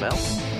ons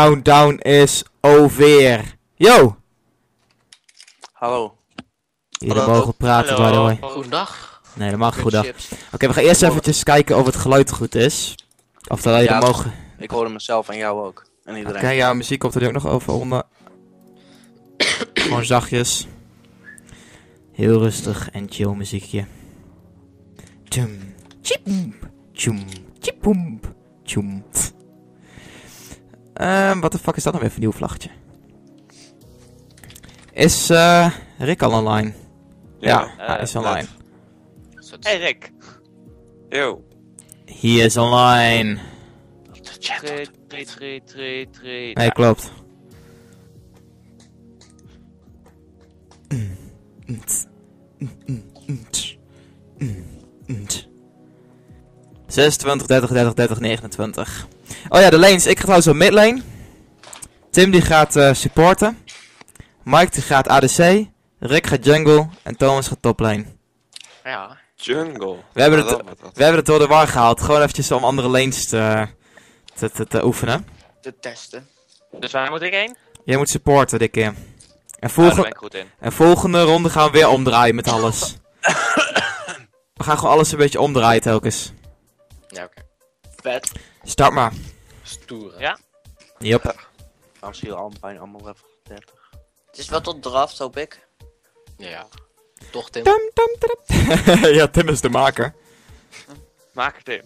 Countdown is over. Yo! Hallo. Jullie Hallo. mogen praten, by the way. Goedendag. Nee, dat mag goed. Oké, we gaan eerst eventjes kijken of het geluid goed is. Of dat wij Ja, er mogen. Ik hoorde mezelf en jou ook. En Oké, iedereen. ja, muziek komt er nu ook nog over onder. Gewoon zachtjes. Heel rustig en chill muziekje. Tjum, tjipoem, tjoem, tjipoem, tjoem. Ehm, wat de fuck is dat nou weer voor een nieuw vlaggetje? Is eh Rick al online? Ja, eh, hij is online. Hey Rick. Yo. Hij is online. De chat. Tree, tree, tree, tree, tree. Nee, klopt. 26, 30, 30, 30, 29. Oh ja, de lanes. Ik ga trouwens op midlane. Tim die gaat eh, supporten. Mike die gaat ADC. Rick gaat jungle. En Thomas gaat toplane. Ja. Jungle. We hebben Ja, het-. We hebben het door de war gehaald. Gewoon eventjes om andere lanes te, te, te, te oefenen. Te testen. Dus waar moet ik heen? Jij moet supporten dit keer. En, Ja, volgen, daar ben ik goed in. en volgende ronde gaan we weer omdraaien met alles. we gaan gewoon alles een beetje omdraaien telkens. Ja, oké. Vet. Start maar. Stoer. Ja. Yep. Zie je allemaal bijna allemaal level 30? Het is wel tot draft, hoop ik. Ja. Toch, Tim? Ja, Tim is de maker. Maak het in.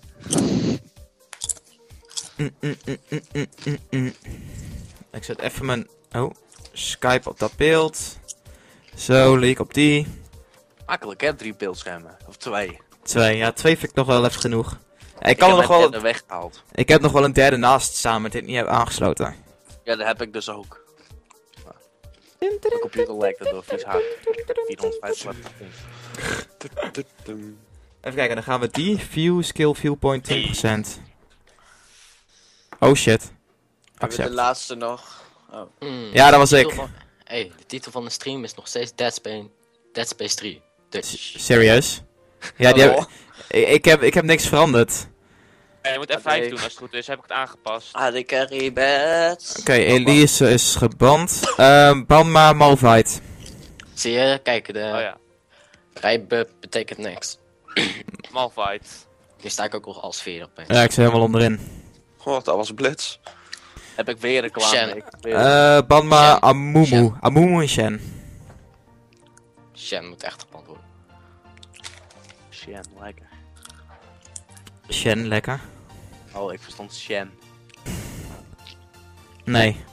Mm, mm, mm, mm, mm. Ik zet even mijn oh, Skype op dat beeld. Zo, leek op die. Makkelijk hè, drie beeldschermen. Of twee. Twee, ja, twee vind ik nog wel even genoeg. Ik Ik kan er heb nog wel. weggehaald. Ik heb nog wel een derde naast staan, maar dit niet heb aangesloten. Ja, dat heb ik dus ook. Mijn computer lijkt het door vies hard. 450 watt. Tudum. Even kijken, dan gaan we die. View, skill, viewpoint 10%. Oh shit. Hebben we de Accept. laatste nog? Hmm, Ja, dat was ik. van- hey, de titel van de stream is nog steeds Dead Space, Dead Space 3. Dutch. Serieus? Ja, die Oh. heb, ik, ik, heb, ik heb niks veranderd. Ja, je moet F5 Oké. doen als het goed is. Heb ik het aangepast. Ah, de carry bed. Oké, Elise is geband. Ehm ban maar Malphite. Zie je? Kijk, de Oh ja. rijbub betekent niks. Malfight. Hier sta ik ook al als veer opeens. Ja, ik zit helemaal onderin. God, dat was blitz. Heb ik weer. Ik weer- Eh ban maar. Amumu. Shen. Amumu en Shen. Shen moet echt gepand worden. Shen, lekker. Shen, lekker. Oh, ik verstond Shen. Nee.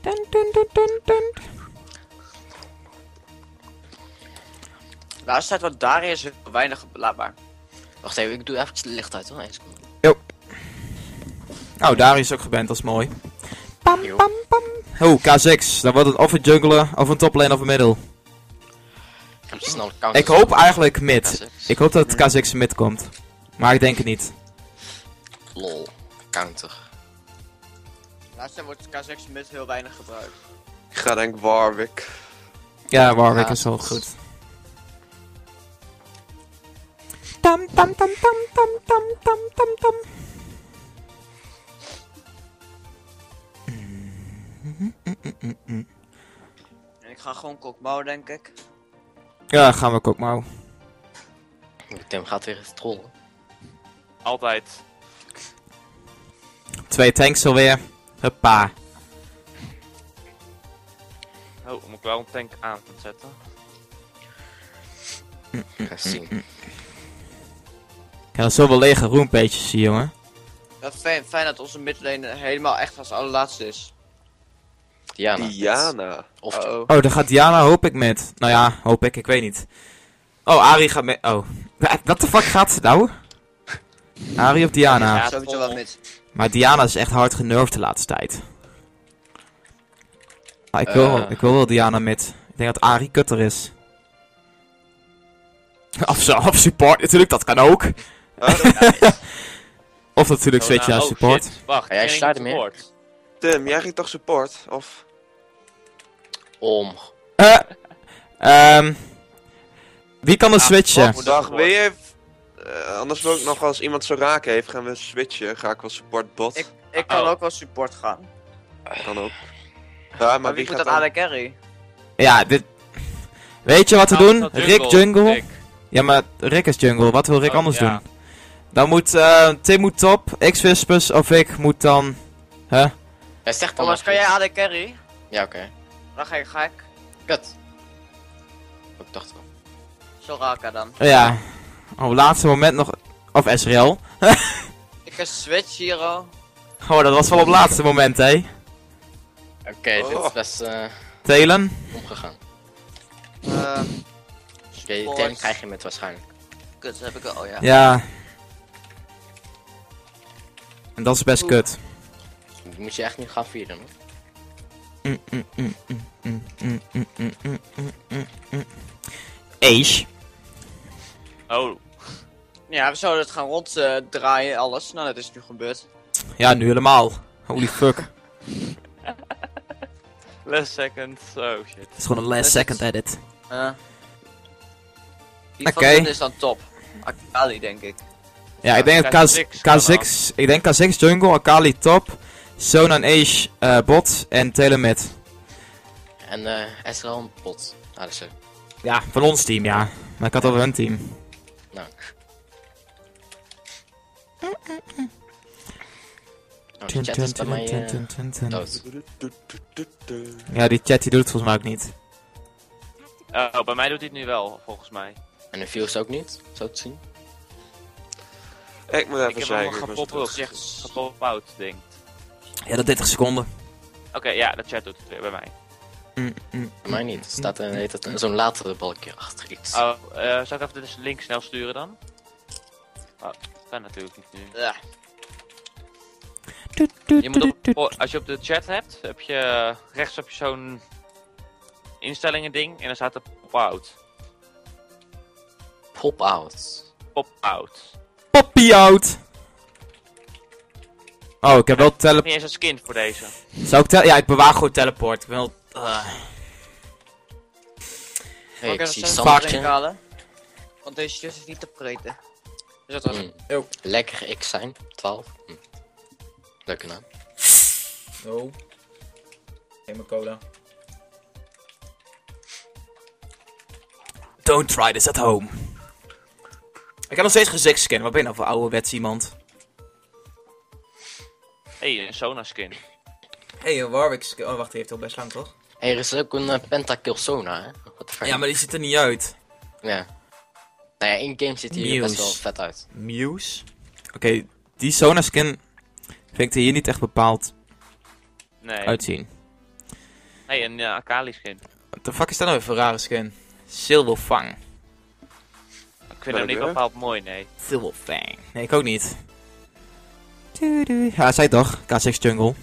Dun, dun, dun, dun, dun. De laatste tijd wat Darius heel weinig laatbaar. Wacht even, ik doe eventjes de licht uit hoor. Eens. Oh, Darius is ook geband, dat is mooi. Pam, Jo. pam, pam. Oh, K6. Dan wordt het of een jungler, of een toplane, of een middle. Ik snel. Ik hoop eigenlijk mid. K6. Ik hoop dat K6 mid komt. Maar ik denk het niet. Lol. Counter. Laatste tijd wordt K6 met heel weinig gebruikt. Ik ga denk Warwick. Ja, Warwick Ja, is wel goed. Tam tam tam tam tam tam tam tam tam. En ik ga gewoon kokmouw, denk ik. Ja, gaan we maar. Tim gaat weer eens trollen. Altijd. Twee tanks alweer. Huppa. Oh, moet ik wel een tank aan zetten. Ga zien. Ik heb zoveel lege roompages zie jongen. Dat is fijn, fijn dat onze midlane helemaal echt als allerlaatste is. Diana. Diana. Of Uh-oh. Oh, daar gaat Diana hoop ik met. Nou ja, hoop ik, ik weet niet. Oh, Ari gaat met. Oh. Wat de fuck gaat ze nou? Ari of Diana? Ja, Sowieso wel mid. Maar Diana is echt hard genervd de laatste tijd. Ah, ik, wil, Eh. ik wil wel Diana met. Ik denk dat Ari kutter is. Of zo, of support natuurlijk, dat kan ook. Of natuurlijk Oh, switchen nou, naar oh, support. shit. Wacht, jij starten meer? support. Tim, jij ging toch support? Of? om. Eh, ehm, wie kan er switchen? Wacht, Dag, wil je eh, anders wil ik nog als iemand zo raken heeft, gaan we switchen. Ga ik wel support bot. Ik, ik kan Oh. ook wel support gaan. Kan ook. Ja, maar, Maar wie wie moet gaat dat dan? AD carry? Ja, dit... Weet je wat we Nou, doen? Rick jungle. Rick. Ja, maar Rick is jungle. Wat wil Rick Oh, anders ja. doen? Dan moet eh, Tim moet top, X-Wispers of ik moet dan... Huh? Hij zegt dan Thomas, kan jij AD carry? Ja, oké. Dan ga ik, ga ik Kut. Ik dacht wel. zo raken dan. Ja. Oh, laatste moment nog... Of SRL. ik ga Switch hier al. Oh, dat was wel op laatste moment, hè? Oké, dit is best... Uh, Telen? Omgegaan. Uh, Telen krijg je met waarschijnlijk. Kut, heb ik al, ja. Ja. En dat is best Oeh. kut. Moet je echt niet gaan vieren, hoor. Ace. Oh, ja, we zouden het gaan ronddraaien, alles. Nou, dat is nu gebeurd. Ja, nu helemaal. Holy fuck. Het last second. Oh shit. is gewoon een last second edit. Eh die Oké. hun is dan top. Akali, denk ik. Ja, ik denk dat K6, K6 kan K6, ik denk K6 jungle, Akali top, Sona en Ace eh, bot en mid. En eh Ezreal een pot. Ah, dat is zo. Ja, van ons team, ja. Maar ik had over hun team. Nou. Oh, de chat is bij mij eh, dood. Ja, die chat die doet het volgens mij ook niet. Oh, bij mij doet hij het nu wel, volgens mij. En de views ook niet, zo te zien. Ik moet even ik heb zeggen. ik nog ben kapot terug. gezegd. Kapot out ding. Ja, dat 30 seconden. Oké, ja, de chat doet het weer bij mij. Mm, mm. Bij mij niet. Er staat een, heet het, zo'n latere balkje achter iets. Oh, eh, zou ik even de link snel sturen dan? Kan natuurlijk niet nu. Ja. Je moet op, als je op de chat hebt, heb je rechts op je zo'n instellingen ding en dan staat er pop-out. Pop out. Pop-out. Poppy out! Oh, ik heb wel tele... Niet eens een skin voor deze. Zou ik. Ja, ik bewaar gewoon teleport. Ik wil... eh, Hey, ik Mag zie drink halen? Want deze shit is niet te preten. Dus dat was Mm. Lekker X zijn, 12. Hm. Leuke naam. Oh. Neem mijn cola. Don't try this at home. Ik heb nog steeds gezicht scan. Wat ben je nou voor ouderwets iemand? Hé, een Sona skin. Hé, hey, een Warwick skin. Oh, wacht, die heeft al best lang, toch? Hey, er is ook een uh, Pentakill Sona, hè? Wat. Ja, maar die ziet er niet uit. Ja. Nou ja, in game ziet hij er best wel vet uit. Muse? Oké, die Sona skin vind ik er hier niet echt bepaald Nee. uitzien. Hé, een eh, Akali skin. What the fuck is dat nou weer voor een rare skin? Silverfang. Ik vind hem niet bepaald mooi, nee. Silverfang. Nee, ik ook niet. Ja, zij toch? K6 Jungle.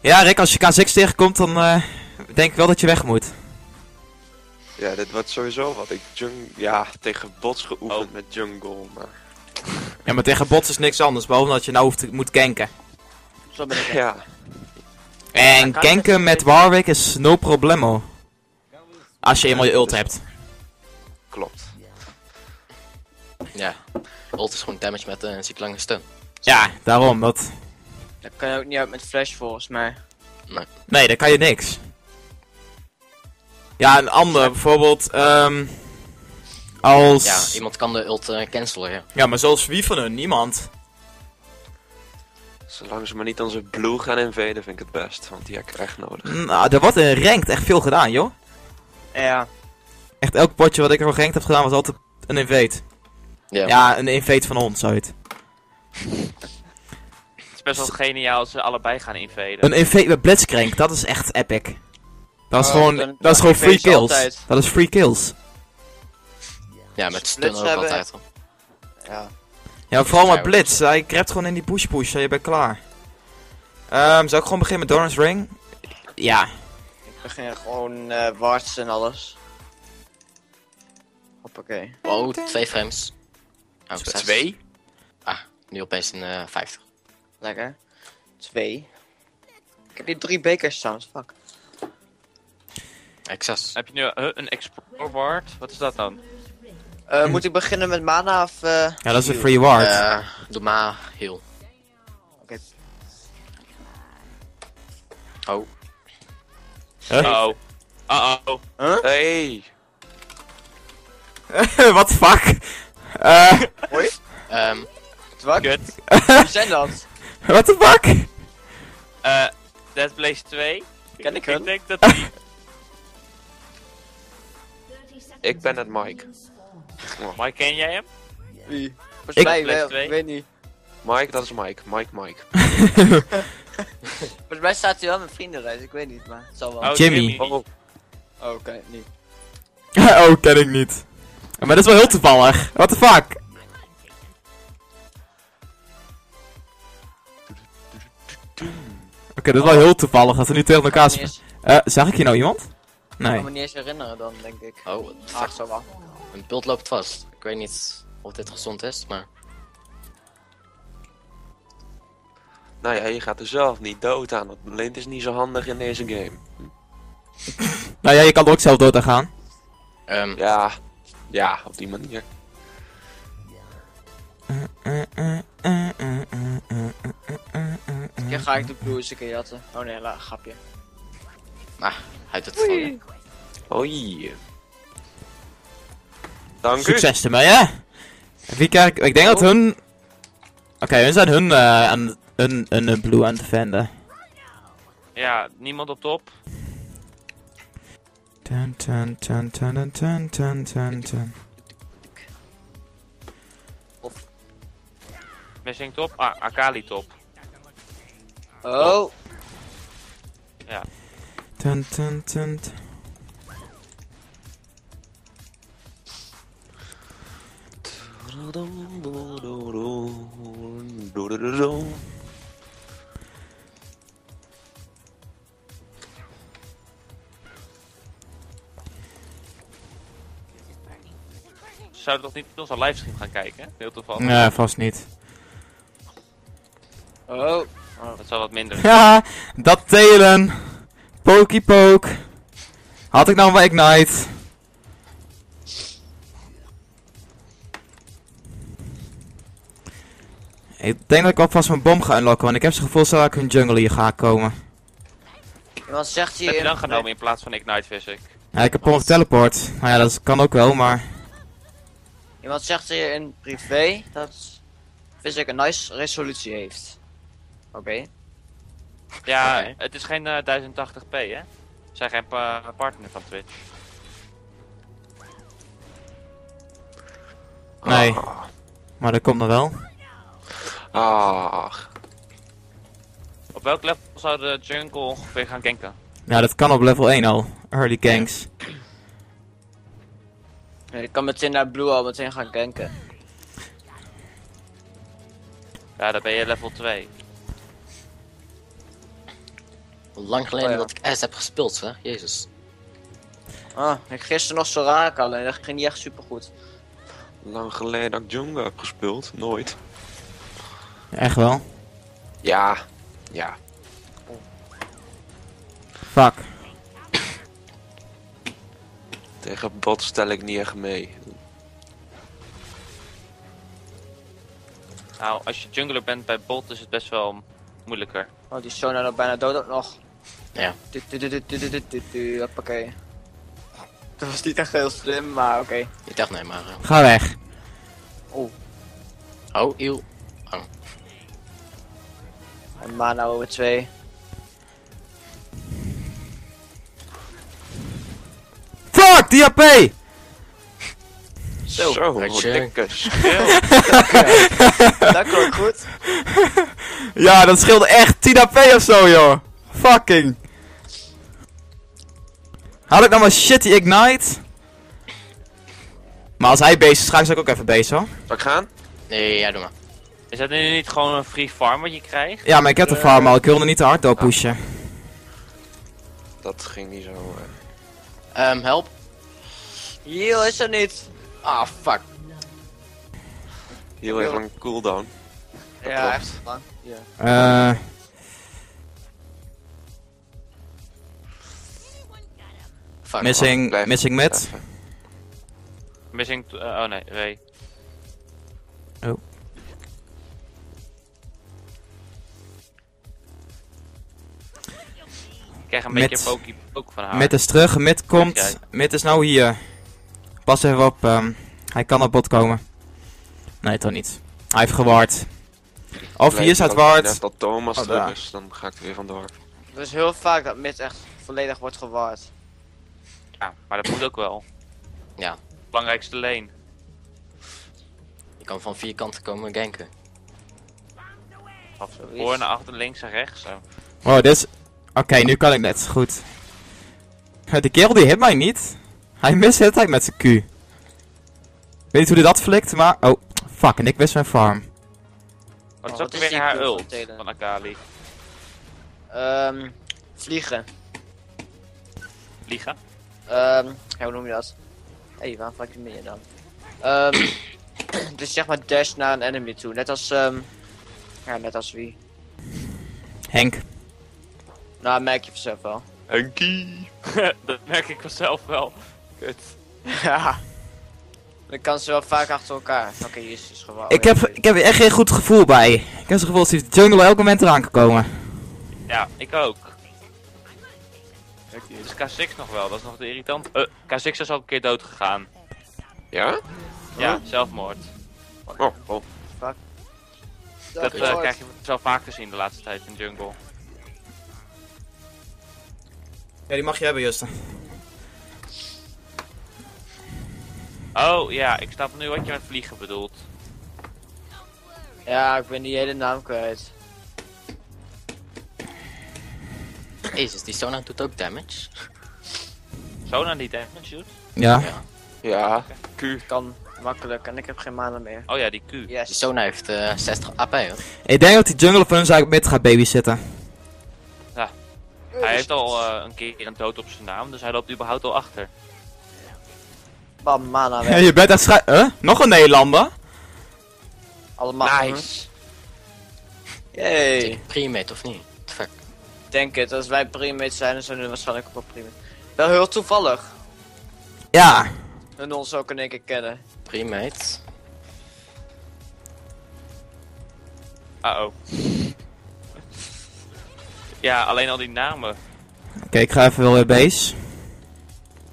Ja, Rick, als je K6 tegenkomt, dan eh, denk ik wel dat je weg moet. Ja, dit wordt sowieso wat. Ik jung ja, tegen bots geoefend Oh. met jungle, maar... Ja, maar tegen bots is niks anders, behalve dat je nou hoeft te, moet ganken. Zo ben ik. Ja, En ganken met Warwick is no problemo. Als je eenmaal je ult hebt. klopt. Ja. Ult is gewoon damage met een ziek lange stun. Ja, daarom. Dat... Dat kan je ook niet uit met flash volgens mij. Nee, dan kan je niks. Ja, een ander, bijvoorbeeld, ehm als... Ja, iemand kan de ult eh, cancelen, ja. Ja, maar zoals wie van hun? Niemand. Zolang ze maar niet onze blue gaan invaden, vind ik het best. Want die heb ik echt nodig. Nou, er wordt in ranked echt veel gedaan, joh. Ja. Echt elk potje wat ik er ranked heb gedaan was altijd een invade. Ja. Ja, een invade van ons, uit. Het is best wel geniaal als ze allebei gaan invaden. Een invade met blitzcrank, dat is echt epic. Dat is Oh, gewoon, dan- dat is gewoon free kills. altijd. Dat is free kills. Ja, met stun ook hebben- altijd hoor. Ja. Ja, vooral met blitz. Hij krept gewoon in die push push en je bent klaar. Ehm, zou ik gewoon beginnen met Doran's Ring? Ja. Ik begin gewoon eh warts en alles. Hoppakee. Oh, twee frames. Oh, zes. Twee? Ah, nu opeens een eh 50. Lekker. Twee. Ik heb hier drie bekers trouwens, fuck. X6. Heb je nu eh, een Explorer Ward? Wat is dat dan? Eh, Moet ik beginnen met mana of... eh, Ja, dat is een free ward. Eh, doe maar heel. Oké. Oh, Huh? Oh, Uh-oh. Hey. What the fuck? Eh, Hoi? Ehm, Wat? Wie zijn dat? what the fuck? Eh, Dead Blaze 2. Ken ik Ik hun? denk dat die... Ik ben het Mike. Mike, ken jij hem? Wie? Volgens Ik- mij, wel, ik weet niet. Mike, dat is Mike. Mike, Mike. Volgens mij staat hij wel met vriendenreis, ik weet niet, maar het zal wel. Oh, Jimmy. Oh, Oh, oké, niet. oh, ken ik niet. Maar dat is wel heel toevallig. What the fuck? Oké, dat is wel heel toevallig dat we nu tegen elkaar Ik Eh, zag ik hier nou iemand? Ik Nee. kan me niet eens herinneren dan, denk ik. oh, Ah, fuck. zo wel. Mijn beeld loopt vast. Ik weet niet of dit gezond is, maar... nou ja, je gaat er zelf niet dood aan. Want blind is niet zo handig in deze game. Nou ja, je kan er ook zelf dood aan gaan. Ehm, Ja, ja, op die manier. Een keer ga ik de een keer jatten. Oh nee, la, grapje. Hij doet het Oei. Dank Succes u. ermee, hè? Wie kijkt? Ik denk dat hun... Oké, okay, hun zijn hun, eh, uh, aan, hun, hun, hun blue aan het vinden. Ja, niemand op top. Ten, ten, ten, ten, ten, ten, ten, ten. Meshing top? Ah, Akali top. Oh. Ja dun, dun, dun. Zouden toch niet onze livestream gaan kijken? Heel toevallig. Nee, vast niet. oh. Dat zal wat minder. Ja, dat telen. Pokey poke. Had ik nou maar Ignite? Ik denk dat ik alvast mijn bom ga unlocken, want ik heb zo'n gevoel dat ik hun jungle hier ga komen. Iemand zegt Wat hier... heb je dan genomen in plaats van Ignite Physic? Ja, ik heb Pom teleport. Nou ja, dat kan ook wel, maar... Iemand zegt hier in privé dat Physic een nice resolutie heeft. Oké. Ja, het is geen eh, 1080p hè? We zijn geen pa- partner van Twitch. Nee, Ah. maar dat komt nog wel. Ach. Op welk level zou de jungle ongeveer gaan ganken? Ja, dat kan op level 1 al. Early ganks. Ik kan meteen naar blue al meteen gaan ganken. Ja, dan ben je level 2. Lang geleden Oh ja. dat ik S heb gespeeld, hè? Jezus. Ah, ik gisteren nog zo raak alleen dat ging niet echt super goed. Lang geleden dat ik jungle heb gespeeld. Nooit. Echt wel. Ja. Ja. Fuck. Tegen bot stel ik niet echt mee. Nou, als je jungler bent bij bot is het best wel moeilijker. Oh, die Sona nog bijna dood ook nog. Ja. Hoppakee. Dat was niet echt heel slim, maar oké. Okay. Niet echt, nee, maar... Uh... Ga weg. Oh. Oh, eeuw. Oh. En mana over 2. Fuck, die AP! Zo, Zo dikke schil. dat klopt goed. Ja, dat scheelde echt 10 AP of zo, joh. Fucking. Had ik nou maar shitty ignite? Maar als hij bezig is, ga ik ook even bezig hoor. Zal ik gaan? Nee, ja, doe maar. Is dat nu niet gewoon een free farm wat je krijgt? Ja, maar ik heb de farm al. Ik wilde niet te hard door pushen. Dat ging niet zo. eh. Ehm, help. Heal is er niet. Ah, fuck. Heel even een cooldown. Ja, klopt. echt lang. Ja. Eh, Fuck. missing, missing mid. even. Missing... eh, oh nee, Ray. Ik krijg een Met- beetje pokie poke van haar. Mid is terug, mid jij? komt. Mid is nou hier. Pas even op, ehm, hij kan op bot komen. Nee, toch niet. Hij heeft gewaard. Of hier staat waard. Dat Thomas Oh, terug is, dan ga ik er weer vandoor. Is heel vaak dat mid echt volledig wordt gewaard. Ja, maar dat moet ook wel. Ja. Belangrijkste lane. Je kan van vier kanten komen ganken. Voor naar achter, links en rechts. Zo. Oh, dit is... Oké, nu kan ik net. Goed. Eh, De kerel die hit mij niet. Hij mist de hele tijd met zijn Q. Ik weet niet hoe hij dat flikt, maar... Oh, fuck. En ik wist mijn farm. Wat is Oh, ook weer haar van ult van Akali? Ehm, vliegen. Vliegen? Ehm, ja, hoe noem je dat? Hé, hey, waarom vraag je meer dan? Ehm, dus zeg maar dash naar een enemy toe. Net als, ehm, ja, net als wie? Henk. Nou, merk je vanzelf wel. Henkie! dat merk ik vanzelf wel. Kut. ja. Dan kan ze wel vaak achter elkaar. Oké, hier is dus gewoon. Ik heb, ik heb er echt geen goed gevoel bij. Ik heb het gevoel dat die jungle elk moment eraan kan komen. Ja, ik ook. Dus K6 nog wel, dat is nog de irritant. Eh, K6 is al een keer dood gegaan. Ja? Ja, zelfmoord. Oh, oh. Dat eh, krijg je zo vaak te zien de laatste tijd in jungle. Ja, die mag je hebben, Justin. Oh ja, ik snap nu wat je met vliegen bedoelt. Ja, ik ben die hele naam kwijt. Jezus, die Sona doet ook damage. Zo naar die damage doet. Ja. Ja. Ja, Q. Kan makkelijk en ik heb geen mana meer. Oh ja, die Q. Die. Sona heeft eh 60 AP hoor. Ik denk dat die jungle van eigenlijk mid gaat babysitten. Hij heeft al eh, een keer een dood op zijn naam, dus hij loopt überhaupt al achter. Bam, mana Ja, weg. je bent echt schrij... Huh? Nog een Nederlander? Allemaal. Nice! Yay. Primate of niet? Denk het, als wij primates zijn, dan zijn we waarschijnlijk ook wel primate. Wel heel toevallig. Ja. En ons ook in één keer kennen. Primate. Uh oh. ja, alleen al die namen. Oké, ik ga even wel weer base.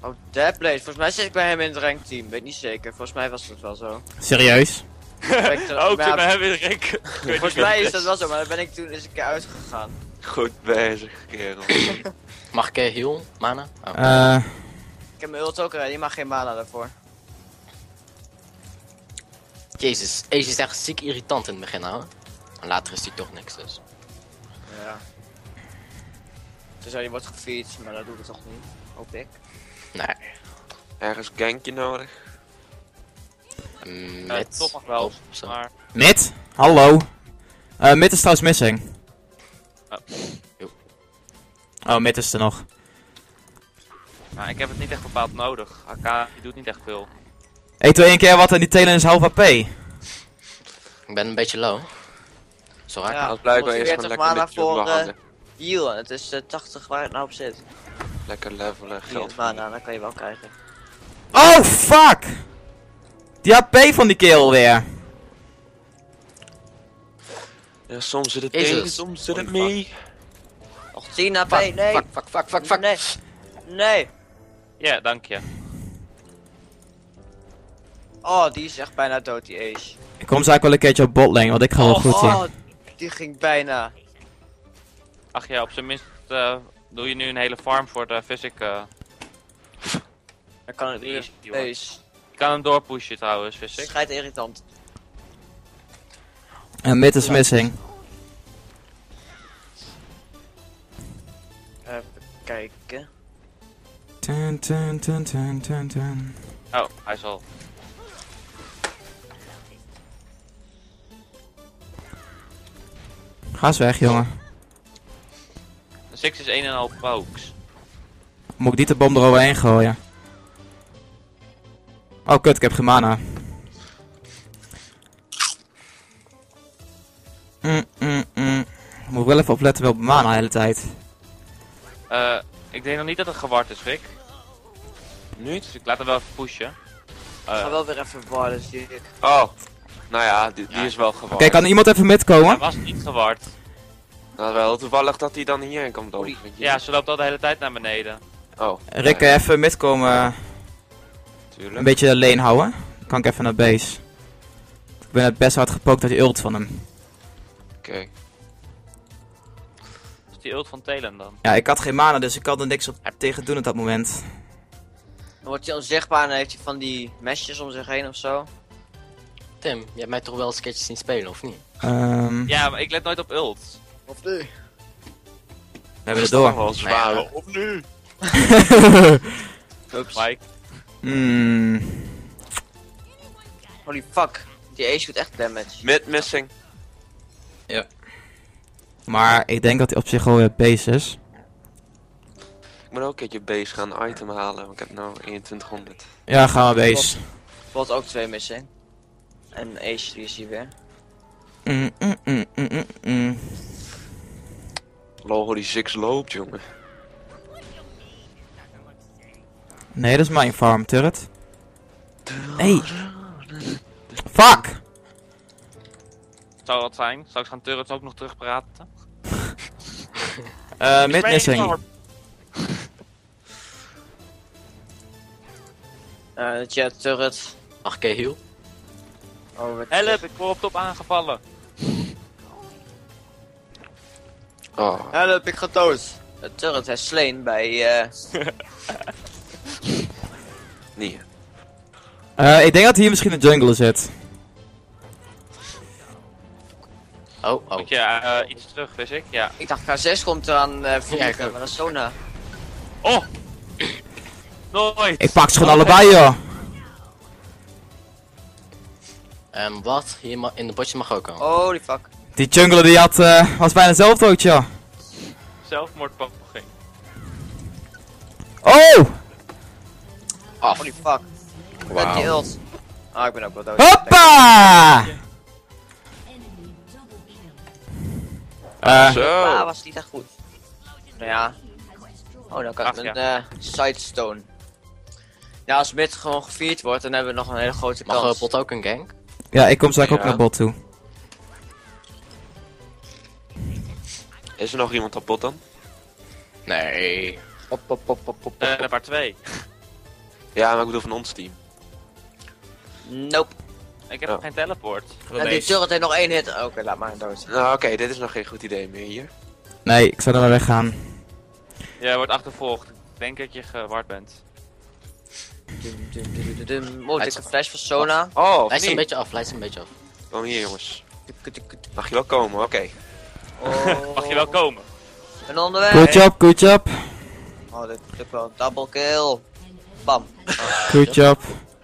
Oh, Deadblade. Volgens mij zit ik bij hem in het rankteam. Weet niet zeker. Volgens mij was dat wel zo. Serieus? Er- oh, zit bij hem in de rank. Volgens mij het is dat wel zo, maar daar ben ik toen eens een keer uitgegaan. Goed bezig, kerel. Mag ik eh, heal? Mana? Oh. Eh... Ik heb mijn ult ook erin, die mag geen mana daarvoor. Jezus, Ace is echt ziek irritant in het begin hoor. Maar later is hij toch niks dus. Ja. Dus die wordt gefeed, maar dat doet het toch niet. Hoop ik. Nee. Ergens gankje nodig. Mm, Eh, Met. Top nog wel, Oh, maar Mid? Hallo? Eh, mid is trouwens missing. Oh. Oh, mid is er nog. nou, ik heb het niet echt bepaald nodig. AK doet niet echt veel. Eet wel één keer wat en die telen is half AP. Ik ben een beetje low. Zo raak. Ja. Als blijkbaar eerst gewoon 140 lekker mana voor, eh. Heal, en het is eh, 80 waar het nou op zit. Lekker levelen, geld. mana, dat kan je wel krijgen. Oh, fuck! Die AP van die kerel weer. Ja, soms zit het Jezus. tegen, soms zit het mee. Nog 10 AP, Fuck, nee! fuck, fuck, fuck, fuck, fuck. Nee! Nee! Ja, dank je. Oh, die is echt bijna dood, die Ace. Ik kom ze eigenlijk wel een keertje op botlane, want ik ga wel oh, goed zien. oh, die ging bijna. Ach ja, op zijn minst eh, doe je nu een hele farm voor de physic. eh. Dan kan het Ace. Je kan hem doorpushen trouwens, physic. Schijt irritant. En mid is missing. Even kijken. Tun, tun, tun, tun, tun. Oh, hij is al. Ga eens weg, jongen. De Six is 1,5 pokes. Moet ik niet de bom eroverheen gooien? Oh, kut, ik heb geen mana. Wel even opletten wel op mana de hele tijd. Eh, ik denk nog niet dat het geward is, Rick. Niet? Dus ik laat hem wel even pushen. Ik Eh, ga wel weer even warden, zie ik. Oh. Nou ja, die, die Ja. is wel gewoon. Oké, kan iemand even mid hij komen? was niet geward. Nou, wel toevallig dat hij dan hierheen komt lopen. je. Ja, ze loopt al de hele tijd naar beneden. Oh, Rick, ja, ja, even mid komen. eh, tuurlijk. Een beetje lane houden. Dan kan ik even naar base. Ik ben het best hard gepookt uit die ult van hem. Oké. Die ult van Telen dan? Ja, ik had geen mana, dus ik kan er niks op tegen doen op dat moment. Dan wordt hij onzichtbaar en dan heeft hij van die mesjes om zich heen of zo. Tim, je hebt mij toch wel eens een keertje zien spelen, of niet? Ehm Ja, maar ik let nooit op ult. Of nu? we hebben het door. wel zwaar. Nee, Of nu? Oops. Mike. Hmm. Holy fuck. Die Ace doet echt damage. Mid missing. Maar ik denk dat hij op zich wel weer base is. Ik moet ook een keertje base gaan item halen, want ik heb nou 2100. Ja, gaan we base. Wordt ook twee missing. En Ace die is hier weer. Mm, mm, mm, mm, mm. Lol, hoe die Six loopt, jongen. Nee, dat is mijn farm turret. Hey. Fuck! Zou dat zijn? Straks gaan turrets ook nog terugpraten. Eh, missing. Eh, de chat turret. 8k heal. Oh, wat Help, ik word op top aangevallen. Oh, Help, ik ga dood. De turret has slain bij eh niet. Eh, ik denk dat hier misschien een jungle zit. Oh, oh. Moet je eh, iets terug, wist ik? Ja. Ik dacht K6 komt eraan eh ik vliegen, maar dat is zo na. Oh! Nooit! Ik pak ze gewoon allebei, joh. Ehm, wat? Hier ma- in de botje mag ook al. Holy fuck. Die jungler die had, eh, was bijna zelf dood, joh. Zelfmoordpoging. Oh! Holy fuck. Ult. Ah, ik ben ook wel dood. Hoppa! Eh, Ah, Zo. was niet echt goed. Nou ja. Oh, dan kan Ach, ik een eh sidestone. Ja, als mid gewoon gevierd wordt, dan hebben we nog een hele grote Mag kans. uh, bot ook een gank? ja, ik kom straks ook naar bot toe. Is er nog iemand op bot dan? Nee. Pop, pop, pop, pop, pop, Eh, pop. er maar twee. Ja, maar ik bedoel van ons team. Nope. Ik heb Ja. geen teleport. En die turret heeft nog één hit. Oké, laat maar dood. Nou, oké, dit is nog geen goed idee meer hier. Nee, ik zou er maar weggaan. Jij wordt achtervolgd. Ik denk dat je geward bent. Dum, dum, dum, dum, dum. Oh, Hij dikke is- flash van Sona. Oh, ze een beetje af, ze een beetje af. Kom hier, jongens. Mag je wel komen, oké. Oh, Mag je wel komen? Ben onderweg. Good job, good job. Oh, dit lukt wel. Double kill. Bam. Good job.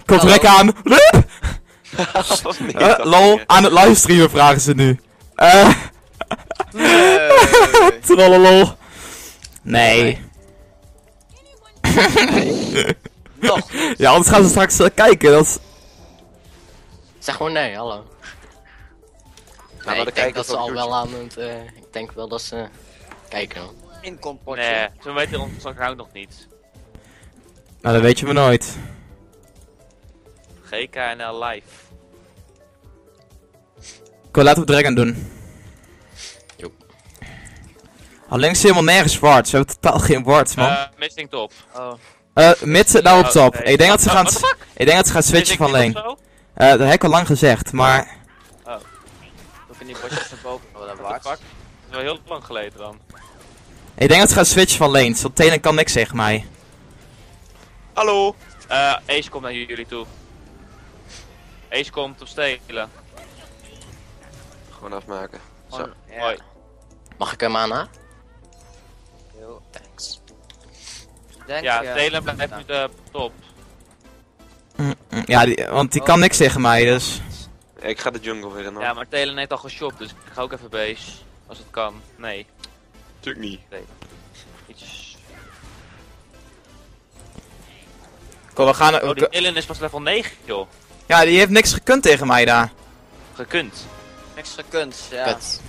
Komt. Rick aan. Lup! Eh, lol, niet. aan het livestreamen vragen ze nu. Eh, Nee. trollolol. Nee. Nog. Ja, anders gaan ze straks eh, kijken. Dat is... Zeg gewoon nee, hallo. Nou, Nee, maar ik dan denk kijken dat we ze al wel aan het... eh, ik denk wel dat ze kijken. hoor. Inkompotje. Nee, ze weten ons account nog niet. Nou, dat weet je maar nooit. GKNL live. Kom, laten we Dragon doen. Jo. Alleen is helemaal nergens wards. We hebben totaal geen wards, man. Eh, missing top. Oh. Eh, mid zit nou op Oh, top. nee. Ik denk dat ze Oh, gaan... what the fuck? Ik denk dat ze gaan switchen van lane. Eh, dat heb ik al lang gezegd, maar... Ook in die botjes naar boven. Oh, dat is wel heel lang geleden dan. Ik denk dat ze gaan switchen van lanes. Want Tenen kan niks tegen mij. Hallo! Eh, Ace komt naar jullie toe. Ace komt op stelen. Gewoon afmaken. Zo. Mag ik hem aan, hè? Heel- Thanks. Denk, Ja, ja. Telen blijft nu de top. Mm, mm, Ja, die- want die kan niks tegen mij, dus... Ik ga de jungle weer in. hoor. Ja, maar Telen heeft al geshopt, dus ik ga ook even base. Als het kan. Nee. Natuurlijk niet. Iets... Kom, we gaan... Oh, die Telen is pas level 9, joh. Ja, die heeft niks gekund tegen mij daar. Gekund. Niks gekund, ja. Kut.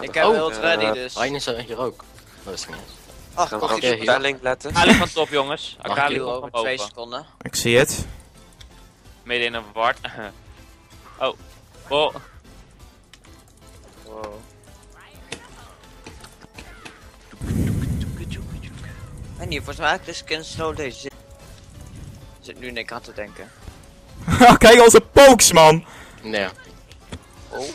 Ik heb Oh, ult ready, eh, dus. Ryan is er hier ook. Dat is niet eens. Ach, de hier. spelling letten? Akali van top, jongens. Akali ik over van twee boven. seconden. Ik zie het. Midden in een ward. oh. Oh. Wow. En niet, volgens mij ik de skin Snow deze zit. Zit nu niks aan te denken. Kijk onze pokes, man. Nee. Oh.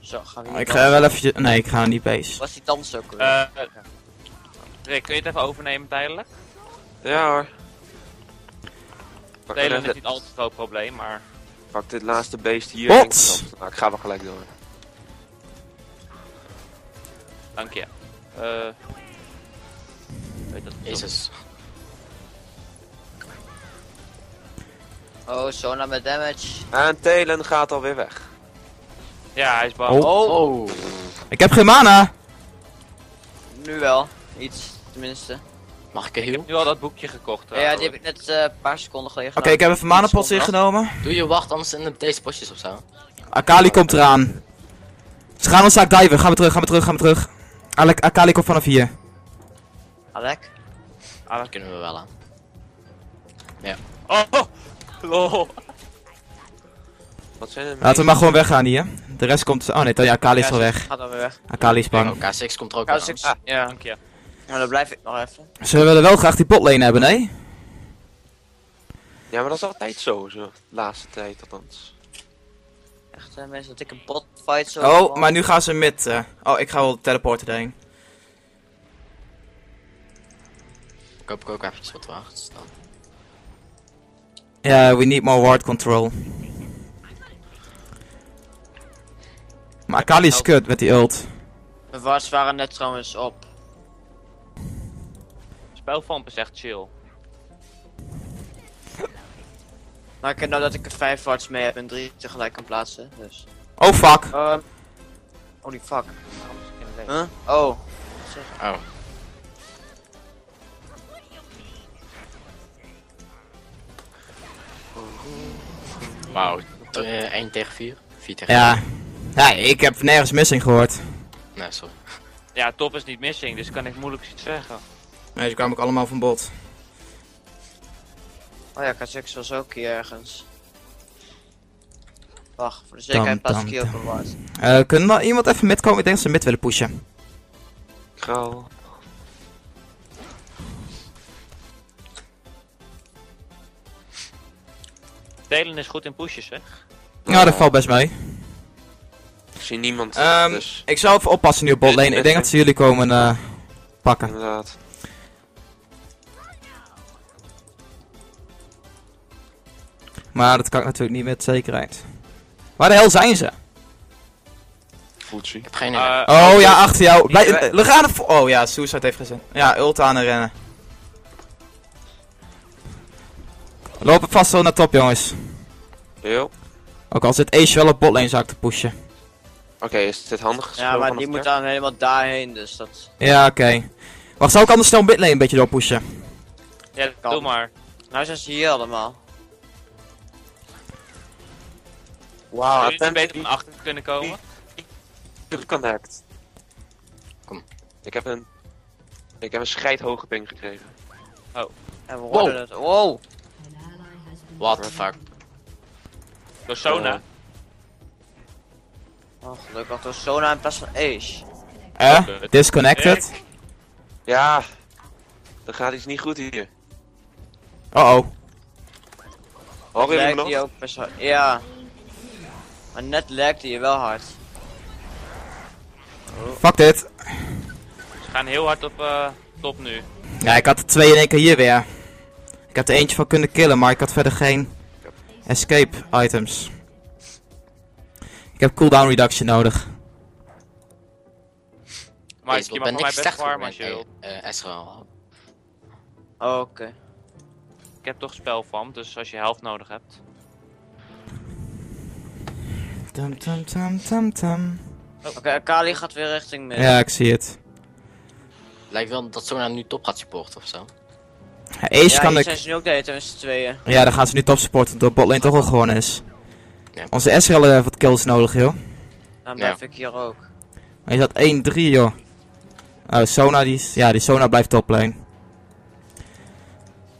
Zo, gaan we Ik ga wel eventjes... Nee, ik ga niet bezig. Was die dans ook? Eh, Rick, kun je het even overnemen tijdelijk? Ja hoor. Pak, Delen even- is niet altijd groot probleem, maar... pak dit laatste beest hier. Wat? Nou, ik ga wel gelijk door. Dank je. Eh... Jezus. Oh, Sona met damage. En Telen gaat alweer weg. Ja, hij is bang. Oh. Oh. Ik heb geen mana. Nu wel. Iets, tenminste. Mag ik een Ik heal? heb nu al dat boekje gekocht. Ja, trouwens. die heb ik net eh, een paar seconden geleden Oké, ik heb even mana pots ingenomen. Doe je wacht anders in de- deze potjes of zo? Akali komt eraan. Ze gaan ons zaak diven. Gaan we terug, gaan we terug, gaan we terug. Akali komt vanaf hier. Alek? Ah, Dat kunnen we wel aan. Oh, lol. Wat zijn er? Laten we maar gewoon weggaan hier. De rest komt... Oh nee, ja, Akali is Ja, al weg. Gaat dan weer weg. Akali is bang. Oh, K6 komt er ook Ja, aan. six. Ah. ja. Dank je. Nou, dan blijf ik nog even. Ze willen wel graag die botlane hebben, nee? Ja, maar dat is altijd zo, zo. De laatste tijd althans. Echt, mensen, dat ik een bot fight zo. Oh, maar nu gaan ze mid. eh. Oh, ik ga wel teleporten heen. Ik hoop ik ook eventjes wat wacht. Dan. Ja, we need more ward control. Maar Akali is kut met die ult. Mijn wards waren net trouwens op. Spelvamp is echt chill. Maar ik heb nou dat ik er vijf wards mee heb en drie tegelijk kan plaatsen. Dus. Oh fuck. Ehm. Holy fuck. Huh? Oh. Oh. Wauw. 1 tegen 4? 4 tegen Ja. Ja, ik heb nergens missing gehoord. 4? Nee, sorry. Ja, top is niet missing, dus kan ik moeilijk iets zeggen. Nee, ze kwamen ook allemaal van bot. Oh ja, Kazix was ook hier ergens. Wacht, voor de zekerheid plaats ik hier een ward. Eh, kunnen er iemand even mid komen? Ik denk dat ze mid willen pushen. Ik Delen is goed in pushes, hè? Ja, dat valt best mee. Ik zie niemand, Ehm, dus Ik zou even oppassen nu op botlane. Ik denk dat ze jullie komen eh, pakken. inderdaad. Maar dat kan ik natuurlijk niet met zekerheid. Waar de hel zijn ze? Ik heb geen idee. Eh, Oh ja, achter jou. Blijf, we- we gaan er voor. Oh ja, Suicide heeft gezien. Ja, ult aan en rennen. We lopen vast zo naar top, jongens. Jo. Ook al zit Ace wel op botlane, zou ik te pushen. Oké, is dit handig gesproken? Ja, maar die moet dan helemaal daarheen, dus dat Ja, oké. Wacht, zou ik anders snel midlane een beetje doorpushen? ja, kan. doe maar. Nou zijn ze hier allemaal. Wauw, Zou attempt beter van achter kunnen komen? connect. Kom. Ik heb een... Ik heb een scheidhoge ping gekregen. En we hoorden het. Wow! What the fuck? Door Sona. Oh, gelukkig had er Sona in plaats van Ace. Eh? Disconnected? Ja, er gaat iets niet goed hier. Oh oh. Hoor je nog? die ook best hard. Ja. Maar net lekte je wel hard. Fuck dit. Ze gaan heel hard op eh, top nu. Ja, ik had er twee in één keer hier weer. Ik had er eentje van kunnen killen, maar ik had verder geen escape items. Ik heb cooldown reduction nodig. Maar ben ik mij best slecht voor warmen als je eh, eh, Ezreal. Oh, Oké. Ik heb toch spelvamp, dus als je helft nodig hebt. Tum tum tum tum tum. Oké, Akali gaat weer richting midden. Ja, ik zie het. Lijkt wel dat Sona nu top gaat supporten of zo. Ja, Ace ja, kan ik... zijn ze nu ook de hele tijd met z'n tweeën. Ja, dan gaan ze nu top supporten, door botlane toch al gewonnen is. Ja. Onze Ezreal heeft wat kills nodig, joh. Dan blijf ik hier ook. Maar je zat 1-3, joh. Oh, Sona, die is... Ja, die Sona blijft toplane.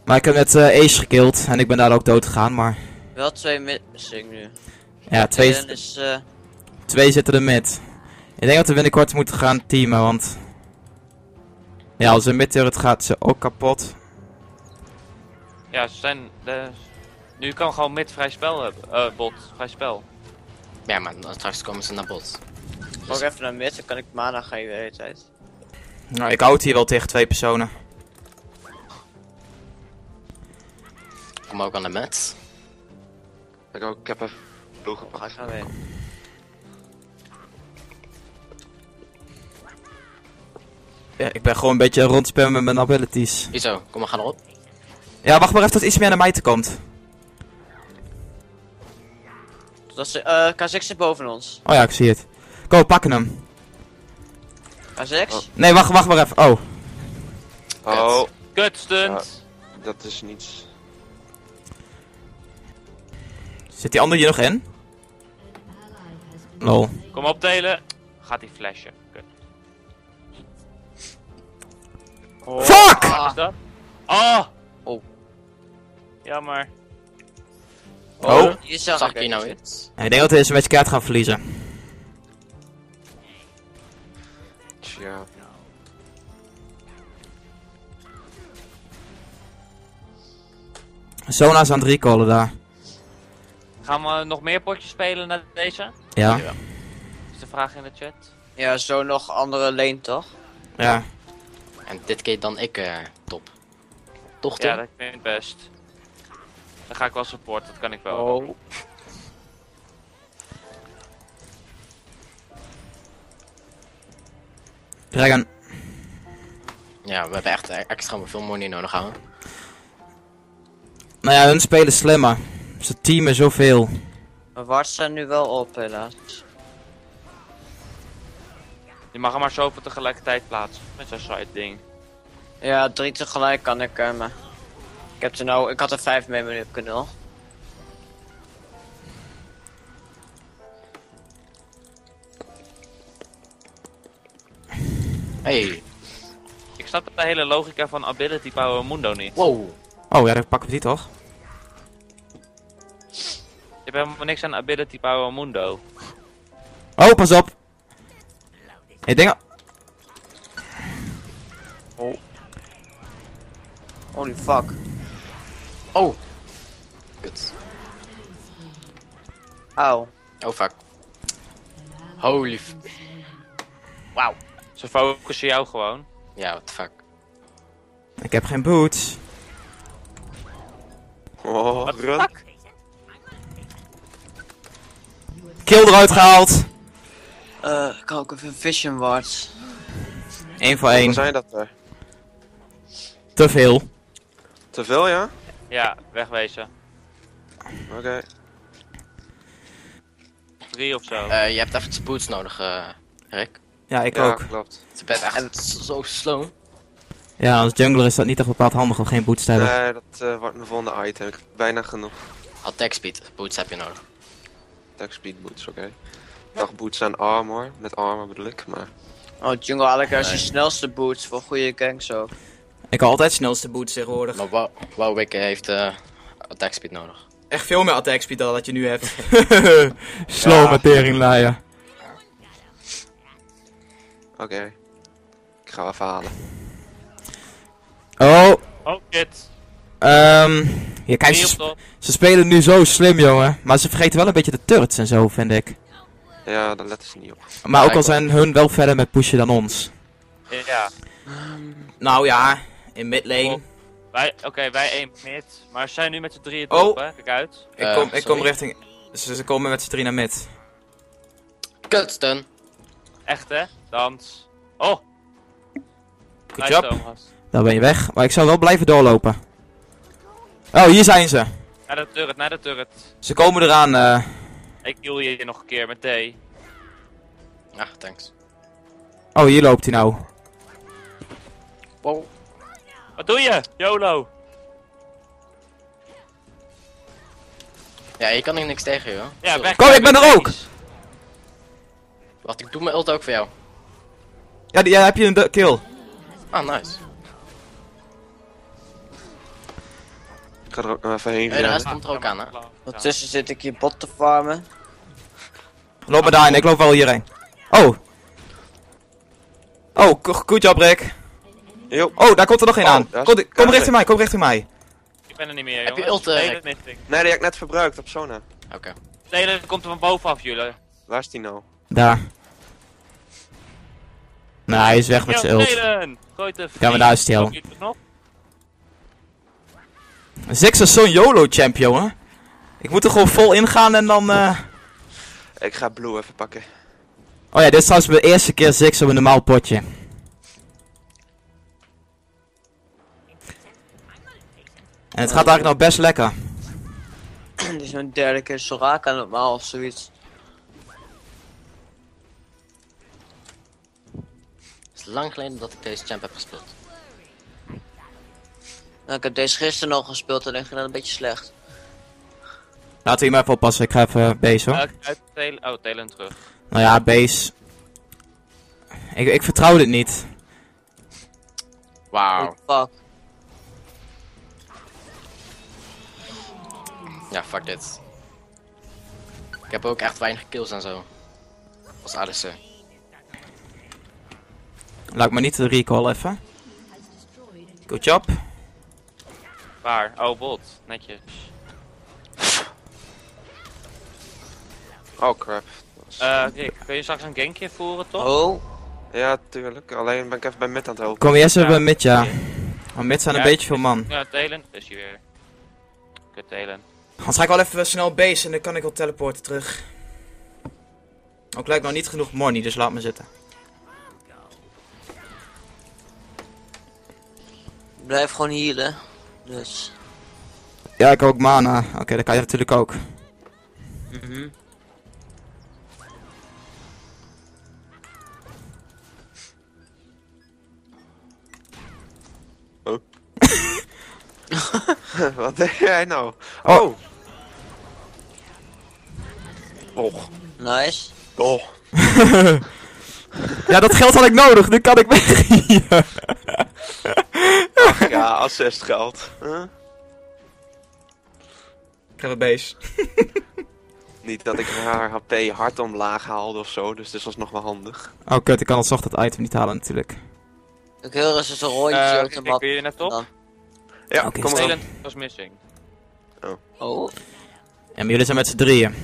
Maar ik heb net eh, Ace gekillt en ik ben daar ook dood gegaan, maar... Wel twee missing nu. Ja, twee, is, eh, twee zitten er mid. Ik denk dat we binnenkort moeten gaan teamen, want... Ja, als een mid turret gaat ze ook kapot. Ja, ze zijn... De... Nu kan gewoon mid vrij spel hebben. eh bot, vrij spel. Ja, maar straks komen ze naar bot. Ook even naar mid, dan kan ik mana geven de hele tijd. Nou, ik houd hier wel tegen twee personen. Kom ook aan de met. Ik, ook, ik heb even ploeg Ga gaan we. Ja, ik ben gewoon een beetje rondspammen met mijn abilities. Iso, kom maar, ga erop. Ja, wacht maar even tot iets meer naar mij toe komt. Dat is, eh K6 zit boven ons. Oh ja, ik zie het. Kom, we pakken hem. K6? Oh. Nee, wacht, wacht maar even. Oh. Oh, Kut, stunt! dat is niets. Zit die ander hier nog in? Lol. Kom op, Telen. Gaat die flashen. Kut. Fuck! Wat is dat? Oh! Oh. Jammer. Oh. Hier zag, Zag ik ik hier nou iets? Ik denk dat we deze match kaart gaan verliezen. Tja. Sona's aan het recallen daar. Gaan we nog meer potjes spelen na deze? Ja. Is de vraag in de chat. Ja, zo nog andere lane toch? Ja. En dit keer dan ik eh, top. Toch? Ja, dat vind ik best. Dan ga ik wel support, dat kan ik wel. Oh. Dragon. Ja, we hebben echt extra veel money nodig, houden. Nou ja, hun spelen slimmer. Ze teamen zoveel. Mijn wards zijn nu wel op helaas. Je mag er maar zoveel tegelijkertijd plaatsen. Met zo'n side ding. Ja, drie tegelijk kan ik, eh, maar... Ik heb er nou, ik had er vijf mee, maar nu heb ik er nul. Hey, Ik snap de hele logica van Ability Power Mundo niet. wow. Oh ja, dan pakken we die toch? Je hebt helemaal niks aan Ability Power Mundo. Oh, pas op. Ik denk... Holy fuck. Oh. Kut. Auw. Oh, fuck. Holy f... Wauw. Ze focussen jou gewoon. Ja, what the fuck. Ik heb geen boots. Oh, run. fuck? Kill eruit gehaald. Eh, ik kan ook even vision wards. Eén voor Hoe één. zijn dat er? Te veel. Te veel, ja? Ja, wegwezen. Oké. Drie of zo. Eh, je hebt even boots nodig, eh, Rick. Ja, ik Ja, ook. klopt. Je bent echt zo slow. Ja, als jungler is dat niet echt bepaald handig om geen boots te hebben. Nee, dat eh, wordt mijn volgende item. Ik heb bijna genoeg. Attack speed, boots heb je nodig. Attack speed boots, oké. Ik dacht boots aan armor. Met armor bedoel ik, maar... Oh, Jungle Alec is je Nee. snelste boots voor goede ganks ook. Ik heb altijd snelste boots tegenwoordig. Maar Wa- heeft eh, attack speed nodig. Echt veel meer attack speed dan dat je nu hebt. Slow Ja. met teringlaaien. Oké. Ik ga even halen. Oh, Oh, shit. ehm... Ja, kijk, ze, spelen nu zo slim, jongen. Maar ze vergeten wel een beetje de turrets en zo, vind ik. Ja, daar letten ze niet op. Maar Ja, ook al zijn hun wel verder met pushen dan ons. Ja. Nou ja, in midlane. Oh. Wij, oké, wij één mid. Maar ze zijn nu met z'n drieën Oh. top, hè? Kijk uit. Ik Eh, kom, ik kom richting... Ze, ze komen met z'n drie naar mid. Kut, stun. Echt, hè? Dans. Oh, Good nice job. Thomas. Dan ben je weg. Maar ik zou wel blijven doorlopen. Oh, hier zijn ze. Naar de turret, naar de turret. Ze komen eraan. eh. Ik heal je nog een keer met D. Ah, thanks. Oh, hier loopt hij nou. Wow. Wat doe je? YOLO. Ja, je kan er niks tegen, joh. Ja, Sorry. weg. Kom, ik ben er ook. Wacht, ik doe mijn ult ook voor jou. Ja, die, ja, heb je een kill. Ah, nice. Ik ga er ook nog even heen Hey, de rest komt er ook aan, hè. Ondertussen zit ik hier bot te farmen. Loop maar daarin, ik loop wel hierheen. Oh. Oh, go- good job Rick. Jo. Oh, daar komt er nog één Oh, aan. is Kom, de kom kamer. richting mij, kom richting mij. Ik ben er niet meer, Heb je ult, eh, ik. Nee, die heb ik net verbruikt op Sona. Oké. Telen komt er van bovenaf, jullie. Waar is die nou? Daar. Nou, hij is weg met Yo, zijn ult. De Gaan we daar. Ook niet nog? Zix is zo'n YOLO-champ, jongen. Ik moet er gewoon vol ingaan en dan... eh Ik ga Blue even pakken. Oh ja, dit is trouwens mijn eerste keer Zix op een normaal potje. En het gaat eigenlijk nog best lekker. Dit is mijn derde keer Soraka normaal of zoiets. Het is lang geleden dat ik deze champ heb gespeeld. Nou, ik heb deze gisteren nog gespeeld en ik ging dat een beetje slecht. Laten we hier maar even oppassen, ik ga even base hoor. Uh, uit oh, Telen terug. Nou ja, base. Ik, ik vertrouw dit niet. Wauw. Oh, fuck. Ja, fuck dit. Ik heb ook echt weinig kills en zo. Als ADC. Laat maar niet de recall even. Good job. Waar? Oh, bot. Netjes. Oh crap. Eh, Rick, kun je straks een gankje voeren, toch? Oh, Ja, tuurlijk. Alleen ben ik even bij mid aan het helpen. Kom eerst even Ja. mid, ja. Want mid zijn een beetje veel man. Ja, Telen. Is hij weer. Kut Telen. Anders ga ik wel even snel base en dan kan ik wel teleporten terug. Ook lijkt nog niet genoeg money, dus laat me zitten. blijf gewoon healen. Dus. Ja, ik heb ook mana. Oké, dat kan je natuurlijk ook. Mhm. Wat deed jij nou? Oh. Oh. Och. Nice. Oh. Ja, dat geld had ik nodig, nu kan ik weg hier. Ja, assist geld. Huh? Ik ga weer base. Niet dat ik haar HP hard omlaag haalde of zo, dus dit was nog wel handig. Oh kut, ik kan het zocht het item niet halen natuurlijk. Ik heel eens een rondje Eh, op de map. ben je net op? Ja, Oké, kom maar. Was missing. Oh, En maar jullie zijn met z'n drieën.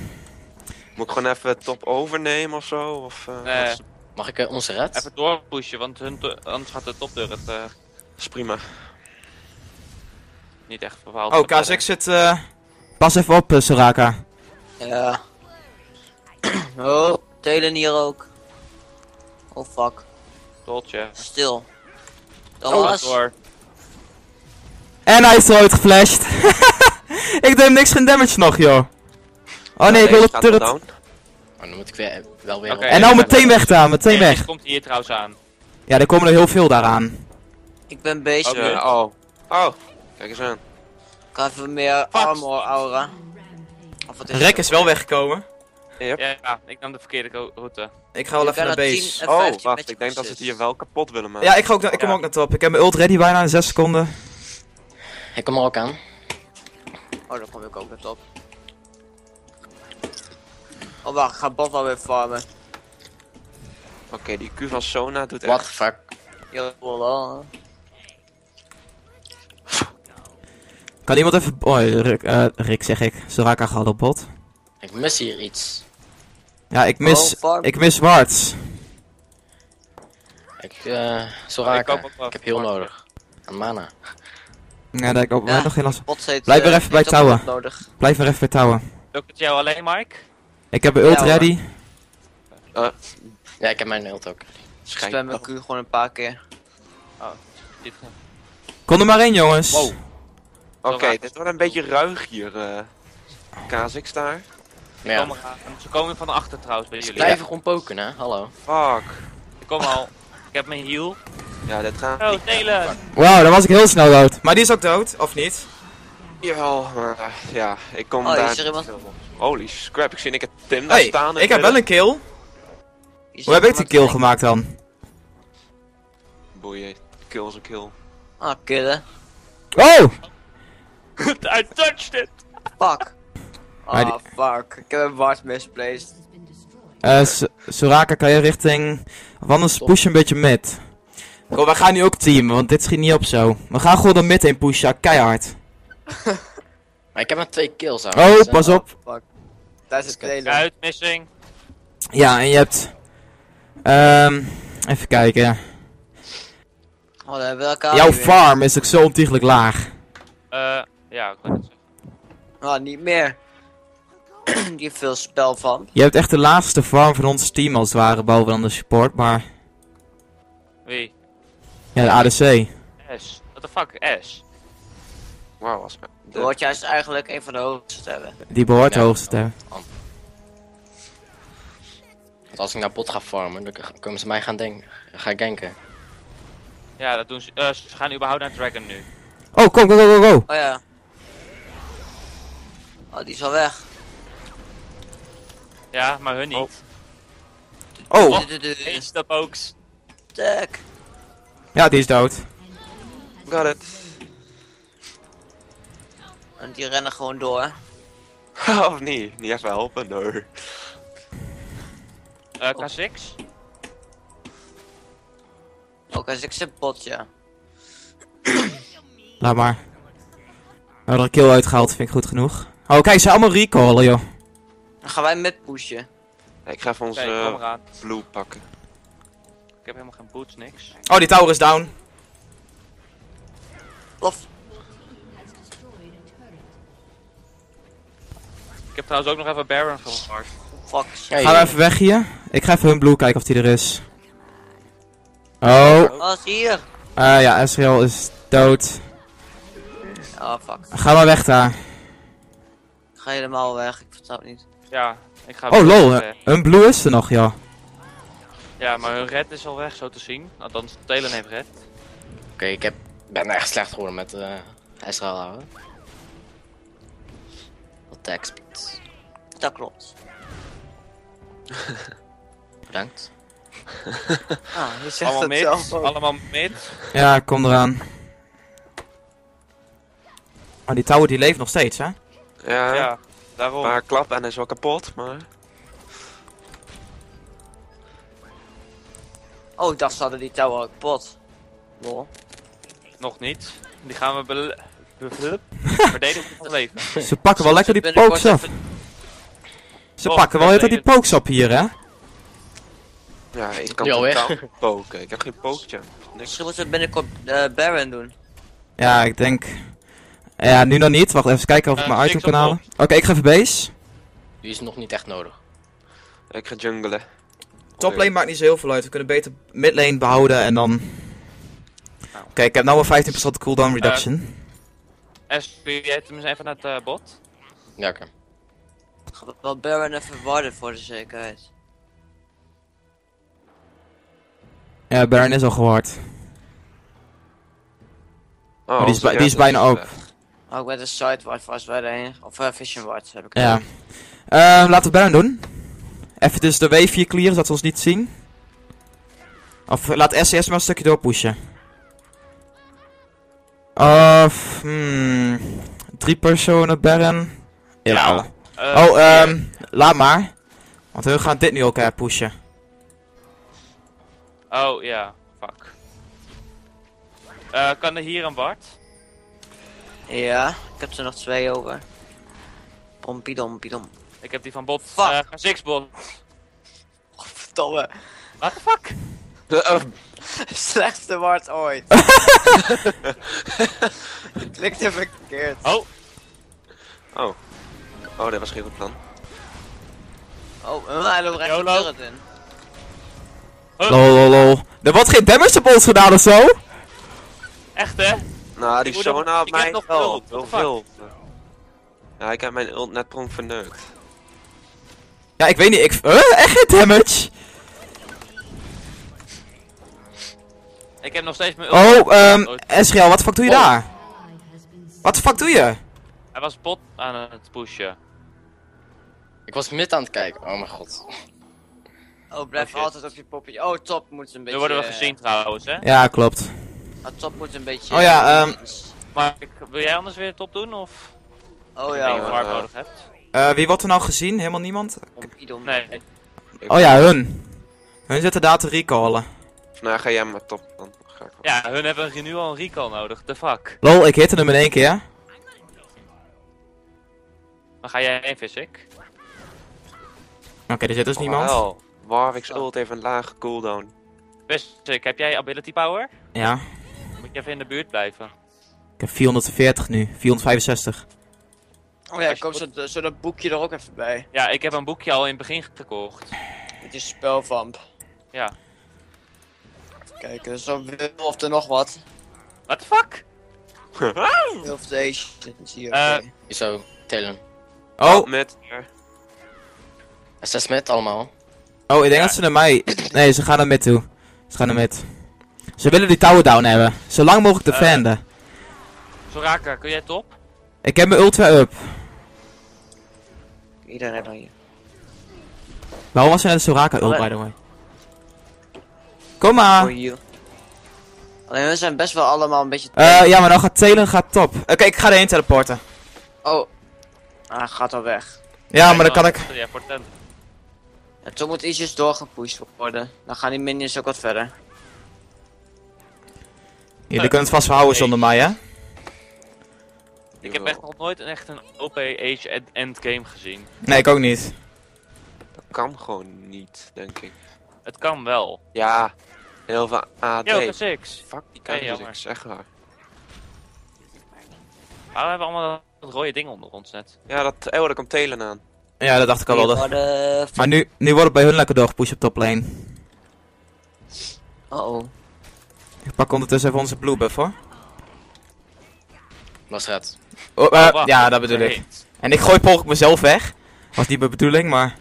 Moet ik gewoon even top overnemen of zo? Of, eh, Nee. is- Mag ik eh, onze red? Even doorpushen, want hun anders gaat de topdeur het eh, is prima. niet echt verhaald. Oh, K6 zit... eh Pas even op, Soraka. ja. oh, Telen hier ook. Oh fuck. Doltje. Stil. Oh, Thomas. door. En hij is eruit geflasht. ik doe hem niks geen damage nog, joh. Oh nee, ik wil gaat turret. down. Oh, dan moet ik weer, wel weer op. En nou meteen weg daar, meteen weg. komt hier trouwens aan. Ja, er komen er heel veel daaraan. Ik ben bezig. Ja, oh. Oh, kijk eens aan. Ik ga even meer armor aura. Of wat is Rek is wel weggekomen. Yep. Ja, ja, ik nam de verkeerde route. Ik ga wel even naar base. 10 en Oh, 15 wacht, ik denk dat ze het hier wel kapot willen maken. Ja, ik, ga ook, ik kom Ja. ook naar top. Ik heb mijn ult ready bijna in 6 seconden. Ik kom er ook aan. Oh, dan kom ik ook net op. Oh, wacht, ik ga bot wel weer farmen. Oké, die Q van Sona doet What echt... the fuck? Jawel. Kan iemand even... Oh, Rick, eh, Rick zeg ik. Soraka gaat op bot. Ik mis hier iets. Ja, ik mis... Oh, ik mis wards. Ik, eh, Oh, ik Soraka. ik heb heel nodig. Aan mana. Ja, daar ik ook Ja. nog geen last Bot zit, Blijf eh, er even bij touwen. Blijf er even bij touwen. Lukt het jou alleen, Mike? Ik heb mijn ult Ja, ready. Ja, ik heb mijn ult ook. Ik Schijn. spam mijn Q gewoon een paar keer. Dit, Kom er maar in, jongens. Wow. Oké, Zo dit wordt een beetje ruig hier. eh K6 daar. Maar ja, komen. Ze komen van achter trouwens bij ze jullie. blijven gewoon poken, hè? Hallo. Fuck. Ik kom al. Ik heb mijn heal. Ja, dit gaat Oh! Wauw, dan was ik heel snel dood. Maar die is ook dood, of niet? Jawel, maar eh, ja, ik kom Oh, daar... is er iemand? Holy scrap, ik zie ik het Tim daar Hey, staan. ik heb wel een kill. Is Hoe heb ik die kill gemaakt dan? Boeien, kill is een kill. Ah, killen. Oh! I touched it! Fuck. Ah, fuck. Ik heb een ward misplaced. Eh, S- Soraka kan je richting... Of anders push je een beetje mid. Kom, wij gaan nu ook teamen, want dit schiet niet op zo. We gaan gewoon de mid in pushen, keihard. Maar ik heb maar twee kills aan. Oh, pas op. Daar is het hele. Uit, missing. Ja, en je hebt... Ehm, even kijken. Oh, hebben we elkaar Jouw farm is ook zo ontiegelijk laag. Eh, ja, ik zeggen. Oh, niet meer. Die heeft veel spel van. Je hebt echt de laagste farm van ons team als het ware, behalve dan de support, maar... Wie? Ja, de ADC. S. What the fuck, S? Wauw, was me. Je hoort juist eigenlijk een van de hoogste te hebben. Die behoort Ja. de hoogste te hebben. Want als ik naar bot ga farmen, dan k- kunnen ze mij gaan denken. Gaan ganken. Ja, dat doen ze. eh, ze gaan überhaupt naar Dragon nu. Oh, kom, go, go, go, go. Oh ja. Oh, die is al weg. Ja, maar hun niet. Oh, du- Eén stap ook. Tek. Ja, die is dood. Got it. En die rennen gewoon door. of niet? Niet even helpen? Nee. Eh, K6? Ook als ik zit bot, ja. Laat maar. We hebben er een kill uitgehaald, vind ik goed genoeg. Oh, kijk, ze allemaal recallen, joh. Dan gaan wij met pushen. Ik ga even onze blue pakken. Ik heb helemaal geen boots, niks. Oh, die tower is down. Of. Ik heb trouwens ook nog even Baron gemaakt. Fuck. Hey. Gaan we even weg hier. Ik ga even hun blue kijken of die er is. Oh, Oh, is hier. eh ja, Ezreal is dood. Oh, fuck. Ga maar weg daar. Ik ga helemaal weg. Ik vertrouw het niet. Ja, ik ga Oh lol, weg. hun blue is er nog, ja. Ja, maar hun red is al weg, zo te zien. Althans, Telen heeft red. Oké, ik heb, ben echt slecht geworden met eh Israël houden. Attack speed. Dat klopt. Bedankt. Ah, je zegt Allemaal het mid, zelf ook. allemaal mid. Ja, ik kom eraan. Oh, die tower die leeft nog steeds, hè? Ja, Ja, een daarom. paar klappen en hij is wel kapot, maar... Oh, ik dacht ze hadden die touw ook kapot. Lol. Nog niet. Die gaan we bele- be- verdedigen van het leven. Ze pakken wel lekker die pokes af. Ze Oh, pakken wel dat lekker die pokes op hier, hè? Ja, ik kan totaal niet poken. Ik heb geen pookje. Niks. Misschien moeten we binnenkort eh Baron doen. Ja, ik denk... Ja, nu nog niet. Wacht even kijken of ik Eh, mijn item kan halen. Oké, ik ga even base. Die is nog niet echt nodig. Ik ga jungelen. Top lane maakt niet zo heel veel uit. We kunnen beter mid lane behouden en dan... Oké, ik heb nou wel 15% cooldown reduction. S, kun jij tenminste even naar het eh, bot? Ja, oké. Ik ga wel Baron even warden voor de zekerheid. Ja, Baron is al gewaard. Oh, die is onze bij- die is red bijna ook. Oh, ik ben de sideward vast bij de. Of uh, vision ward heb ik. Ja. Ehm, laten we Baron doen. Even dus de wave hier clearen, zodat ze ons niet zien. Of eh, laat SCS maar een stukje doorpushen. Of, hmm, drie personen Baron. Ja. Eh, Oh, ehm, laat maar. Want we gaan dit nu elkaar pushen. Oh, ja. Fuck. Eh, kan er hier een Bart? Ja, ik heb er nog twee over. Pompidom, pidom. Ik heb die van bot. Fuck. K6 bot. Verdomme. What the fuck? Eh, Slechtste ward ooit. Klikte verkeerd. Oh, Oh. Oh, dat was geen goed plan. Oh, uh, hij loopt recht de turret in. Lol, lol, lol. Er wordt geen damage op ons gedaan of zo? echt hè? Nou, die Ik Sona ik heb mij nog wel ult, heel veel. Ja, ik heb mijn ult net pronk verneukt. Ja, ik weet niet. Ik... Huh? Echt geen damage? Ik heb nog steeds mijn. Oh, ehm, Ezreal, wat de fuck doe je daar? Wat de fuck doe je? Hij was bot aan het pushen. Ik was mid aan het kijken. Oh mijn god. Oh, blijf Oh, altijd op je poppie. Oh, top moet een beetje... Nu worden we eh, gezien trouwens hè? Ja, klopt. ah, top moet een beetje... Oh ja, ehm, Maar ik- wil jij anders weer top doen of? Oh ja, je hoor. hard nodig hebt. Eh, wie wordt er nou gezien? Helemaal niemand? Nee. Ik Ik- Oh ja, hun. Hun zitten daar te recallen. Nou, ga jij maar top. Dan ga ik wel. Ja, hun hebben nu al een recall nodig. The fuck. Lol, ik hitte hem in één keer. Dan ga jij heen, Physic. Oké, er zit dus niemand. Oh, wel. Warwick's ult heeft een lage cooldown. Physic, heb jij ability power? Ja. Dan moet je even in de buurt blijven. Ik heb 440 nu. 465. Oh ja, Als je kom zo, zo dat boekje er ook even bij. Ja, ik heb een boekje al in het begin gekocht. Het is spelvamp. Ja. Even kijken, zo wil of er nog wat. What the fuck? Wil of deze. Hier, Eh. Zo, Telen. Oh, Met. SS met allemaal. oh, ik denk Ja. dat ze naar mij... Nee, ze gaan naar mid toe. Ze gaan naar mid. Ze willen die tower down hebben. Zo lang mogelijk Eh. defenden. Soraka, kun jij top? Ik heb mijn ultra up. Iedereen heeft dan hier. Waarom was er net een Soraka ult, Oh, by the way? Kom maar. Alleen we zijn best wel allemaal een beetje... Eh, ja, maar dan gaat Telen gaat top. Oké, ik ga erheen teleporten. Oh. Ah, hij gaat al weg. Ja, maar dan kan ik... Ja, voor tent. Ja, toen moet ietsjes doorgepusht worden. Dan gaan die minions ook wat verder. Jullie kunnen het vast verhouden zonder mij, hè? Ik heb echt nog nooit een, echt een OP Age end- endgame gezien. Nee, ik ook niet. Dat kan gewoon niet, denk ik. Het kan wel. Ja, heel veel AD. Yo, K6. Fuck die kan ik echt waar. Waarom hebben we allemaal dat rode ding onder ons net? Ja, dat, oh, daar komt Telen aan. Ja, dat dacht ik al wel. dat- Maar de... Maar nu, nu wordt het bij hun lekker doorgepusht op top lane. Uh oh. Ik pak ondertussen even onze blue buff, hoor. Was red. Oh, Oh, eh, wacht. ja, dat bedoel ik. En ik gooi per mezelf weg. Was niet mijn bedoeling, maar...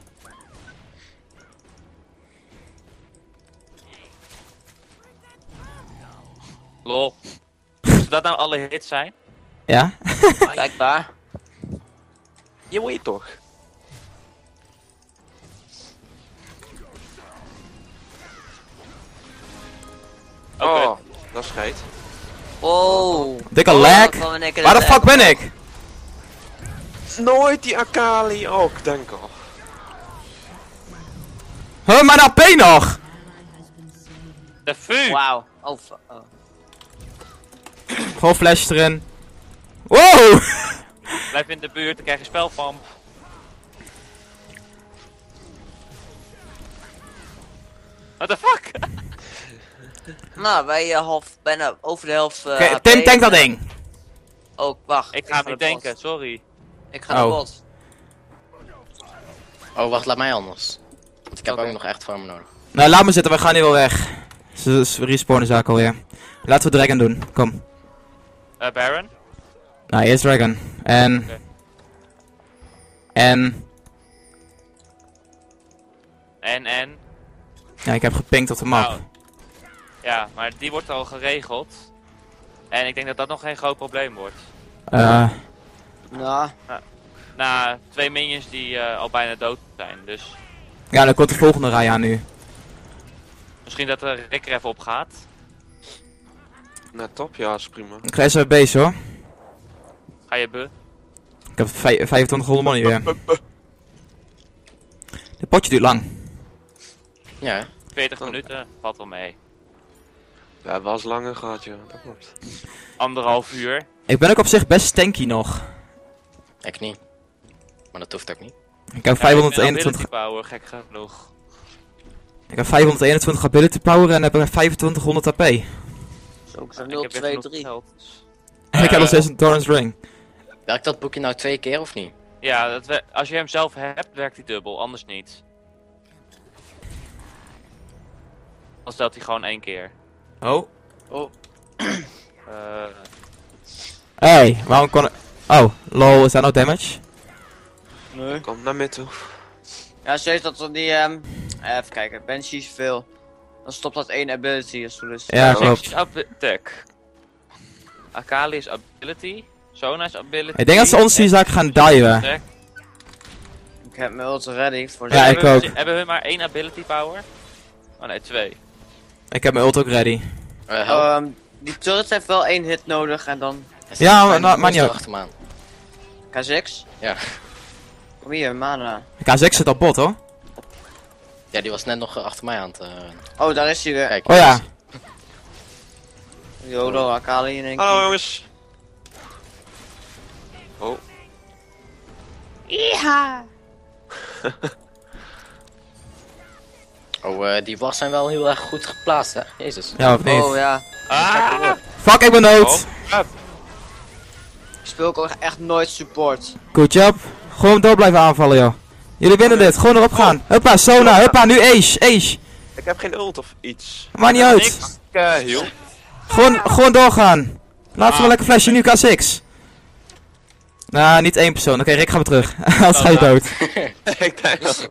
Lol. Als dat nou alle hits zijn? Ja? Kijk daar. Je weet toch? Oké. Oh, dat scheidt. Wow. Dikke Oh, lag. Waar de fuck ben ik? Nooit die Akali ook, denk ik al. Huh, mijn AP nog! De vuur! Wauw. Oh, fu- oh. Gewoon flash erin. Wow! Blijf in de buurt, dan krijg je spelvamp. What the fuck? Nou, wij eh, half, bijna over de helft. eh, Oké. Tim, tank dat ding. Oh, wacht. Ik ga hem niet denken, sorry. Ik ga naar Oh. bot. Oh, wacht, laat mij anders. Want ik heb ook nog echt farmen nodig. Nou, laat me zitten, we gaan hier wel weg. Ze, respawnen zaak alweer. Laten we Dragon doen, kom. Eh Baron? Nou, eerst Dragon. En... En... En, en? Ja, ik heb gepinkt op de map. Nou, ja, maar die wordt al geregeld. En ik denk dat dat nog geen groot probleem wordt. Eh... Nou, Na twee minions die eh, al bijna dood zijn. Dus ja, dan komt de volgende rij aan nu. misschien dat de Rick er even op gaat. Nou, top, ja, is prima. Ik ga even bezig hoor. Ga je be? Ik heb vij- 2500 money weer. Dit potje duurt lang. Ja, hè? 40 minuten, valt wel mee. Ja, het was langer gehad, ja, dat klopt. Anderhalf uur. Ik ben ook op zich best tanky nog. ik niet. Maar dat hoeft ook niet. Ik heb Ja, ik ben 521, ability power, gek genoeg. ik heb 521 ability power en heb ik 2500 AP. En zo, Ik 0, heb weer 2, genoeg 3. geld, dus- ik heb Eh, nog steeds een Torrens Ring. Werkt dat boekje nou twee keer of niet? Ja, dat we- als je hem zelf hebt, werkt hij dubbel, anders niet. Dan stelt hij gewoon één keer. Oh. Eh, Hey, waarom kon ik... Oh, lol, is dat nou damage? Nee. Kom naar mid toe. Ja, steeds dat er die, ehm even kijken, Banshee is veel. Dan stopt dat één ability als is. Ja, Oh. klopt. Tech. Akali is ability. Sona is ability. Ik denk dat ze ons die zaak gaan diven. Ik heb mijn ult ready voor Ja, ik ook. Hebben we maar één ability power? Oh nee, twee. Ik heb mijn ult ook ready. Eh. Ehm, die turret heeft wel één hit nodig en dan ja, maar- maar niet monster uit. achter me aan. K6. Ja. Kom hier, mana. K6 zit op bot hoor. Ja, die was net nog eh, achter mij aan het... eh, Oh, daar is hij weer. Kijk. Oh ja. Yolo, Akali in één Hallo keer. jongens. Oh, Oh, eh, die was zijn wel heel erg goed geplaatst, hè? Jezus. Ja, of niet? Oh ja. Ah! Fuck, ik ben dood. Oh. Ik speel ook echt nooit support. Good job. Gewoon door blijven aanvallen, joh. Jullie winnen dit. Gewoon erop gaan. Huppa, Sona. Huppa, nu Ace. Ace. ik heb geen ult of iets. Maakt niet uit. Ik, eh, heel. Gewoon, gewoon doorgaan. Laat ze wel lekker flesje, nu K6. Nou, niet één persoon. Oké, Rick, ga maar terug. Als ga je dood. ik denk dat.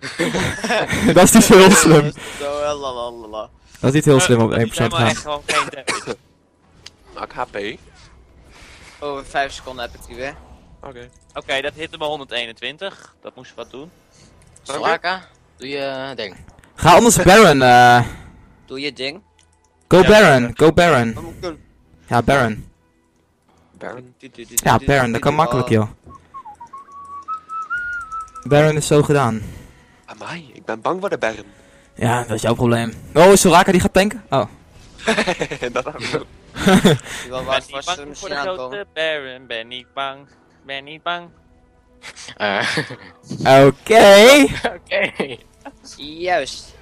dat is niet zo heel slim. Zo, eh, lalalala. Dat is niet heel slim om op Eh, één persoon te gaan. echt gewoon geen damage. Maak HP. Over 5 seconden heb ik die weer. Oké. Oké, dat hitte me 121. Dat moest wat doen. Soraka, doe je eh, ding. Ga anders Baron. eh Doe je ding. go Ja, Baron. Go Baron. Ik doen? Ja, Baron. Baron. Ja, Baron. Dat kan makkelijk, joh. Baron is zo gedaan. Amai, ik ben bang voor de Baron. Ja, dat is jouw probleem. Oh, Soraka die gaat tanken? Oh. dat had ik ook. Ben wat niet vast bang voor de grote Baron. Ben niet bang. Ben niet bang. Eh, Oké. Oké. Juist.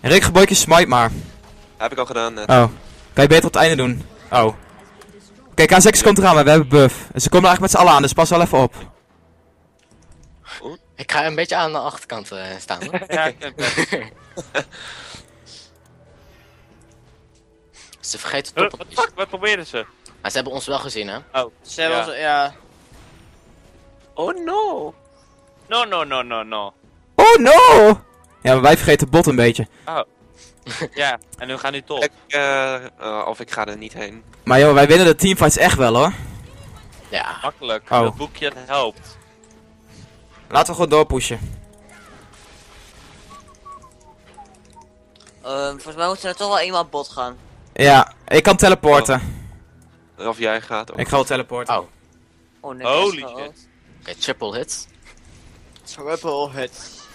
Rick, gebruik je smite maar. Heb ik al gedaan net. Oh. Kan je beter op het einde doen? Oh. Oké, K6 komt eraan, maar we hebben buff. En ze komen eigenlijk met z'n allen aan, dus pas wel even op. Ik ga een beetje aan de achterkant eh, staan, hoor. Ja, ik. Ze vergeten top. Wat fuck, wat proberen ze? Maar ze hebben ons wel gezien, hè? Ze hebben Ja. ons, ja. Oh no. No, no, no, no, no. Oh no! Ja, maar wij vergeten bot een beetje. Ja, en we gaan nu top. Ik, eh, eh, of ik ga er niet heen. Maar joh, wij winnen de teamfights echt wel hoor. Ja. Makkelijk. Oh. Dat boekje helpt. Laten we gewoon doorpushen. Ehm, volgens mij moet er toch wel iemand bot gaan. Ja, ik kan teleporten. Of jij gaat ook. Ik ga wel teleporten. Oh. Oh nee. Holy shit. Oké, triple hits. Triple hit.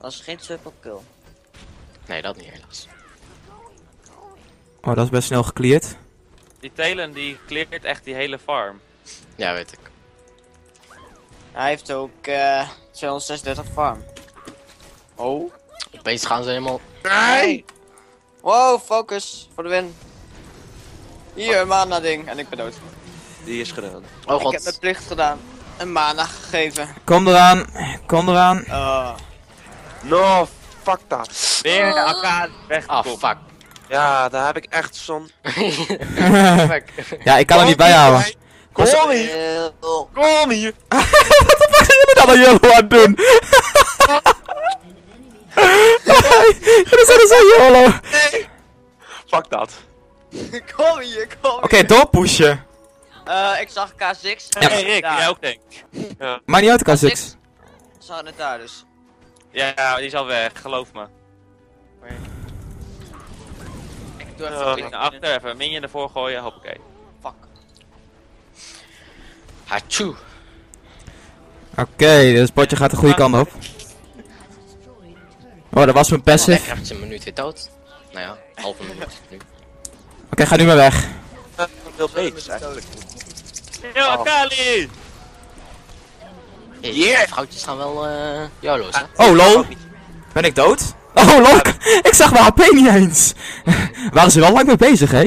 Dat is geen triple kill. Nee, dat niet helaas. Oh, dat is best snel gecleared. Die Telen die cleart echt die hele farm. Ja, weet ik. Hij heeft ook eh 236 farm. Oh. Opeens gaan ze helemaal... Nee! Wow, focus. Voor de win. Hier, mana ding. En ik ben dood. Die is gedaan. Oh Ik heb god. mijn plicht gedaan. Een mana gegeven. Kom eraan, kom eraan. No, fuck dat. Weer elkaar weg. Ah, fuck. Ja, daar heb ik echt zo'n... fuck. ja, ik kan er niet bij houden. Kom hier! Kom hier! Wat zijn jullie dan aan Yellow aan het doen? Jullie zijn er YOLO. Fuck dat. Kom hier, kom hier. Oké, doorpushen. Eh, ik zag K6. Hey Rick, Daar. jij ook denk. Maar niet uit K6. Ze hadden het daar dus. Ja, die is al weg, geloof me. Ik doe even een Ik naar achter even, minion ervoor gooien, hoppakee. Fuck. Hachu. Oké, dus het potje gaat de goede kant op. Oh, dat was mijn passive. Echt een minuut weer dood. Nou ja, halve minuut nu. Oké, ga nu maar weg. Heel beter eigenlijk. Yo, Kali! Hey, Yeah. Vrouwtjes gaan wel eh YOLO's, hè? Oh, lol. Ben ik dood? Oh, lol. Ik zag mijn HP niet eens. Waren ze wel lang mee bezig, hé?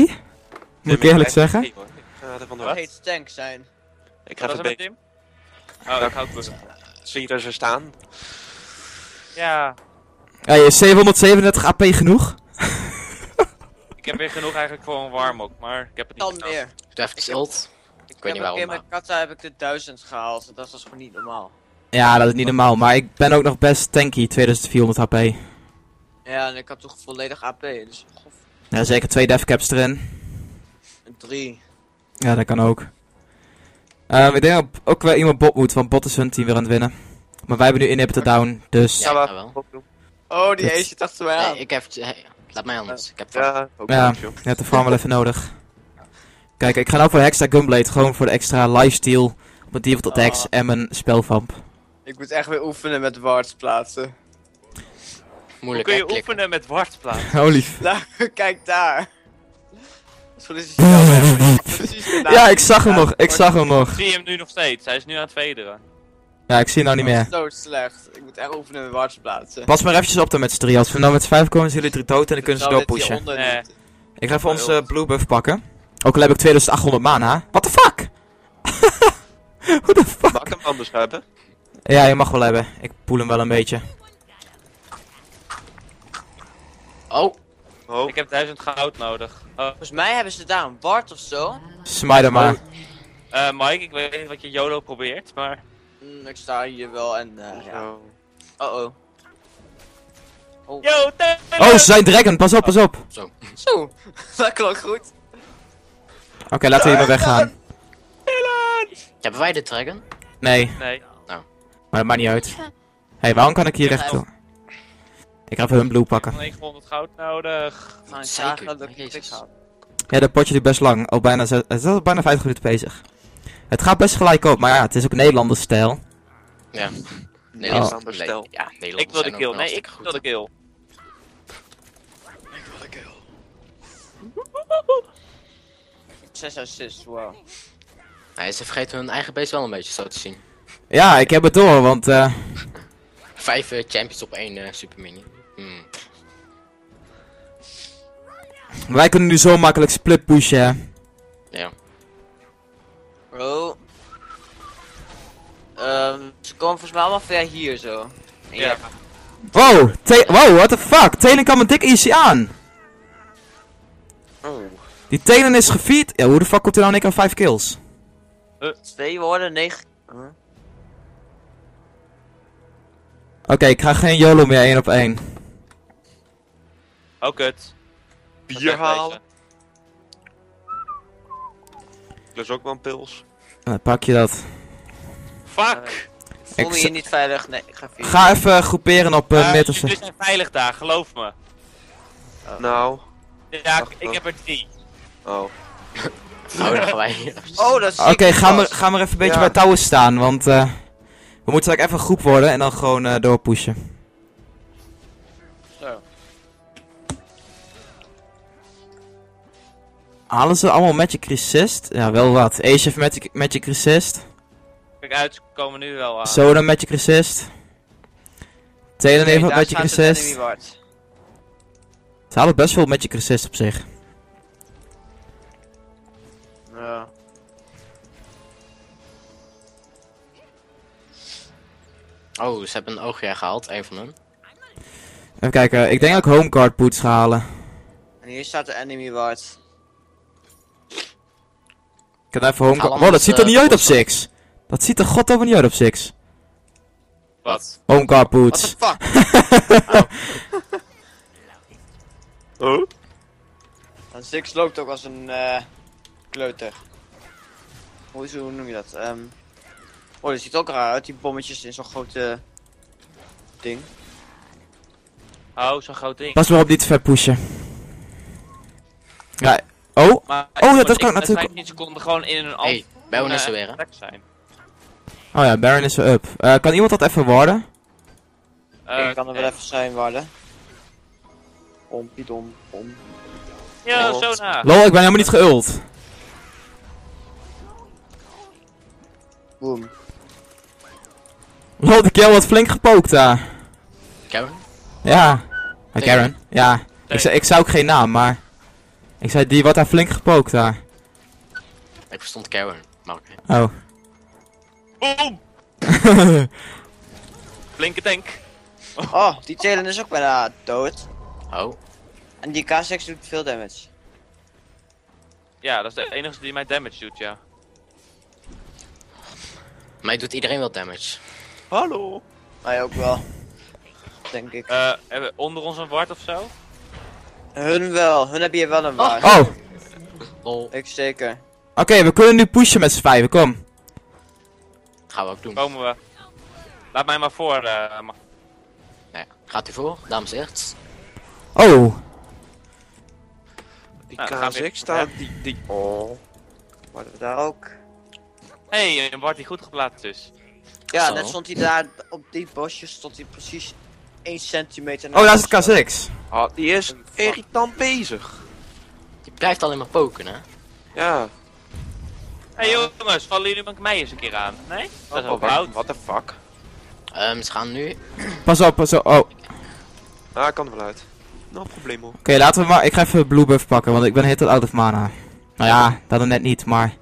Moet ik eerlijk zeggen. Ik ga er Dat tank zijn. Ik ga er Tim? Oh, ik hou het Zie je daar zo staan? Ja, Ja, je 737 AP genoeg? ik heb weer genoeg eigenlijk voor een warm-up, maar ik heb het niet Dan gedaan. meer. Doe even ult. Ik weet niet heb een keer waarom, met Kata heb ik de 1000 gehaald. Dat was gewoon niet normaal. Ja, dat is niet normaal. Maar ik ben ook nog best tanky, 2400 HP. Ja, en ik had toch volledig AP. Dus gof, Ja, zeker twee defcaps erin. een 3. Ja, dat kan ook. Ehm, ik denk dat ook wel iemand bot moet, want bot is hun team weer aan het winnen. Maar wij hebben nu inhibitor down, dus... Ja, maar-. Oh, die Dit- Ace achter mij aan. Nee, ik heb... Hey, laat mij anders. Ik heb... Ja, ook Ja, je hebt de farm wel even nodig. Kijk, ik ga nou voor Hexta Gunblade, gewoon voor de extra lifesteal op mijn default attacks Ah. en mijn spelvamp. Ik moet echt weer oefenen met wards plaatsen. Hoe Moeilijk kun hè, je klikken. oefenen met wartplaat? Holy Nou, kijk daar. Is. Ja, ik zag hem nog. Ik zag hem nog. Ik zie hem nu nog steeds. Hij is nu aan het vederen. Ja, ik zie hem nou niet meer. Zo slecht. Ik moet echt oefenen met warts plaatsen. Pas maar eventjes op dan met z'n drie. Als we nou met z'n vijf komen, zijn jullie drie dood en dan kunnen ze doorpushen. Nee. Ik ga even onze blue buff pakken. Ook al heb ik 2800 mana. What the fuck? Hoe de fuck? Mag ik hem anders hebben? Ja, je mag wel hebben. Ik poel hem wel een beetje. Oh, Oh, Ik heb 1000 goud nodig. Oh, Volgens mij hebben ze daar een ward of zo. Smijt hem maar. eh, Mike, ik weet niet wat je YOLO probeert, maar... Mm, ik sta hier wel en eh ja. zo. Oh oh. Oh. Yo! Oh, ze zijn dragon. Pas op, pas op. Oké, Zo, dat klonk goed. Laten we hier maar weggaan. hebben wij de dragon? Nee, Nee. maar dat maakt niet uit. Hé, hey, waarom kan ik hier echt... Ik ga even hun blue pakken. 900 goud nodig. Nou, ik Zeker, dat ik. Ja, dat potje duurt best lang. Al bijna, het is al bijna 50 minuten bezig. Het gaat best gelijk op, maar ja, het is ook Nederlanders stijl. Ja. Nederlanders nee, stel. Ja, Nederlanders Ik wil de kill. Nee, ik wil de goed. kill. Zes assists, wow. Nee, ze vergeten hun eigen base wel een beetje zo te zien. Ja, ik heb het door, want eh, Vijf eh, champions op één eh, super mini. Hmm. wij kunnen nu zo makkelijk split pushen. hè. Ja. Bro. Ehm, ze komen volgens mij allemaal ver hier zo. En Ja. Wow, wow, what the fuck? Telen kan me dik easy aan. Oh. Die Telen is gefeed. Ja, hoe de fuck komt hij nou keer aan 5 kills? Twee woorden, negen. Huh? Oké, ik ga geen YOLO meer 1 op 1. Oh, kut. Bier halen. Dat is ook wel een pils. Dan pak je dat. Fuck! Ik voel Ik me hier niet veilig. Nee, ik ga vier. Ga even groeperen op uh, mid of zo. jullie zijn veilig daar, geloof me. Nou. Ja, ik, ik heb er drie. Oh. Oh, dan gaan wij. Oh, dat is Oké, ga, maar, ga maar even een beetje Ja. bij touwen staan, want eh, we moeten straks even een groep worden en dan gewoon eh, doorpushen. Zo. Halen ze allemaal Magic Resist? Ja, wel wat. Ace heeft Magic, Magic Resist. Kijk uit, ze komen nu wel aan. Soda Magic Resist. Telen wat Magic staat het Resist. Ze halen best veel Magic Resist op zich. Oh, ze hebben een oogjaar gehaald, een van hen. Even kijken, ik denk dat ik Homeguard Boots ga halen. En hier staat de enemy ward. Ik kan even. Allemaal Wow, dat ziet er met, niet eh, uit op. 6. Dat ziet er goddomme niet uit op 6. Wat? Homeguard What Boots. the fuck? Oh? En Six loopt ook als een eh kleuter. Hoe, is- hoe noem je dat? Ehm Oh, dat ziet ook raar uit, die bommetjes in zo'n grote ding. Oh, zo'n groot ding. Pas maar op niet te ver pushen. Ja, oh. Maar, Oh, ja, dat ik kan natuurlijk- 15 seconden gewoon in een Hey, Baron is er weer, hè? zijn. Oh ja, Baron is weer up. Eh, kan iemand dat even worden? Eh, ik kan er wel even zijn waarde. Pompidom, pom. Ja, Oh. zo na. Lol, ik ben helemaal niet geult. Boom. Lol, de kill wordt flink gepookt daar. Karen? Ja. Tegen? Karen. Ja. Ik, zei, ik zou ook geen naam, maar... Ik zei, die wordt daar flink gepookt daar. Ik verstond Karen, maar oké. Oh. Boom! Flinke tank. Oh, die Telen is ook bijna dood. Oh, En die K6 doet veel damage. Ja, dat is de enige die mij damage doet, ja. mij doet iedereen wel damage. Hallo. Mij ook wel. Denk ik. Eh, hebben we onder ons een ward of zo? Hun wel, hun hebben hier wel een waard. Oh. Lol, Ik zeker. Oké, we kunnen nu pushen met z'n vijven, kom. dat gaan we ook doen. Komen we. Laat mij maar voor. eh, ma- Ja, gaat u voor, dames en heren? Oh. Die Nou, dan gaan we K6 weer- staat, die, die... Oh. Worden we daar ook? hey, een ward die goed geplaatst is. Ja, Zo. net stond hij daar op die bosje, stond hij precies 1 centimeter Oh, daar is het K6. Oh, die is irritant bezig. Die blijft alleen maar poken, hè? Ja. Hé hey, jongens, vallen jullie met mij eens een keer aan? Nee? Dat is Oh, ook wat- oud. What the fuck? Ehm, ze gaan nu... Pas op, pas op. Oh, oké, Ah, ik kan er wel uit. No probleem hoor. laten we maar... Ik ga even blue buff pakken, want ik ben heel out of mana. Nou ja, dat dan net niet, maar...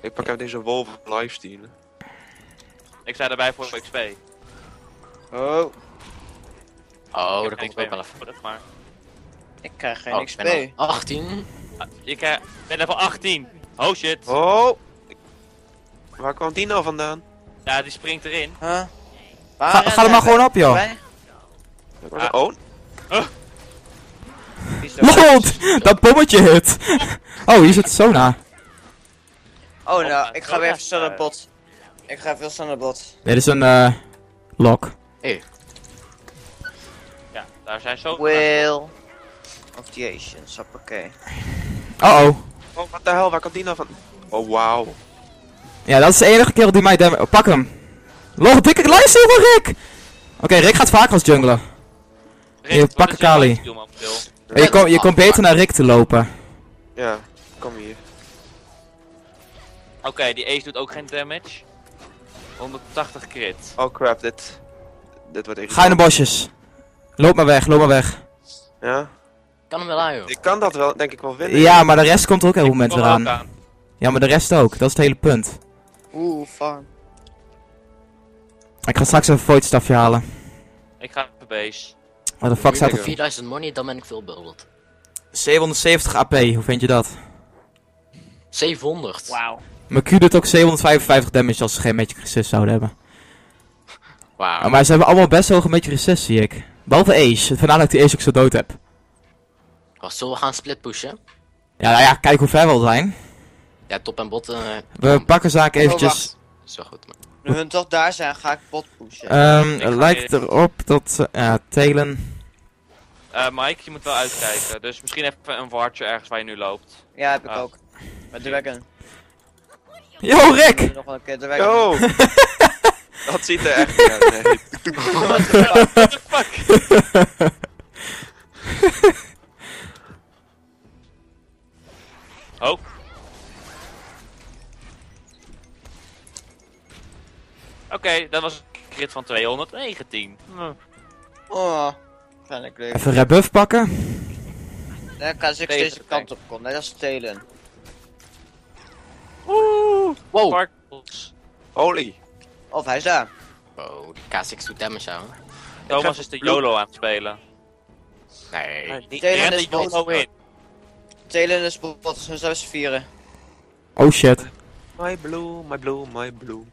Ik pak even deze wolf lifesteal. Ik sta erbij voor XP. Oh, Oh, Ik dat komt ook wel even. maar... ik krijg geen Oh, ik XP. ben al 18. Ah, Ik eh, ben level 18. Oh shit. Oh! Waar kwam die nou vandaan? Ja, die springt erin. Huh? Ga, ga er maar gewoon op, joh. Ik. Oh. LOL, dat bommetje hit. Oh, hier zit Sona. Oh, Oh, nou, ik ga zo weer even snel naar bot. Ik ga even snel naar bot. Dit is een eh lock. Ja, daar zijn zo... Will of the Asians, hoppakee. Oh oh. oh, wat de hel, waar kwam die nou van? Oh, wauw. Ja, dat is de enige kerel die mij damage... Oh, pak hem. Lol, dikke van Rick. Oké, Rick gaat vaak als jungler. Rick, Hier, wat pak is een jouw Kali. je, kom, je komt beter naar Rick te lopen. Ja, kom hier. Oké, die ace doet ook geen damage. 180 crit. Oh crap, dit... Dit wordt Ga in de bosjes. Loop maar weg, loop maar weg. Ja? Kan hem wel aan, joh. Ik kan dat wel, denk ik wel winnen. Ja, maar de rest komt er ook elk moment weer ook aan. Ja, maar de rest ook. Dat is het hele punt. Oeh, farm. Ik ga straks even een void stafje halen. Ik ga even base. Wat de fuck staat er? 4000 money, dan ben ik veel bubbeld. 770 AP, hoe vind je dat? 700. Wauw. Mijn Q doet ook 755 damage als ze geen Magic Resist zouden hebben. Wauw. Oh, maar ze hebben allemaal best hoge Magic Resist, zie ik. Behalve Ace. Vandaar dat ik die Ace ook zo dood heb. Oh, zullen we gaan split pushen? Ja, nou ja, kijk hoe ver we al zijn. Ja, top en bot. eh, We pakken zaken Oh, eventjes. is wel goed. Maar... Nu hun toch daar zijn, ga ik bot pushen. Ehm, Ik lijkt weer- erop dat... eh, ja, Telen... Eh, Mike, je moet wel uitkijken. Dus misschien even een wartje ergens waar je nu loopt. Ja, heb ik Ah. ook. Met Dragon. Yo, Rick! Nog wel een keer Dragon. Yo! dat ziet er echt niet uit, nee. What the fuck? Oh. Oké, dat was een crit van 219. Hm. Oh, vind ik leuk. Even rebuff pakken. Dan kan ik Deze kant op komen, net als stelen. Oeh, Wow. sparkles. Holy. Of hij is daar. Oh, die K6 doet damage aan. Thomas is de YOLO aan het spelen. Nee. Die Telen rent de. YOLO in. Telen is bot, dus zijn ze vieren. Oh shit. My blue, my blue, my blue.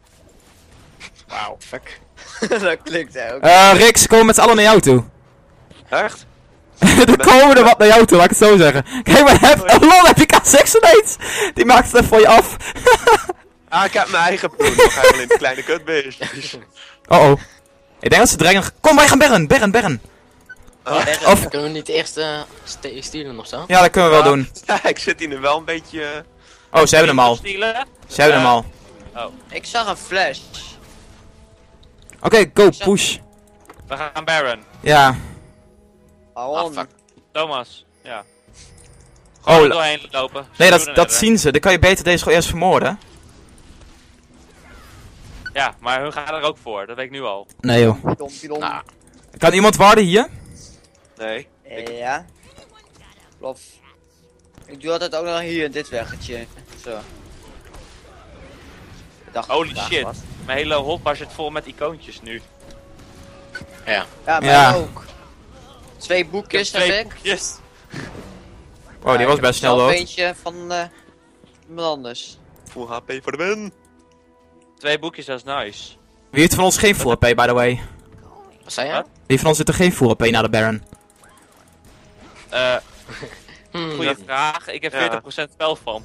Wauw, fuck. dat klinkt hè ook. Eh, Rick, ze komen met z'n allen naar jou toe. Echt? Er komen er wat naar jou toe, laat ik het zo zeggen. Kijk maar, heb, oh, lol, heb je K6 ineens? Die maakt het even voor je af. Ah, ik heb mijn eigen bloed nog helemaal in de kleine kutbeestjes. Oh oh. Ik denk dat ze dreigen. Kom, wij gaan berren, berren, berren. Bergen. Of, Kunnen we niet eerst eh ste- stelen of zo? ja, dat kunnen we wel doen. Ja, ik zit hier nu wel een beetje... eh, Oh, ze hebben hem al. Stealen. Ze hebben hem al. Ik zag een flash. Oké, go, push. We gaan Baron. Ja. Waarom? Ah, fuck. Thomas. Ja. Oh, doorheen lopen. nee, dat, dat zien ze. Dan kan je beter deze gewoon eerst vermoorden. Ja, maar hun gaan er ook voor. Dat weet ik nu al. Nee joh. Pidon, pidon. Nou, Kan iemand warden hier? Nee. Eh, ja. Klopt. Ik doe altijd ook nog hier in dit weggetje. Zo. Ik dacht Holy shit. Mijn hele hotbar zit vol met icoontjes nu. ja. Ja, mij Ja. ook. Twee boekjes heb twee ik. boekjes. Oh, die was best snel dood. eentje van eh iemand anders. Full HP voor de win. Twee boekjes, dat is nice. Wie heeft van ons geen full AP, by the way? Wat zei je? Wie van ons zit er geen full AP na de Baron? Eh, Hmm, goeie vraag. Ik heb Ja. 40% spel van.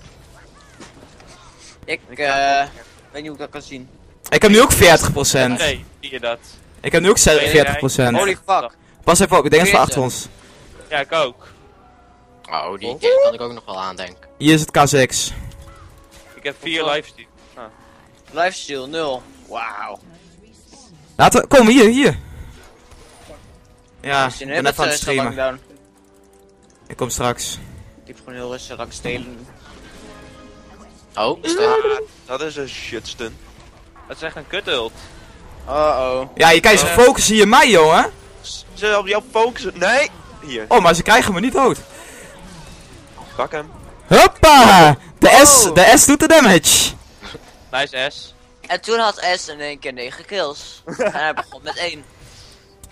Ik Ik eh weet niet hoe ik dat kan zien. Ik heb nu ook 40%. Nee, zie je dat? Ik heb nu ook 40%. Holy fuck. Pas even op, ik denk dat ze 40. achter ons. Ja, ik ook. Oh, die die kan ik ook nog wel aandenken. Hier is het K6. Ik heb 4 Hoeveel? lifesteal. Lifesteal 0. Wauw. Laten we, kom hier, hier. Ja, je ik ben even aan het streamen. down. Ik kom straks. Ik heb gewoon heel rustig lang stelen. Oh, stil. Dat is een shitstun. Dat is echt een kut-ult. Oh oh. Ja, je kijkt, ze Eh. focussen hier mij, jongen. Ze op jou focussen. Nee! Hier, Oh, maar ze krijgen me niet dood. pak hem. Hoppa! De S, Oh. de S doet de damage. Nice S. En toen had S in één keer 9 kills. en hij begon met 1.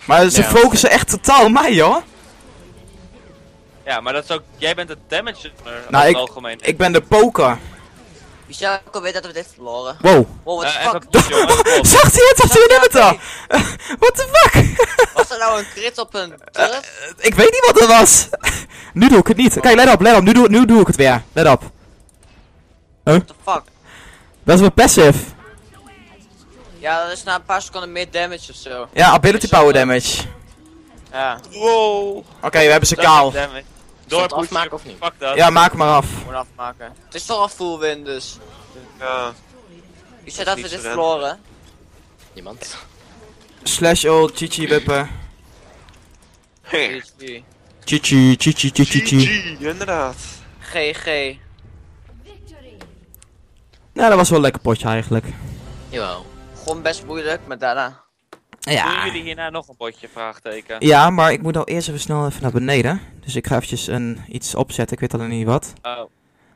Maar ze focussen echt totaal mij, joh. Ja, maar dat is ook... Jij bent de damage Nou, ik- het algemeen. Ik ben de poker. Wie zou ook al weten dat we dit verloren? Wow. Wow, what the Eh, fuck? Zag hij het? Zag hij het al? What the fuck? Was er nou een crit op een turf? ik weet niet wat er was. nu doe ik het niet. Kijk, let op, let op. Nu doe, nu doe ik het weer. Let op. What the fuck? Dat is wel passive. Ja, dat is na een paar seconden meer damage of zo. Ja, ability power damage. Ja, Wow! Oké, we hebben ze kaal. damage. Het afmaken of niet? Fuck dat. Ja, maak maar af. gewoon afmaken. Het is toch al full win dus. Ja. Wie zei dat we dit verloren? Niemand. Slash ult, chichi wippen. GG. Chichi, chichi, chichi, chichi. GG, inderdaad. GG. Nou, dat was wel een lekker potje eigenlijk. Jawel. Gewoon best moeilijk, maar daarna. Doen Ja. jullie hierna nog een potje? Vraagteken. Ja, maar ik moet nou eerst even snel even naar beneden. Dus ik ga eventjes een, iets opzetten, ik weet alleen niet wat. Oh.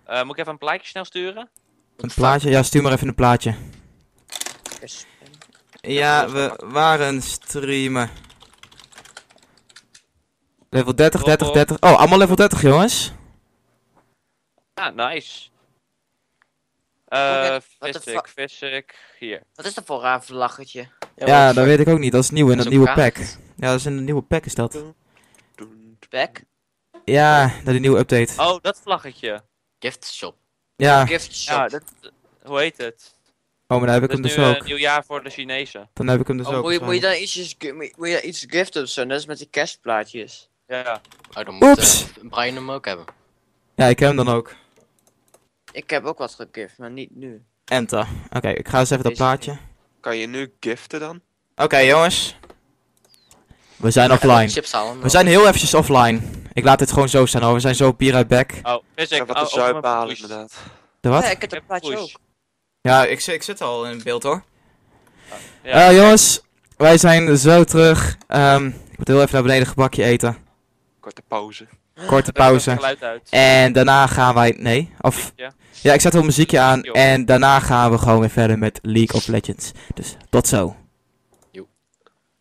Eh, moet ik even een plaatje snel sturen? Een plaatje? Ja, stuur maar even een plaatje. Yes. Ja, we waren streamen. Level 30, 30, 30. Oh, allemaal level 30 jongens. Ah, nice. Eh, what the Physic, Physic, hier. Wat is dat voor raar vlaggetje? Ja, dat weet ik ook niet. Dat is nieuw in Dat nieuwe pack. Ja, dat is in de nieuwe pack is dat. Doen. Back? Ja, dat die nieuwe update. Oh, dat vlaggetje. Gift shop. Ja, Gift shop. Ja, dat... Hoe heet het? oh, maar dan heb ik Dat hem dus nu ook. een nieuw jaar voor de Chinezen. Dan heb ik hem dus Oh, ook. moet, je, moet je dan ietsjes, moet je iets giften of zo? Net als met die kerstplaatjes. Ja. Oh, dan moet Oeps. eh, Brian hem ook hebben. Ja, ik heb hem dan ook. Ik heb ook wat gegift, maar niet nu. Enter. Oké, ik ga eens even dat plaatje. Kan je nu giften dan? Oké, jongens. We zijn offline. We zijn heel eventjes offline. Ik laat dit gewoon zo staan hoor. We zijn zo pier uit back. Oh, Ik Physic. ga wat oh, zuip even halen push. inderdaad. De wat? Ja, ik heb Even plaatje ook. Ja, ik, zit- ik zit al in beeld hoor. Ja. Eh, jongens, wij zijn zo terug. Ehm, ik moet heel even naar beneden een gebakje eten. Korte pauze. Korte pauze. het geluid uit. En daarna gaan wij. Nee, of. Ja. Ja, ik zet wel muziekje aan. En daarna gaan we gewoon weer verder met League of Legends. Dus tot zo. Jo.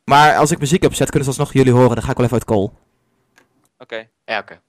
Maar als ik muziek opzet, kunnen ze alsnog jullie horen. Dan ga ik wel even uit call. Oké. Ja, oké.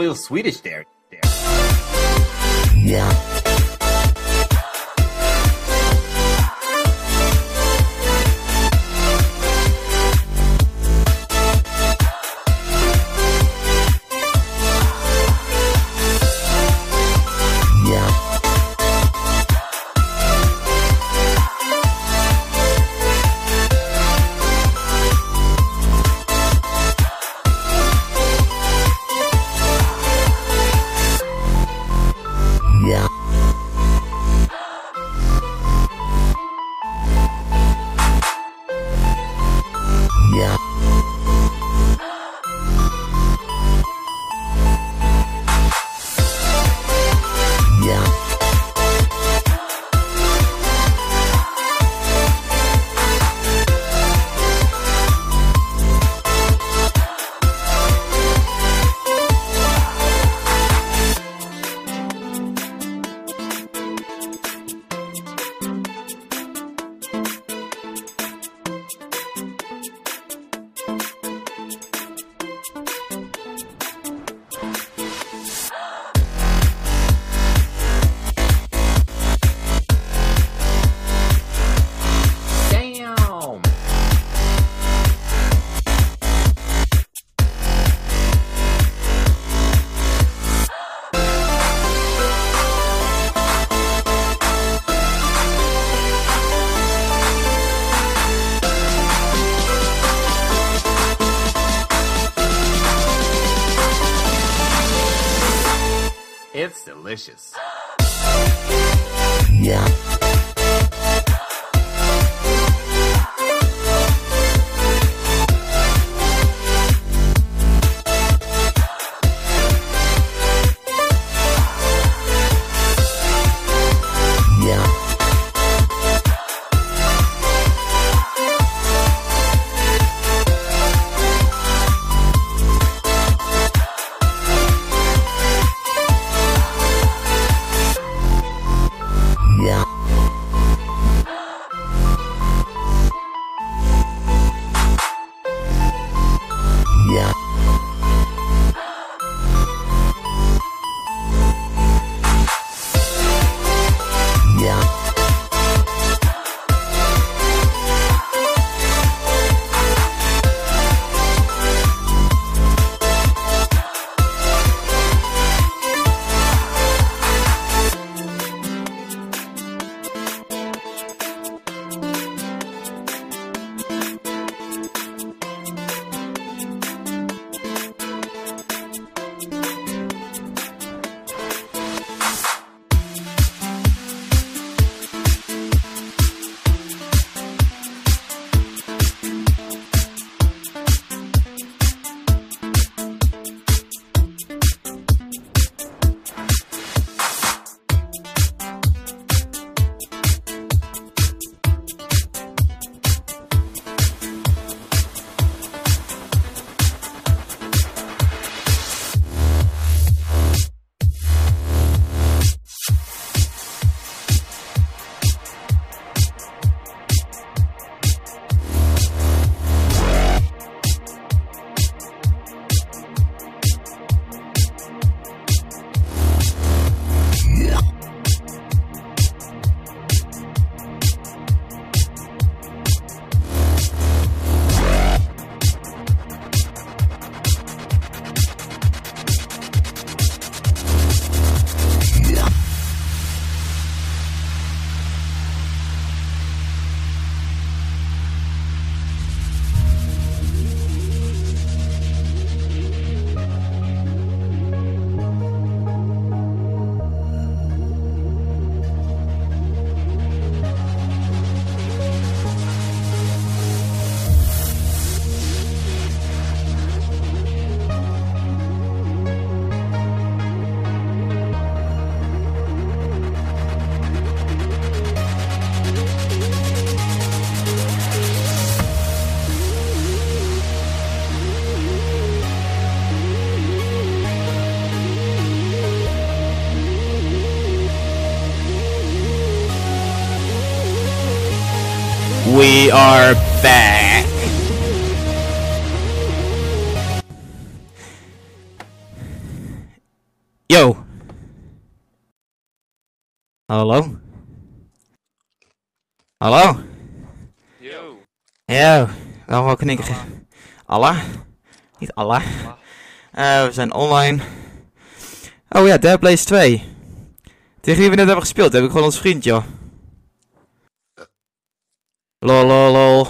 Little Swedish Allah? Niet Allah. Eh, we zijn online. Oh ja, Dead Place 2. Tegen wie we net hebben gespeeld, heb ik gewoon ons vriend, joh. Lol, lol, lol.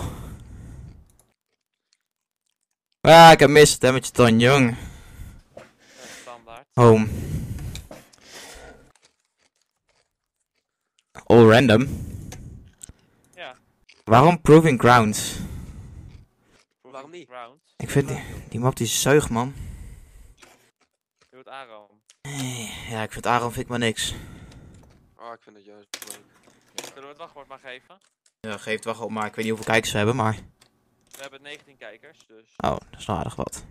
Ah, ik heb mis stemmetje ton, jong. Home. All random. Ja. Waarom Proving Grounds? Waarom niet? Round. Ik vind die, die map die zeug, man. Je wordt Aram. Ja, ik vind Aaron vind ik maar niks. Oh, ik vind het juist leuk. Zullen we het wachtwoord maar geven? Ja, geeft wel op, maar ik weet niet hoeveel kijkers we hebben, maar... We hebben 19 kijkers, dus Oh, dat is wel aardig wat.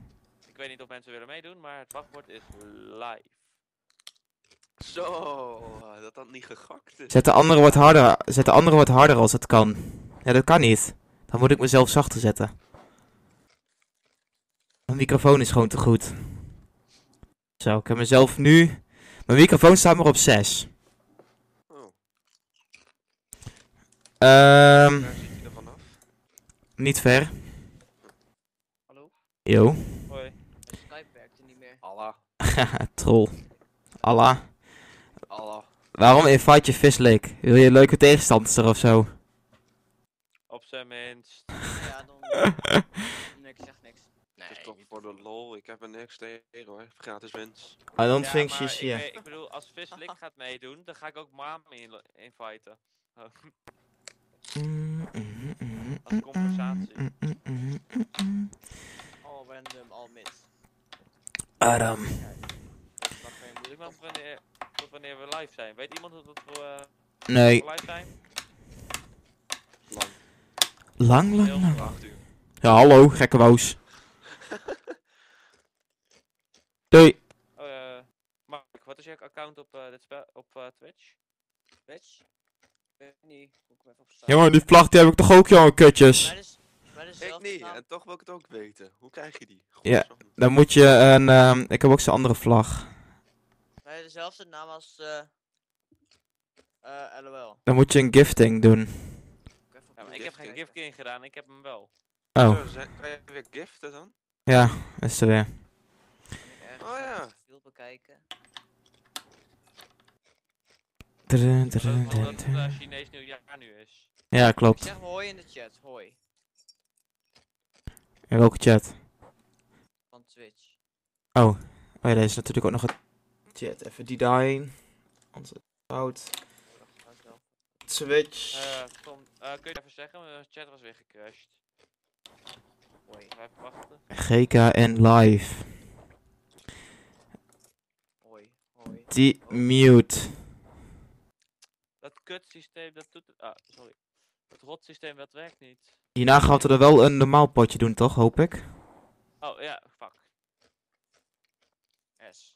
ik weet niet of mensen willen meedoen, maar het wachtwoord is live. Zo, dat had niet gegakt is. Zet de andere wat harder, zet de andere wat harder als het kan. Ja, dat kan niet. Dan moet ik mezelf zachter zetten. Mijn microfoon is gewoon te goed. Zo, ik heb mezelf nu... Mijn microfoon staat maar op 6. Oh, Ehm, waar zit je vanaf? niet ver. Hallo? Yo. Hoi. Skype werkte niet meer. Allah. Troll. Allah. Allah. Waarom invite je Fislake? Wil je leuke tegenstanders er of zo? Op zijn minst. Ja, dan... nee, ik zeg niks. Nee, Het is toch voor de lol, ik heb er niks tegen hoor. Gratis wins. I don't Ja, think she's ik, here. weet- ik bedoel, als Vislik gaat meedoen, dan ga ik ook Maan in inviten. Oh, Als compensatie. All random, all miss. Adam. Ik nog wanneer, wanneer we live zijn? Weet iemand dat we eh, Nee. live zijn? Lang. Lang, lang, lang. Ja, hallo, gekke woos. Doei. Oh, eh, Mark, wat is je account op, eh, dit spel, op eh, Twitch? Weet ik niet. Moet ik. Jongen, die vlag die heb ik toch ook, jongen, kutjes. Is, is Ik niet, en toch wil ik het ook weten. Hoe krijg je die? Ja. Dan moet je een, ehm, ik heb ook zo'n andere vlag. Wij hebben dezelfde naam als eh eh LOL. Dan moet je een gifting doen. Ik even Ja, maar op ik heb geen gifting gedaan, ik heb hem wel. Oh, kan je weer giften dan? Ja, is er weer. Oh ja. het profiel bekijken. Dun, dun, dun, omdat het eh, Chinees nieuwjaar nu is. Ja, Ik klopt. zeg hoi in de chat, hoi. In welke chat? Van Twitch. Oh ja, deze is natuurlijk ook nog een chat. Even die daarheen. Onze fout. Wel. Switch. Eh, Tom, eh, kun je even zeggen? Mijn chat was weer gecrashed. Wachten. GKN live. Hoi. Hoi. Die mute. Dat kutsysteem, dat doet... Ah, sorry. Dat rotsysteem, dat werkt niet. Hierna gaan we er wel een normaal potje doen, toch? Hoop ik. Oh, ja, fuck. S.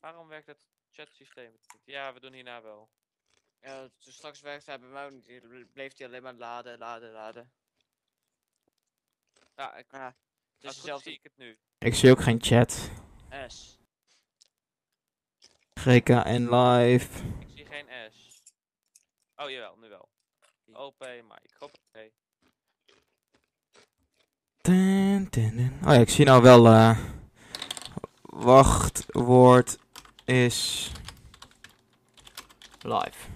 Waarom werkt het chatsysteem niet? Ja, we doen hierna wel. Ja, toen straks werkte hij bij mij ook niet. Bleef hij alleen maar laden, laden, laden. Ja, ik, Ah, het is goed is, zie dezelfde ik het nu. Ik zie ook geen chat. S. GKN live. Ik zie geen S. Oh, jawel, nu wel. OP, Mike. Hoppakee. Dun, dun, dun. Oh ja, ik zie nou wel. eh wachtwoord is live.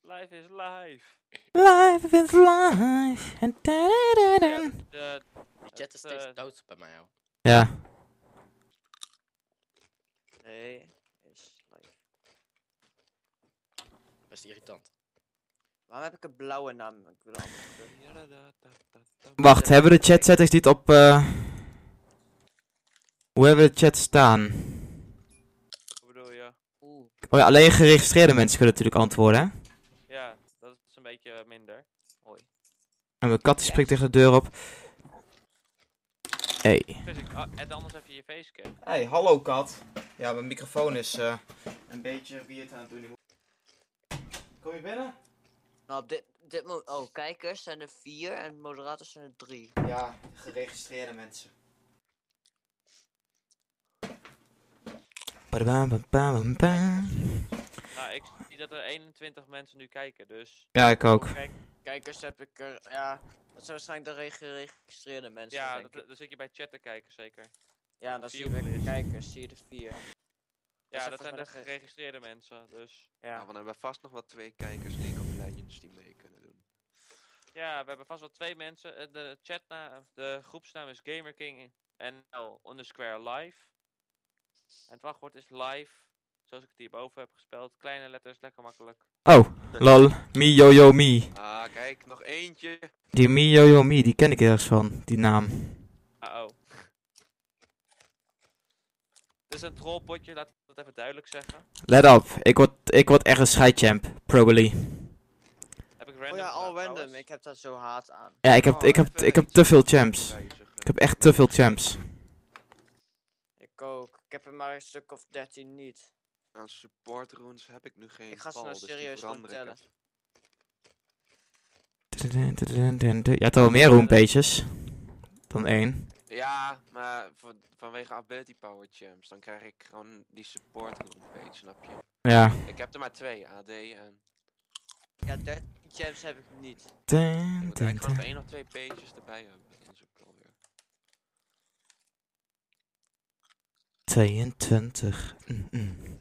Live is live. Live is live. En da-da-da-dun. De, Die chat is steeds eh, dood bij mij, joh. Ja. Nee. Is live. Best irritant. Waarom heb ik een blauwe naam? Ik wil een andere kleur. Wacht, hebben we de chat settings niet op. eh Hoe hebben we de chat staan? hoe bedoel je? Oeh. Oh ja, alleen geregistreerde mensen kunnen natuurlijk antwoorden, hè? Ja, dat is een beetje minder. Hoi. En mijn kat die springt tegen de deur op. Hey. Dus ik, ah, en anders heb je facecam. Hey, hallo kat. Ja, mijn microfoon is eh, een beetje het aan het doen. Kom je binnen? Nou, op dit, dit mo- Oh, kijkers zijn er vier en moderators zijn er drie. Ja, geregistreerde mensen. Nou, ik zie dat er 21 mensen nu kijken, dus... Ja, ik ook. Kijk, Kijkers heb ik er, ja, dat zijn waarschijnlijk de geregistreerde mensen. ja, denk dat, ik. dan zit je bij chat te kijken, zeker. ja, dan zie je de kijkers, zie je de vier. Ja, dat zijn de geregistreerde mensen, dus... Ja, Ja, we hebben vast nog wel twee kijkers League of Legends die mee kunnen doen. Ja, we hebben vast wel twee mensen. Eh, De chatnaam, de groepsnaam is GamerKing NL underscore live. En het wachtwoord is live, zoals ik het hierboven heb gespeld. Kleine letters, lekker makkelijk. Oh, lol. Me yo yo me. Ah, kijk, nog eentje. Die me yo yo me, die ken ik ergens van, die naam. Uh oh. Het is een trollpotje, laat ik dat even duidelijk zeggen. Let op, ik word, ik word echt een scheidchamp, probably. Heb ik random oh ja, al random, trouwens. ik heb daar zo haat aan. Ja, ik heb, Oh, ik heb, ik heb te veel champs. Ik heb echt te veel champs. Ik ook, ik heb er maar een stuk of 13 niet. Aan support runes heb ik nu geen Ik ga ze nou serieus gaan verander ik tellen. het. Je had al meer roempages dan één. Ja, maar vanwege ability power champs, dan krijg ik gewoon die support rune page, snap je? Ja. Ik heb er maar twee, AD en... Ja, 13 champs heb ik niet. Ik Dun, moet dun. één of twee pages erbij hebben. Dan is ook alweer. 22. Mm, mm.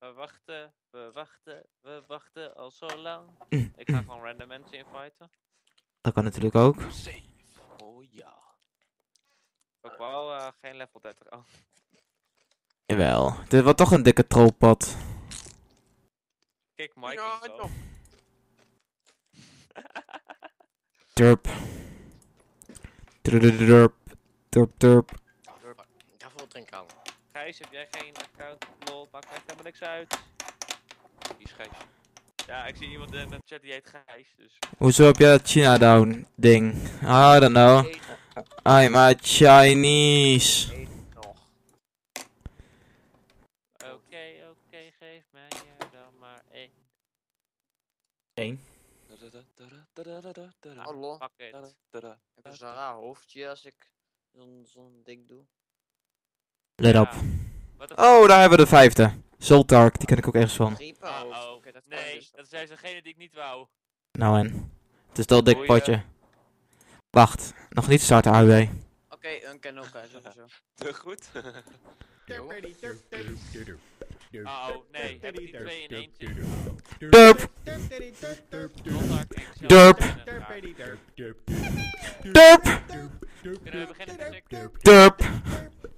We wachten, we wachten, we wachten al zo lang. Mm, Ik ga gewoon random mensen inviten. Dat kan natuurlijk ook. Oh ja. Ik wou eh, geen level 30. Oh. Jawel. Dit wordt toch een dikke trollpad. Kijk, Mike Ja, en zo. nog. Durp. Durp. Durp, durp. Ik ga veel drinken aan. Gijs, heb jij geen account? Lol, maakt echt helemaal niks uit. Die schijf. Ja, ik zie iemand in de chat die heet Gijs, dus... Hoezo heb jij dat China down ding? I don't know. I'm a Chinese. Oké, oké, geef mij er dan maar één. Eén. Hallo, Pak het. ik heb zo'n raar hoofdje als ik zo'n zo'n ding doe. Let op. Oh, daar hebben we de vijfde. Zoltark, die ken ik ook ergens van. Creeper f- hoofd. Oh, Oké, dat kan nee, dus. dat zijn degene die ik niet wou. Nou en. Het is wel een dik potje. Wacht, nog niet starten AW. Oké, een ken ook, hè, sowieso. Te goed. Oh, nee, heb ik die twee in één zin? Durp, Contact, Excel, Durp.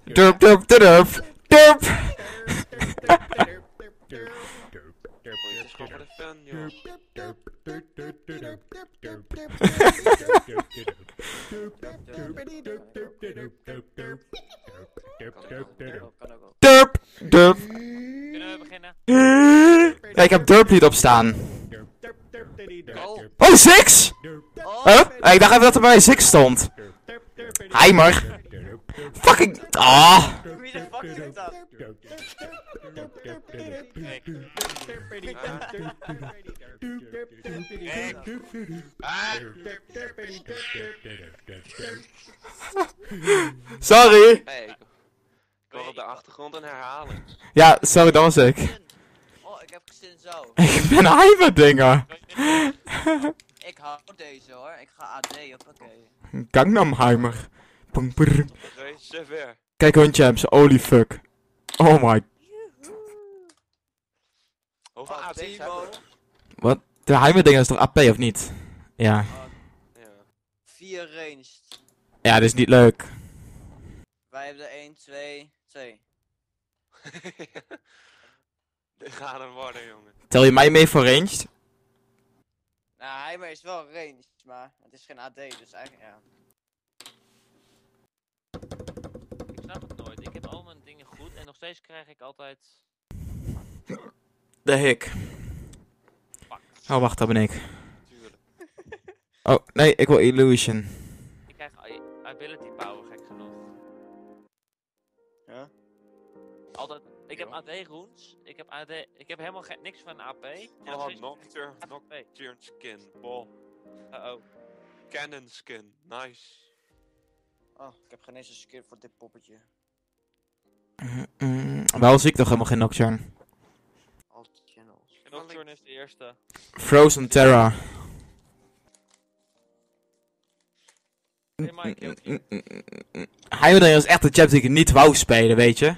En, raar. durp, Kunnen we beginnen met ik? durp. Durp, durp, durp, durp. Het is gewoon voor de fun, joh. Kan ook wel, kan ook wel. Durp, durp. Kunnen we beginnen? Ja, ik heb durp niet op staan. Oh, oh, Huh? Ik dacht even dat er bij six stond. Heimer. Fucking. Ah. wie de fuck is dat? Sorry. Hey, ik, ik hoor op de achtergrond een herhaling. Ja, sorry, dat was ik. Oh, ik heb gezin zo. Ik ben Heimer dingen. Ik hou deze hoor, ik ga AD, hoppakee. Gangnam Heimer. Kijk hun champs, holy fuck. Oh my. Hoeveel we? Wat? De Heimer dingen is toch AP of niet? Ja. Ja. 4 ranged. Ja, dit is niet leuk. Wij hebben er 1, 2, 2. Dit gaat hem worden, jongen. Tel je mij mee voor ranged? Nou, Heimer is wel ranged, maar het is geen AD, dus eigenlijk ja. Ik snap het nooit. Ik heb al mijn dingen goed en nog steeds krijg ik altijd... De hik. Fuck. Oh, wacht, dat ben ik. Tuurlijk. Oh, nee, ik wil Illusion. Ik krijg ability power, gek genoeg. Ja? Altijd. Ik heb. AD runes. Ik heb AD. Ik heb helemaal geen niks van AP. Oh, Nocturne. Nocturne skin. Bol. Uh-oh. Cannon skin. Nice. Oh, ik heb geen eens een skin voor dit poppetje. Mm, mm. Wel zie ik toch helemaal geen Nocturne. Al die channels. Nocturne is de eerste. Frozen Terra. Heimerdinger is echt de champ die ik niet wou spelen, weet je.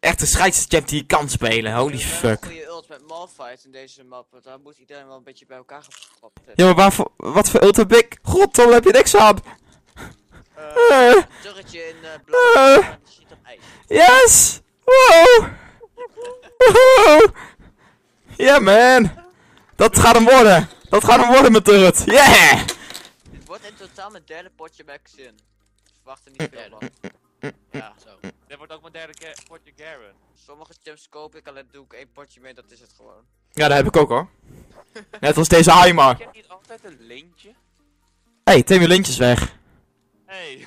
Echt de scheidste champ die je kan spelen, holy fuck. Ult met Malphite in deze map, want daar moet iedereen wel een beetje bij elkaar gepropt Ja, maar waarvoor, wat voor ult heb ik? Godtom, heb je niks aan. Eh, Eh, turretje in eh blauw, Eh. en die schiet op ijs. yes! Wow! Woehoe! Yeah man! Dat gaat hem worden! Dat gaat hem worden met turret! Yeah! Dit wordt in totaal mijn derde potje Max in. Verwacht er niet veel van. Ja, Zo. Dit wordt ook mijn derde keer potje Garen. sommige champs koop ik, alleen doe ik één potje mee, dat is het gewoon. Ja, dat heb ik ook hoor. Net als deze Aimar. Heb je niet altijd een lintje? Hé, hey, Tim je lintjes weg. Hey,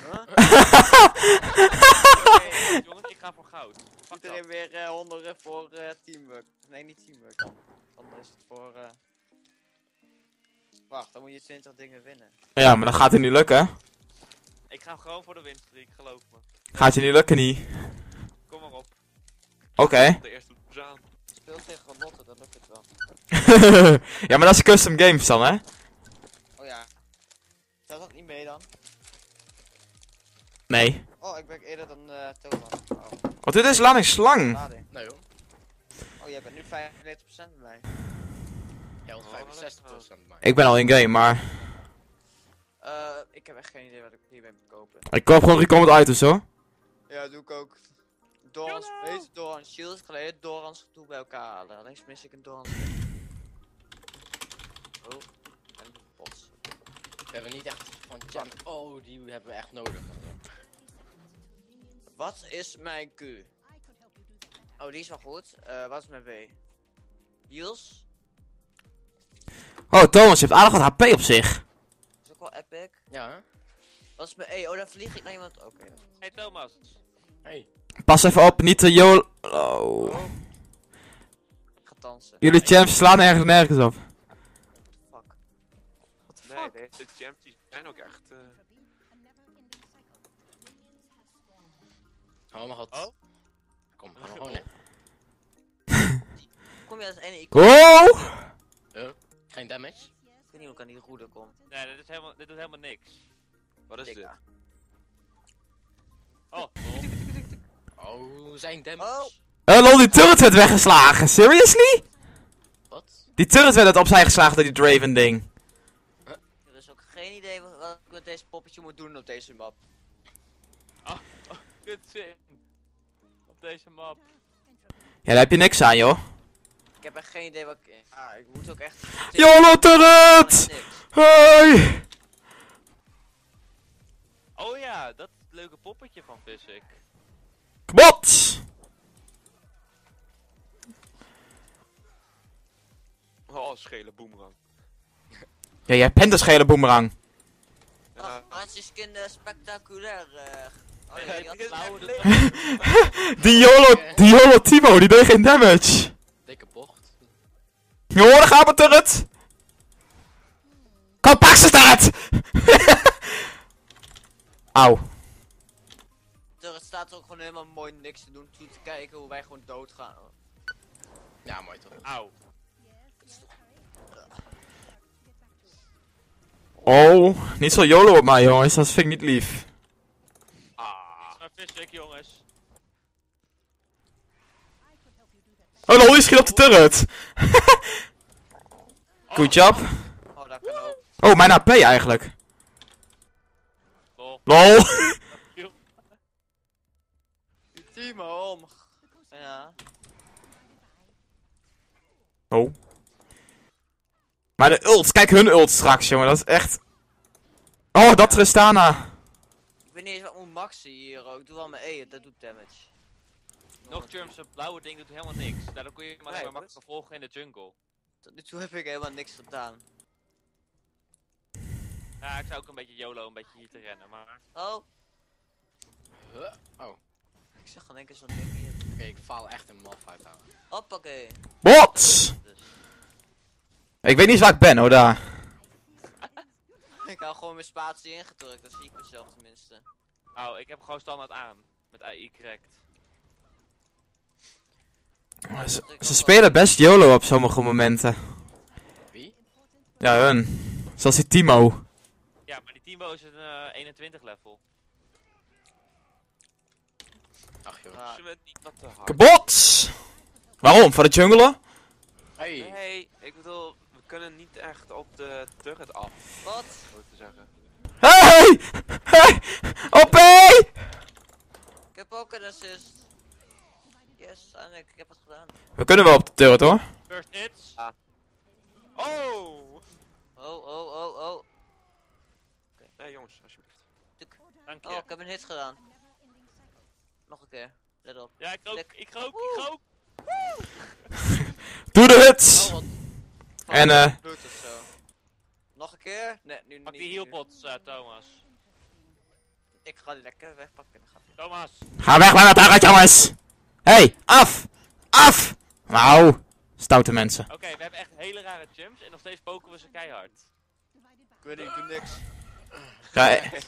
Hey, jongens, ik ga voor goud. Iedereen dat. weer eh honderden voor eh, teamwork. Nee, niet teamwork dan. Dan is het voor. eh Wacht, dan moet je 20 dingen winnen. Ja, maar dat gaat het niet lukken. Ik ga gewoon voor de winstreak, geloof me. Gaat je niet lukken, niet. Kom maar op. Oké. De eerste aan. Speel tegen Lotte, dan lukt het wel. ja, maar dat is custom games dan, hè? Oh ja. Telt dat niet mee dan? Nee. Oh, ik ben eerder dan eh Thomas. Oh, Want dit is lading slang. lading. Nee hoor. Oh, jij bent nu 95% bij mij. Is 65% maar. Ik ben al in game, maar... Eh, ik heb echt geen idee wat ik hiermee moet kopen. Ik koop gewoon recommend items, hoor. Ja, doe ik ook. Dorans, deze Doran Shield geleden Dorans toe bij elkaar halen. Alleen mis ik een Dorans. Oh, en de bots. We hebben niet echt van champ. Oh, die hebben we echt nodig. Wat is mijn Q? Oh, die is wel goed. Eh, wat is mijn W? Heals? Oh, Thomas, je hebt aardig wat HP op zich. Wel epic. Ja? Wat is mijn E? Oh, dan vlieg ik naar iemand. Oké. Hey Thomas. Hey. Pas even op, niet te jol... Oh. Ik ga dansen. Jullie champs slaan ergens nergens op. Fuck. What the Nee, fuck? deze champs die zijn ook echt... eh, Oh, maar god. Oh? Kom, gaan we gewoon hè. Kom je als ene icoon? Oh! Geen damage. Ik weet niet hoe ik aan die roede kom. Nee, dit, is helemaal, dit doet helemaal niks. Wat is dit? Oh, Oh, zijn damage. Oh. Eh, lol, die turret werd weggeslagen. Seriously? Wat? Die turret werd het opzij geslagen door die Draven ding. Er is ook geen idee wat, ik met deze poppetje moet doen op deze map. kutzin. Op deze map. Ja, daar heb je niks aan, joh. Ik heb echt geen idee wat ik... Ah, ik moet ook echt... YOLO. Hoi! Oh ja, dat is het leuke poppetje van Physic. Wat? Oh, schele boemerang. Ja, jij bent een schele boemerang. Ach, hartstikke skin eh, spectaculair. eh. Oh, ja, die is doet- Die YOLO, die YOLO Timo, die deed geen damage. Dikke bocht. Joh, daar gaat mijn turret! Kom, pak ze staat! Auw. Er staat ook gewoon helemaal mooi niks te doen. Toe te kijken hoe wij gewoon doodgaan. Ja, mooi toch. Auw. Oh, niet zo YOLO op mij, jongens. Dat vind ik niet lief. Ah. Maar Physic, jongens. Oh, lol, die schiet op de turret. Good job. Oh, dat kan ook. Oh, mijn AP eigenlijk. Lol. Timo om. Ja. Oh. Maar de ult, kijk hun ult straks, jongen. Dat is echt... Oh, dat Tristana. Ik weet niet eens wat moet maxen hier ook. Ik doe wel mijn E, dat doet damage. Nocturne's blauwe ding doet helemaal niks. Daardoor kun je hem alleen Nee, maar makkelijk volgen in de jungle. Tot nu toe heb ik helemaal niks gedaan. Ja, ik zou ook een beetje YOLO een beetje hier te rennen, maar... Oh, Huh? Oh, ik zag in één keer zo'n ding hier. oké, ik faal echt een malfight houden. Hoppakee. Wat? Dus. Ik weet niet waar ik ben, hoor, daar. Ik hou gewoon mijn spatie ingedrukt, dan zie ik mezelf tenminste. Oh, ik heb gewoon standaard aan. Met AI correct. Ze, ze spelen best YOLO op sommige momenten. Wie? Ja, hun. Zoals die Timo. Ja, maar die Timo is een eh, 21 level. Ach joh. Niet wat te hard? Kabot! Waarom? Voor de jungler? Hey. Nee, ik bedoel, we kunnen niet echt op de turret af, Wat? zo te zeggen. Hey! Hey! OP! Ik heb ook een assist. Yes, eindelijk, ik heb het gedaan. We kunnen wel op de turret hoor. First hits. Ah. Oh! Oh, oh, oh, oh. Nee jongens, alsjeblieft. Dank je. Oh, ik heb een hit gedaan. Nog een keer. Let op. Ja, ik rook, Lek- ik rook, ik rook. Doe de hits! Oh, wat. En eh, zo. Nog een keer? Nee, nu Pak niet. die healpots, eh, Thomas. Ik ga lekker wegpakken. Thomas. ga weg met het turret jongens! Hey, af! Af! Nou, stoute mensen. Oké, we hebben echt hele rare jumps en nog steeds poken we ze keihard. Ik weet niet, ik doe niks. Eh,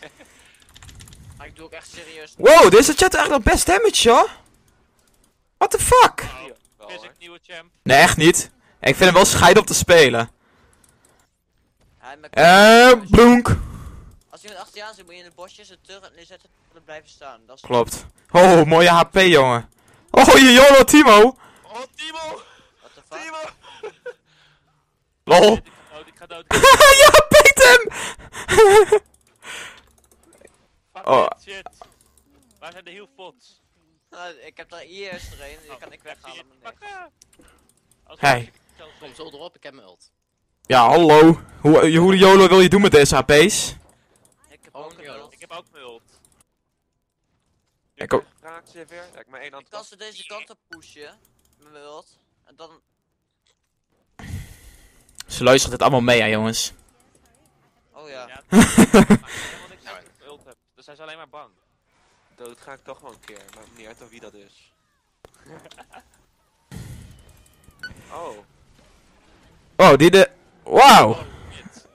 Maar ik doe ook echt serieus. wow, deze chat echt nog best damage hoor. What the fuck? Oh, ik nieuwe champ. Nee, echt niet. Ik vind hem wel scheid om te spelen. Eh, blonk. Als iemand achter je aan zit, moet je in de bosjes een turret neerzetten en blijven staan. Dat is Klopt. Oh, mooie HP jongen. Oh, je YOLO Timo. Oh, Timo! What the fuck? Timo! Lol. Ik ga dood, ik ga dood. ja, pikt hem! Fuck Oh. shit. Waar zijn de healpots? Nou, ik heb daar hier eerst er een, die Oh, kan ik weghalen Hey. Kom zo erop, ik heb mijn ult. Ja, hallo. Hoe, je- hoe de YOLO wil je doen met deze HP's? Ik heb Oh, ook ult. Ik heb ook mijn ult. Ze weer. Ja, ik maar één Ik kan ze deze kant op pushen. Mijn ult. En dan... Ze luistert het allemaal mee, hè, jongens. Oh ja. Ja, helemaal niks ult heb. Dus hij is alleen maar bang. Dood ga ik toch wel een keer. Maakt niet uit of wie dat is. Oh. Oh, die de... Wauw. Oh.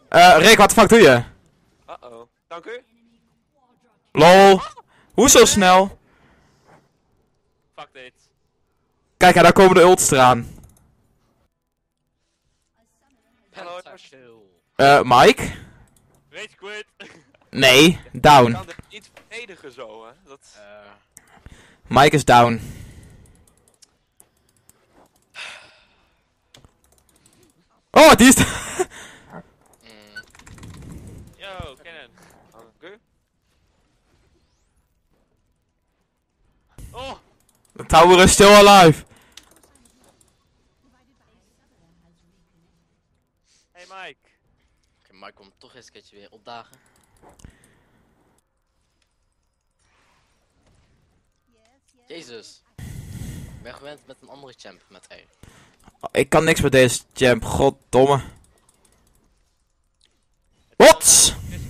Eh, Rick, wat de fuck doe je? Uh-oh. Dank u. Lol. Hoe zo snel? Fuck dit. Kijk, daar komen de ults eraan. Pentakill. Eh, Mike? Rage quit. Nee, Ik down. kan dit niet verdedigen zo, hè. Dat... Eh, Mike is down. Oh, die is... mm, Yo, Cannon. Dank u. Oh! The tower is still alive. Hey Mike. Oké, Mike komt toch eens een keertje weer opdagen. Jezus. Ik ben gewend met een andere champ met E. Ik kan niks met deze champ, goddomme. Wat? Physic.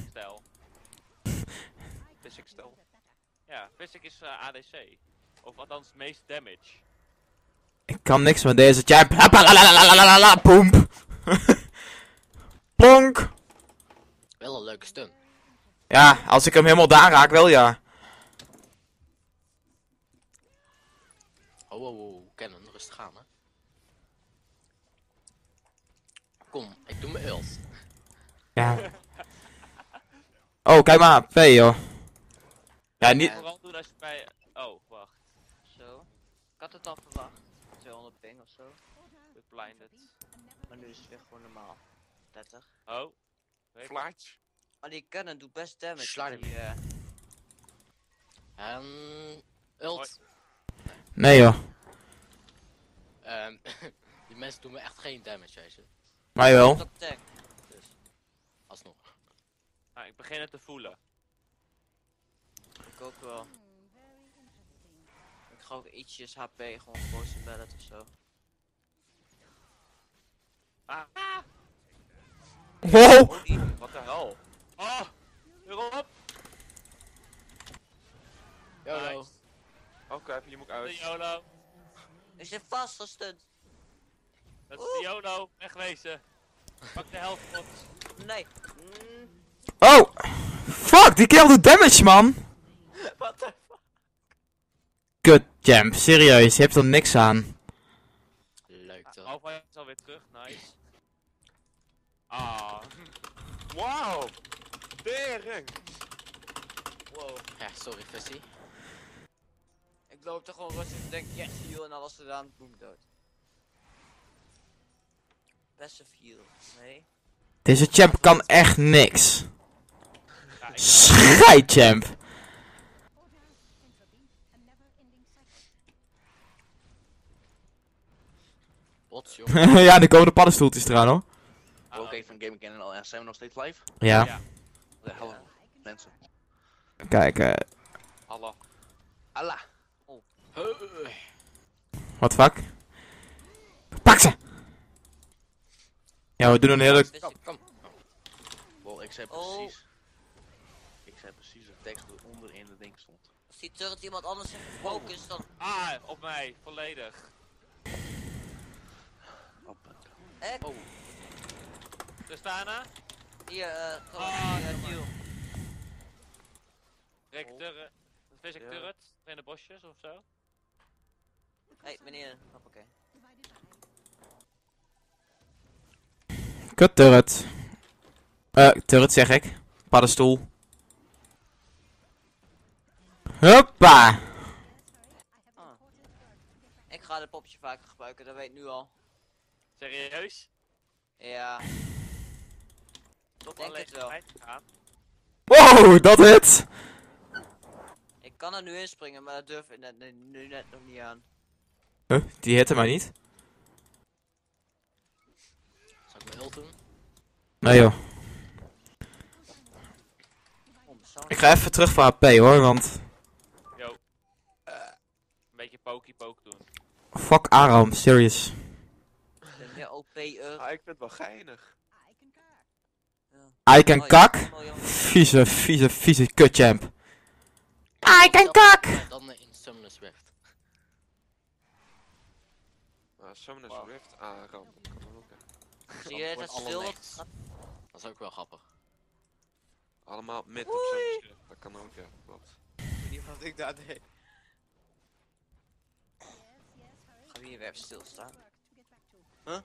Physics stel. Ja, Physic is eh, ADC. Of althans meest damage. Ik kan niks met deze champ. Hapalalalalalalala, Poemp. Plonk. Wel een leuke stun. Ja, als ik hem helemaal daar raak, wel ja. Oh, oh, oh, Cannon, rustig aan, hè. Kom, ik doe mijn ult. Ja. Oh, kijk maar, HP joh. Ja, niet... Vooral doen als je bij... Oh, wacht. Zo. Ik had het al verwacht. 200 ping of zo. De blinded. Maar nu is het weer gewoon normaal. 30. Oh. Ik. Flaats. Maar die cannon doet best damage. Sla Die, eh, En... Ult. Nee joh. Ehm, die mensen doen me echt geen damage, weet je. Mij wel. Dus, alsnog. Nou, ik begin het te voelen. Ik ook wel. Ik ga ook ietsjes HP gewoon poison ballet of zo. Ah! Wow. Wat de hel. Oh! Erop! YOLO. Nice. Oké, die moet De uit. YOLO. Ik zit vastgestund. Dat is de YOLO. Wegwezen. Pak de helft pot. Nee. Mm, Oh. Fuck, die kill doet damage man. Wat de? Kut champ, serieus, je hebt er niks aan. hij is alweer terug, nice. Ah, Wauw! Tering! Wow. Ja, sorry, Fussie. Ik loop er gewoon rustig en denk, yes, heal en alles gedaan, boem, dood. Passive heal, nee. Deze champ kan echt niks. Schijt champ. Bots, joh. ja, er komen de paddenstoeltjes eraan hoor. Even van Gaming Channel en zijn we nog steeds live? Ja. Ja. De helft mensen. Kijk, eh, Hallo. Allah. wat fuck? Pak ze! Ja, we doen een hele... Kom, kom. Wow, ik zei Oh. precies. Ik zei precies de tekst die onder in het ding stond. Als die turret iemand anders heeft gefocust, dan... Ah, op mij, volledig. Op, Eh, oh, Tristana, hier, eh, kom, Ah, hier, kom maar. heal. Rick Oh. turret. Ja. in de bosjes of zo. Hé, meneer, hoppakee. Kut turret. Eh, turret zeg ik. Paddenstoel. Hoppa! Ah. Ik ga dit popje vaker gebruiken, dat weet ik nu al. Serieus? Ja, Tot Denk alleen het wel. gaan. Wow, dat hit! ik kan er nu inspringen, maar dat durf ik net, nu- nu net nog niet aan. Huh, die hitte mij niet. Zal ik mijn ult doen? Nee joh. Onbezouden. Ik ga even terug voor HP hoor, want... Yo. Een beetje pokey poke doen. Fuck Aram, serious. Ah, ik vind het wel geinig. I can kak. Vieze, vieze, vieze kutchamp. I can kak! Dan eh, in Summoner's Swift. Maar Summoner's Wow. Rift, ah, ramp. Kan dan ook, hè. Zie je Wordt stil? Dat is ook wel grappig. Allemaal mid op Summoner's Rift. Dat kan ook, ja. Klopt. Ik weet niet wat ik daar deed. Gaan we hier weer even stilstaan?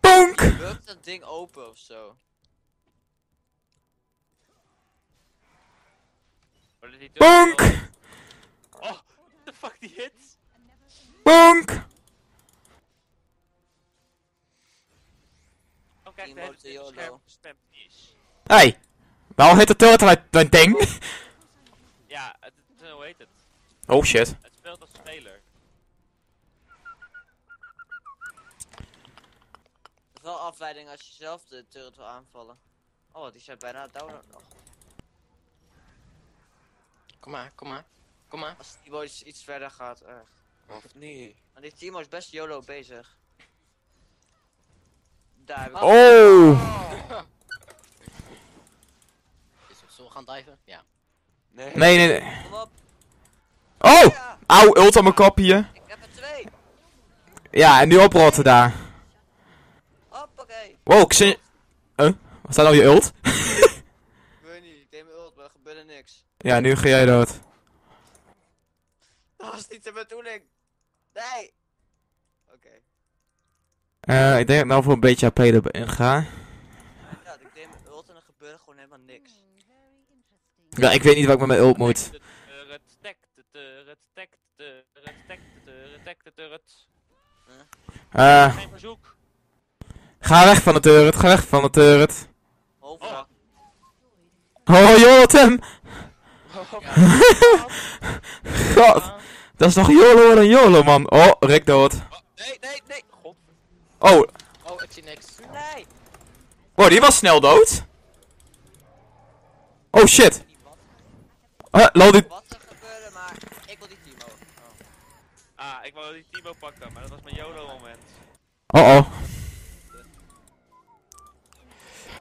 Bonk! Werkt dat ding open of zo? Bonk! turret? Oh, what the fuck die hit? Bonk! Oh kijk, scherm gestemd is. Hey! Wel hit de turret uit mijn ding. Ja, het, het, hoe heet het? Oh shit. Het speelt als speler. Wel afleiding als je zelf de turret wil aanvallen. Oh, die zijn bijna down nog. Kom maar, kom maar. Kom maar. Als Timo iets, iets verder gaat, echt. Of niet? Maar die Timo is best YOLO bezig. Daar heb ik Oh! Is het zo gaan diven? Ja. Nee. Nee, nee, nee. Kom op. Oh! Ja, Auw, ult aan mijn kopje. ik heb er twee. Ja, en nu oprotten daar. Wow, ik zie... Huh? Wat staat nou je ult? Ik weet niet, ik deed mijn ult, maar er gebeurde niks. Ja, nu ga jij dood. Dat was niet de bedoeling. Nee. Oké. Eh, ik denk dat ik nou voor een beetje HP erin ga. Ja, ik deed mijn ult en er gebeurde gewoon helemaal niks. Ja, ik weet niet wat ik met mijn ult moet. Eh, Geen verzoek. Ga weg van de turret, ga weg van de turret. Overal. Oh, Jonathan! God, dat is nog YOLO dan YOLO, man. Oh, Rick dood. Nee, nee, nee. God. Oh, Oh, ik zie niks. Nee. wow, die was snel dood. Oh shit. Huh, lol, die... wat er gebeurde, maar ik wil die Timo. Oh. Ah, ik wou die Timo pakken, maar dat was mijn YOLO moment. Oh oh.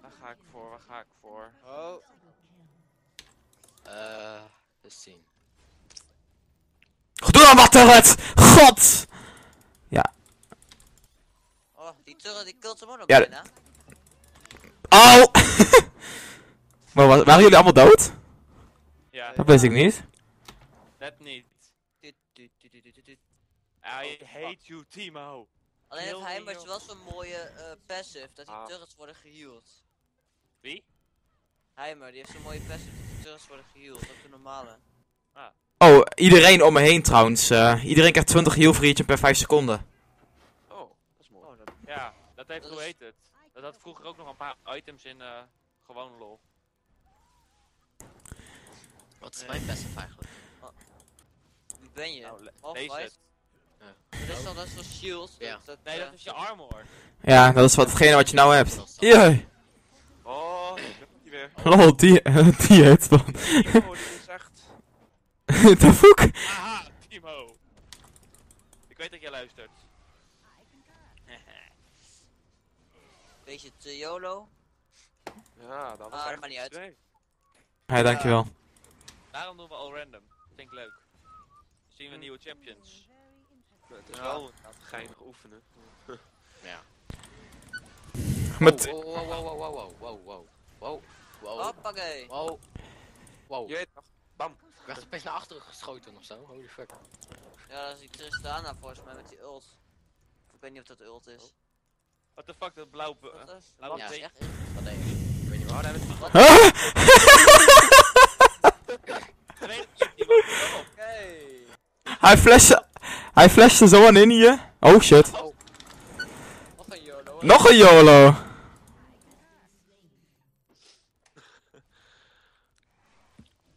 Waar ga ik voor, waar ga ik voor? Oh. Eh, eens zien. Doe dan wat turret! God! Oh, die turret die kilt hem ook nog Ja, bijna. Oh! maar wa- waren jullie allemaal dood? Ja, Dat wist ik niet. net niet. Tut. I hate you, Timo. Alleen heeft Heimer heel- wel zo'n mooie eh, passive dat die Ah. turrets worden geheeld. Wie? Heimer, die heeft zo'n mooie passive dat die turrets worden geheeld, ook de normale. Oh, iedereen om me heen trouwens. eh, iedereen krijgt 20 heal voor each per 5 seconden. Oh, dat is mooi. Oh, dat... Ja, dat heeft, Dat hoe is- heet het? Dat had vroeger ook nog een paar items in eh gewoon lol. Wat is mijn passive eigenlijk? Wie ben je? Nou, le- Half lees life? het. Dat is dan dat is zo'n shield. Ja. Dat, dat, Nee, eh, dat is je armor. Ja, dat is wat hetgene wat je nou hebt. Jee. Oh, weer. Lol, die, die het man. Oh, dit is echt... De fuck? Haha, Timo! Ik weet dat jij luistert. Beetje te YOLO. Ja, dat was Ah, echt maakt niet uit. twee. Ja, dankjewel. Daarom doen we all random. Vind ik leuk. Dan zien we nieuwe champions. Het is wel inderdaad geinig oefenen. Ja. Met, Wow, wow, wow, wow, wow, wow, wow, wow, wow, Hoppakee. wow, wow. Je weet? Bam. Ik werd opeens naar achteren geschoten of zo, holy fuck. Ja, dat is die Tristana volgens mij met die ult. Ik weet niet of dat ult is. What the fuck, dat blauw... be- Wat is? blauwe Ja, Wat is echt? Wat je? Ik weet niet waar. Oh, daar hebben we het Nee, Timo, kom op. Oké. hij flashte, hij flashte zo aan in hier. Oh shit. Nog een YOLO. hoor. Nog een YOLO.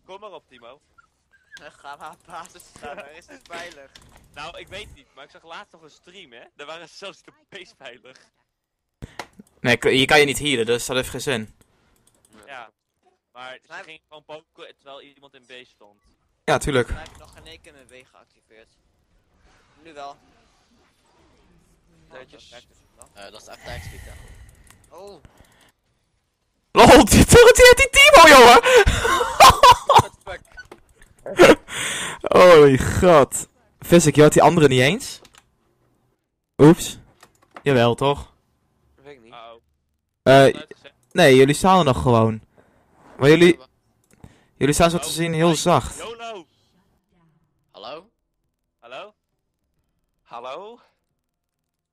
Kom maar op, Timo. Ga maar op basis staan, daar is het veilig. Nou, ik weet niet, maar ik zag laatst nog een stream, hè? Daar waren ze zelfs de base veilig. Nee, je kan je niet healen, dus dat heeft geen zin. Ja. Maar ze gingen gewoon poken terwijl iemand in base stond. Ja, tuurlijk. Dan heb ik nog geen één keer mijn W geactiveerd. Nu wel. Oh, dat dus. Eh, is de attack speed, hè. Oh, Lol, die turret die heeft die Timo, jongen! what the fuck. Holy god. Physic, je had die andere niet eens? Oeps. Jawel, toch? Weet ik niet. Eh, Uitgezet. nee, jullie staan er nog gewoon. Maar jullie, jullie staan zo te zien heel zacht. YOLO! Hallo? Hallo? Hallo?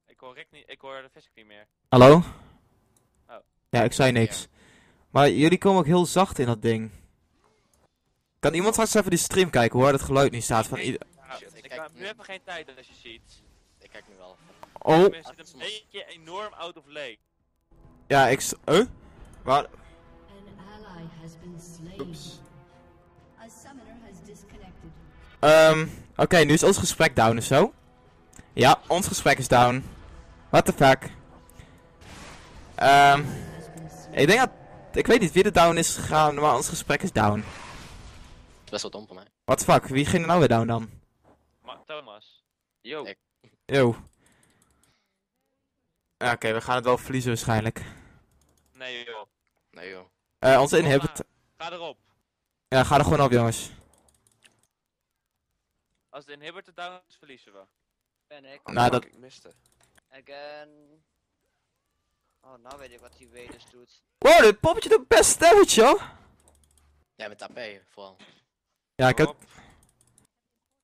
Ik hoor Rick niet, ik hoor de niet meer. Hallo? Oh. Ja, ik zei niks. Maar jullie komen ook heel zacht in dat ding. Kan iemand straks even die stream kijken hoe hard het geluid nu staat van ieder... Ja, ik ik kijk heb nu even geen tijd als je ziet. Ik kijk nu wel. Oh, We zitten een beetje enorm out of lane. ja, ik... s- Huh? Waar? Disconnected. Ehm, oké, nu is ons gesprek down of zo. Ja, ons gesprek is down. What the fuck? Ehm, slain. ik denk dat... Ik weet niet wie er down is gegaan, maar ons gesprek is down. Best wel dom van mij. What the fuck, wie ging er nou weer down dan? Maar Thomas. Yo. Ik- Yo. Ja, Oké, we gaan het wel verliezen waarschijnlijk. Nee joh. Nee joh. Eh, onze maar, Ga erop. Ja, ga er gewoon op, jongens. Als de inhibitor down is, verliezen we. Ben ik. Oh, Nou, dat- ik miste. Again. Oh, nou weet ik wat die Wedus doet. Wow, dit poppetje doet best damage, joh. Ja, met AP vooral. Ja, ik heb...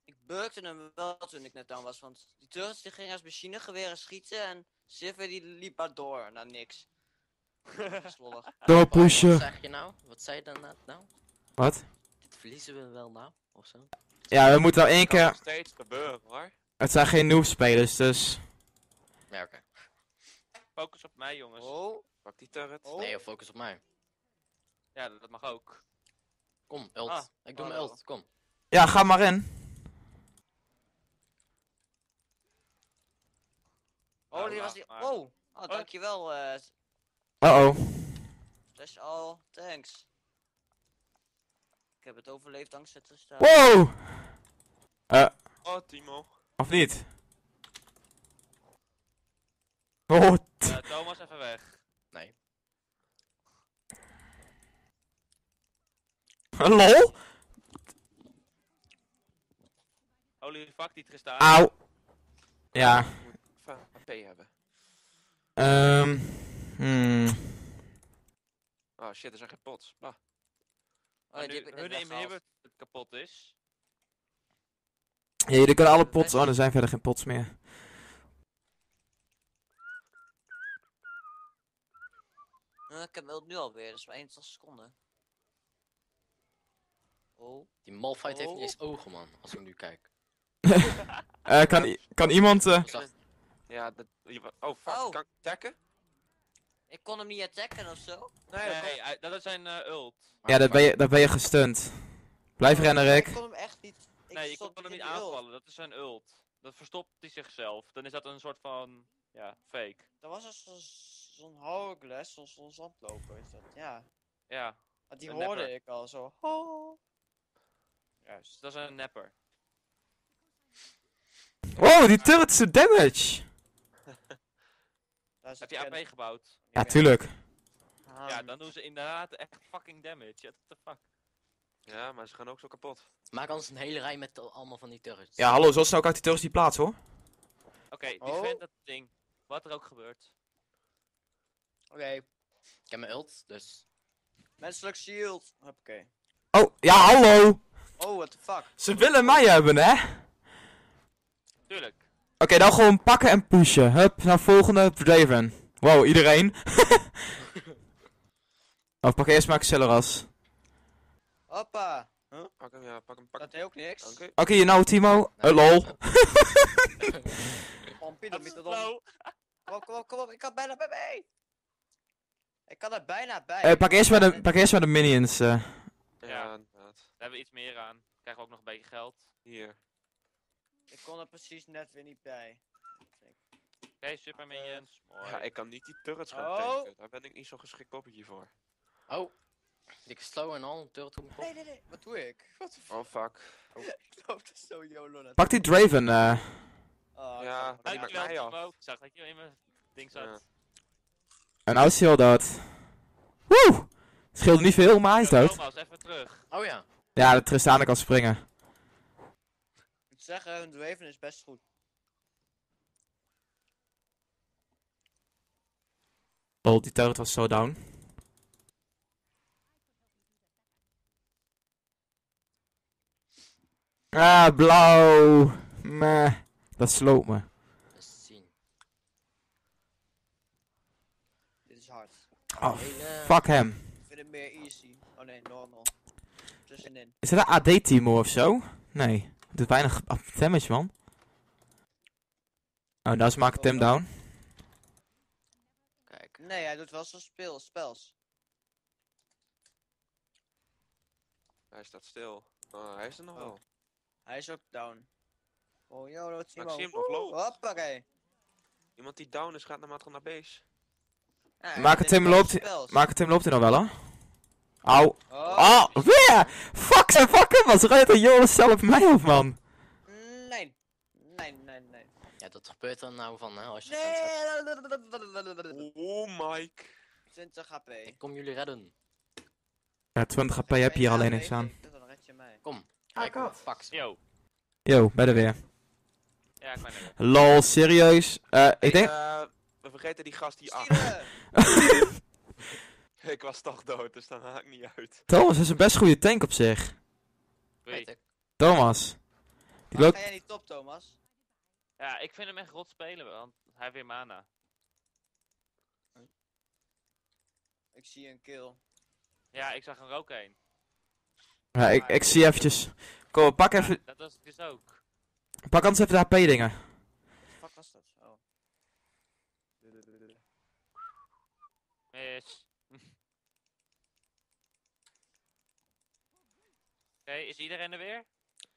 Ik beukte hem wel toen ik net down was, want die turrets die gingen als machinegeweren schieten en Sivir die liep maar door naar niks. Slollig. Wat Doorpushen. zeg je nou? Wat zei je dan net nou? Wat? Dit verliezen we wel nou? Of zo? Ja, we moeten wel één keer... nog steeds gebeuren hoor. Het zijn geen noob spelers, dus... Ja, oké. Focus op mij jongens. Oh, Pak die turret. Oh. Nee, focus op mij. Ja, dat mag ook. Kom, ult. Ah, ik doe oh, mijn oh. ult, kom. Ja, ga maar in. oh die was die. maar. Oh, oh dankjewel. eh Uh-oh. slash all, thanks. Ik heb het overleefd dankzij Tristan. Wow! Oh, Timo. Of niet? Oh, Eh, Thomas, even weg. Nee. LOL? Holy fuck, die Tristan. Auw. Ja. Moet een AP hebben. Ehm. Um, hmm. Oh shit, er zijn geen pots. Bah. Oh, nee, die hun het kapot is. Ja, jullie kunnen alle pots... Oh, er zijn verder geen pots meer. Nou, ik heb wel nu alweer, dat is maar 21 seconden. Oh. Die Malphite heeft niet Oh. eens ogen, man. Als ik nu kijk. Eh, kan, i- kan iemand... eh, Ja, dat... je Oh, fuck. Oh. Kan ik tacken? Ik kon hem niet attacken of zo. Nee, dat Nee, hij- dat is zijn eh, ult. ja, dat ben, je, dat ben je gestunt. Blijf rennen, Rick. Ik kon hem echt niet. Ik Nee, je stond kon hem in niet die aanvallen. Dat is zijn ult. Dat verstopt hij zichzelf. Dan is dat een soort van... Ja, fake. Dat was dus zo'n zo'n hourglass, zo'n zo'n zandloper is dat. Ja. Ja, die Een hoorde nepper. ik al zo. Oh. Juist. Dat is een nepper. Wow, die turret is zo damage. Is Heb je AP gebouwd? Ja, tuurlijk. Ah, Ja, dan doen ze inderdaad echt fucking damage. Ja, what the fuck. Ja, maar ze gaan ook zo kapot. Maak anders een hele rij met al- allemaal van die turrets. Ja, hallo, zo snel kan ik die turrets niet plaatsen, hoor. Oké, die Oh. vent dat ding. Wat er ook gebeurt. Oké. Ik heb mijn ult, dus... Menselijk shield. Oké. Oh, ja, hallo. Oh, what the fuck. Ze willen mij hebben, hè? Oké, Tuurlijk. dan gewoon pakken en pushen. Hup, naar volgende Draven. Wow, iedereen. of pak eerst maar Acceleras. Hoppa. Pak hem, ja, pak hem, pak Dat hem. deed ook niks. Oké. Oké, je nou, Timo. Eh, lol. Pompie, Dat is. Kom op, kom op, kom op. Ik kan bijna bij mee. Ik kan er bijna bij. Eh, pak, eerst maar de, pak eerst maar de minions. eh. Ja, Ja. inderdaad. Daar hebben we iets meer aan. Krijgen we ook nog een beetje geld. Hier. Ik kon er precies net weer niet bij. Oké, super minions. Mooi. Ja, ik kan niet die turrets gaan Oh. tanken. Daar ben ik niet zo'n geschikt poppetje voor. Oh. Dikke slow en al, een turret op mijn kop. Nee, nee, nee. Wat doe ik? Wat de fuck? Oh, fuck. Ik loop er zo YOLO naar. Pak die Draven. eh. Oh, Ja, ik die maakt mij af. Ik zag dat je in mijn ding zat. Hij al dood. Woe! Het scheelt niet veel, maar hij is dood. Thomas, even terug. Oh ja. Ja, de Tristana kan springen. Ik moet zeggen, hun Draven is best goed. Oh, die turret was zo down. Ah, blauw. Meh. Dat sloopt me. Dit is hard. Oh, Hele... fuck hem. Easy. Oh nee, normal. Tussenin. Is dat een AD-teamer of zo? Nee. Het doet weinig damage, man. Oh, nou ze maken Tim down. Kijk. Nee, hij doet wel zo'n speel, spels. Hij staat stil. Oh, hij is er nog Oh. wel. Hij is ook down. Oh, YOLO, Timo. Maar ik zie hem nog. Hoppakee. Iemand die down is, gaat naar naar base. Ja, Maak het Tim wel loopt, maak het Tim loopt hij nog wel, hè? Au. Oh, Oh, weer! Fuck zijn fuck hem, man. Ze rijdt er Joris zelf mij op, man. nee. Nee, nee, nee. Ja, dat gebeurt er nou van, hè, als je. Nee. Oh, Mike. 20 HP. Ik kom jullie redden. Ja, 20 HP heb je hier alleen niks aan. Dan red je mij. Kom. Kijk, pak ze. Yo. Yo, ben er weer. Ja, ik ben er. Lol, serieus? Eh, ik denk... Eh, we vergeten die gast die... Ah, Stieren! ik was toch dood, dus dan haak ik niet uit. Thomas is een best goede tank op zich. Weet ik. Thomas. Die loopt... ga jij niet top, Thomas? Ja, ik vind hem echt rot spelen, want hij heeft weer mana. Ik zie een kill. Ja, ik zag er ook een. Ja, ik, ik zie eventjes... Kom, pak even... Dat was het dus ook. Pak anders even de HP dingen. Wat was dat? Oh. Mis. Oké, is iedereen er weer?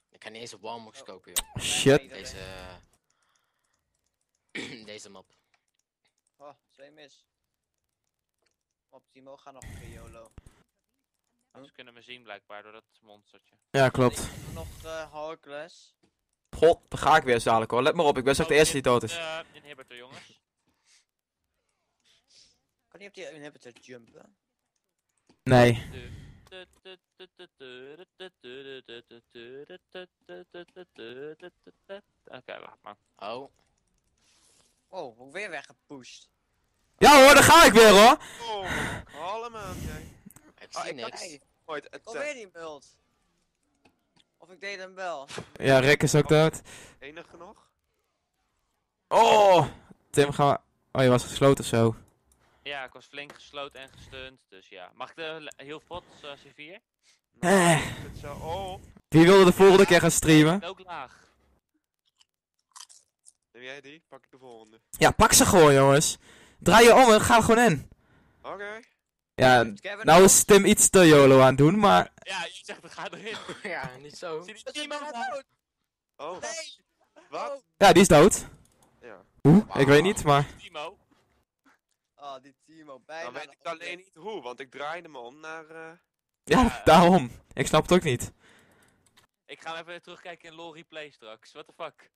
Ik kan niet eens op Warmox kopen, joh. Shit. Deze... Deze map. Oh, twee mis. Op Timo, ga nog een YOLO. Ze kunnen me zien blijkbaar door dat monstertje. Ja, klopt. Nog uh, Hourglass. God, daar ga ik weer dadelijk hoor. Let maar op, ik ben straks de eerste die dood is. Uh, inhibitor, jongens. Kan niet op die inhibitor jumpen? Nee. Oké, laat maar. Oh. Oh, weer weggepusht. Ja hoor, daar ga ik weer hoor. Oh, allemaal jij. Ik Ah, zie ik kan niks. Ooit, het Oh, eh, weer die mult. Of ik deed hem wel. Ja, Rick is ook dood. enige nog? Oh! Tim, ga... Oh, je was gesloten zo. Ja, ik was flink gesloten en gestunt, dus ja. Mag ik de heel pot, uh, C4? Eh, Het zo, oh, wie wilde de volgende keer gaan streamen? Ook laag. neem jij die? Pak ik de volgende. Ja, pak ze gewoon, jongens. Draai je om en ga er gewoon in. Oké. Ja, nou is Tim iets te YOLO aan het doen, maar... Ja, je zegt het gaat erin. ja, niet zo. Zie je iemand daar? Oh, wat? Ja, die is dood. Ja. Hoe? Ik weet niet, maar... Timo. Oh, die Timo, bijna. Dan weet ik alleen niet hoe, want ik draaide me om naar... eh, Ja, daarom. Ik snap het ook niet. Ik ga hem even terugkijken in LoL replay straks. What the fuck?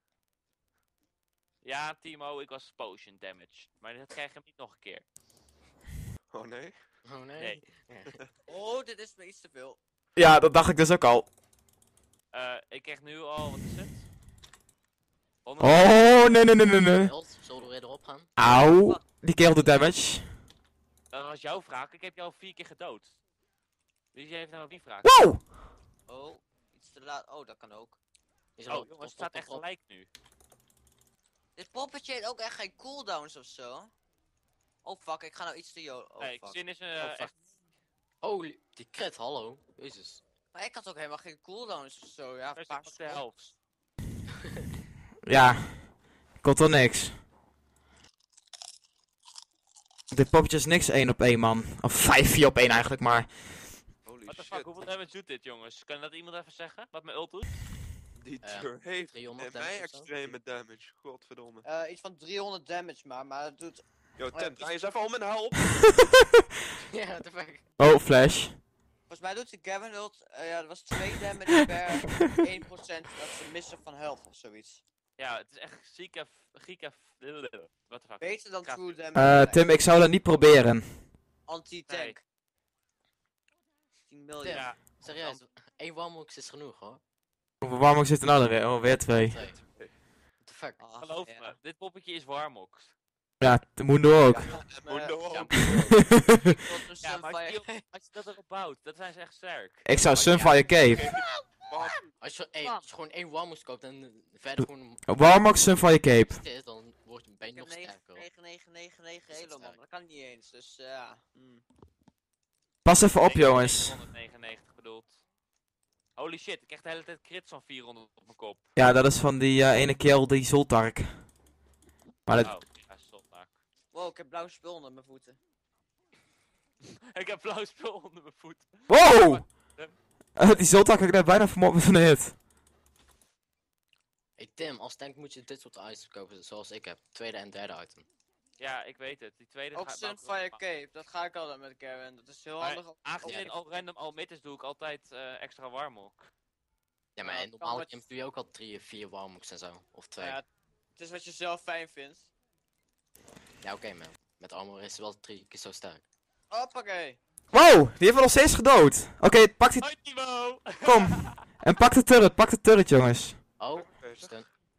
Ja, Timo, ik was potion damage. Maar dat krijg je hem niet nog een keer. Oh nee. Oh nee. Nee. Oh, dit is me iets te veel. Ja, dat dacht ik dus ook al. Eh, ik krijg nu al, wat is het? 100 Oh, nee, nee, nee, nee, nee. Zullen we weer erop gaan? Auw. Die kerel doet damage. Dat was jouw vraag. Ik heb jou vier keer gedood. Dus jij heeft nou ook die vraag. Wow! Oh, iets te laat. Oh, dat kan ook. Is Oh op, jongens, het staat echt gelijk nu. Dit poppetje heeft ook echt geen cooldowns of zo. Oh fuck, ik ga nou iets te yo. Oh nee, fuck. Xin is eh, Oh, die crit, hallo. Jezus. Maar ik had ook helemaal geen cooldowns of zo. Ja, op de helft. Ja. Komt er niks. Dit poppetje is niks 1 op 1, man. Of 5 4 op 1 eigenlijk, maar... Holy What the shit. fuck, hoeveel damage doet dit jongens? Kan dat iemand even zeggen? Wat mijn ult doet? Die Eh, tur heeft 300 en mij extreme damage. Godverdomme. Eh, iets van 300 damage maar, maar het doet... Yo, Oh, ja, draai eens even om en help. Ja, what the fuck. Oh, flash. Volgens mij doet de Gavin ult, eh, ja, dat was 2 damage per 1% dat ze missen van health of zoiets. Ja, het is echt zieke... Gieke... What the fuck? Beter dan Krap. true damage. Eh, Tim, ik zou dat niet proberen. Anti-tank. 10 miljoen. Ja, Serieus, één warmbox is genoeg hoor. Hoeveel warmok zit er nou erin? Oh, weer twee. Twee. What the fuck. Ah, geloof ja. me. Dit poppetje is warmox. Ja, de Mundo ook. Maar- Mundo Ja, ook. Een Ja, maar als je, als je dat erop bouwt, dat zijn ze echt sterk. ik zou Sunfire Cave. Als je, ey, als je gewoon één warmbox koopt en verder gewoon Warmok, Sunfire Cape. dit is, dan wordt je ben je nog 9, sterker. 9, 9, 9, 9 Is het Halo man, sterk? dat kan niet eens, dus eh, ja. hmm. Pas even op, jongens. 199 bedoeld. Holy shit, ik krijg de hele tijd crits van 400 op mijn kop. Ja, dat is van die eh, ene kerel, die Zoltark. Maar dat... Oh, ja. Wow, ik heb blauw spul onder mijn voeten. ik heb blauw spul onder mijn voet. Wow! Eh, die Zoltark heb ik net bijna vermoord met een hit. Hey Tim, als tank moet je dit soort items kopen zoals ik heb. Tweede en derde item. Ja, ik weet het. Die tweede Ook Sunfire. Cape, dat ga ik altijd met Gavin. Dat is heel Maar handig. Aangezien Ja. al random al mid is, doe ik altijd eh, extra warmok. Ja, maar Ja, in normale wat- games doe je ook al drie, vier warmbox en zo. Of twee. Ja, ja, het is wat je zelf fijn vindt. oké man. Met armor is het wel drie keer zo sterk. Hoppakee. Wow, die heeft me nog steeds gedood. Oké, pak die... Hoi Timo! Kom. En pak de turret, pak de turret, jongens. Oh.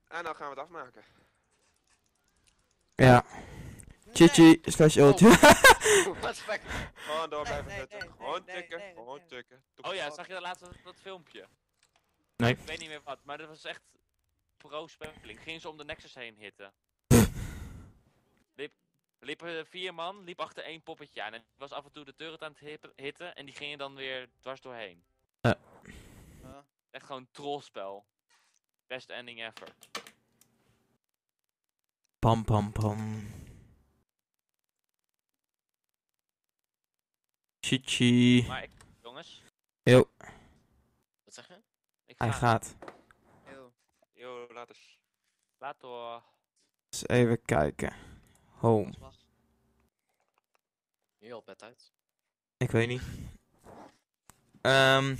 En dan gaan we het afmaken. Ja. Chichi slash ult. The fuck? Gewoon door blijven nee, zitten. nee, Gewoon nee, tikken, nee, gewoon nee. tikken. Oh ja, zag je dat laatste dat filmpje? Nee. Ik weet niet meer wat, maar dat was echt pro-speling. Gingen ze om de Nexus heen hitten. Liep, liepen vier man, liep achter één poppetje aan. En die was af en toe de turret aan het hitten en die gingen dan weer dwars doorheen. Ja. Huh? Echt gewoon trollspel. Best ending ever. Pam, pam, pam. Chichi. Maar ik, jongens, Yo, Wat zeg je? ik hij ga. gaat. Yo, laat eens. Laat door. Eens even kijken. Home. Nu al bed uit. Ik weet niet. Ehm.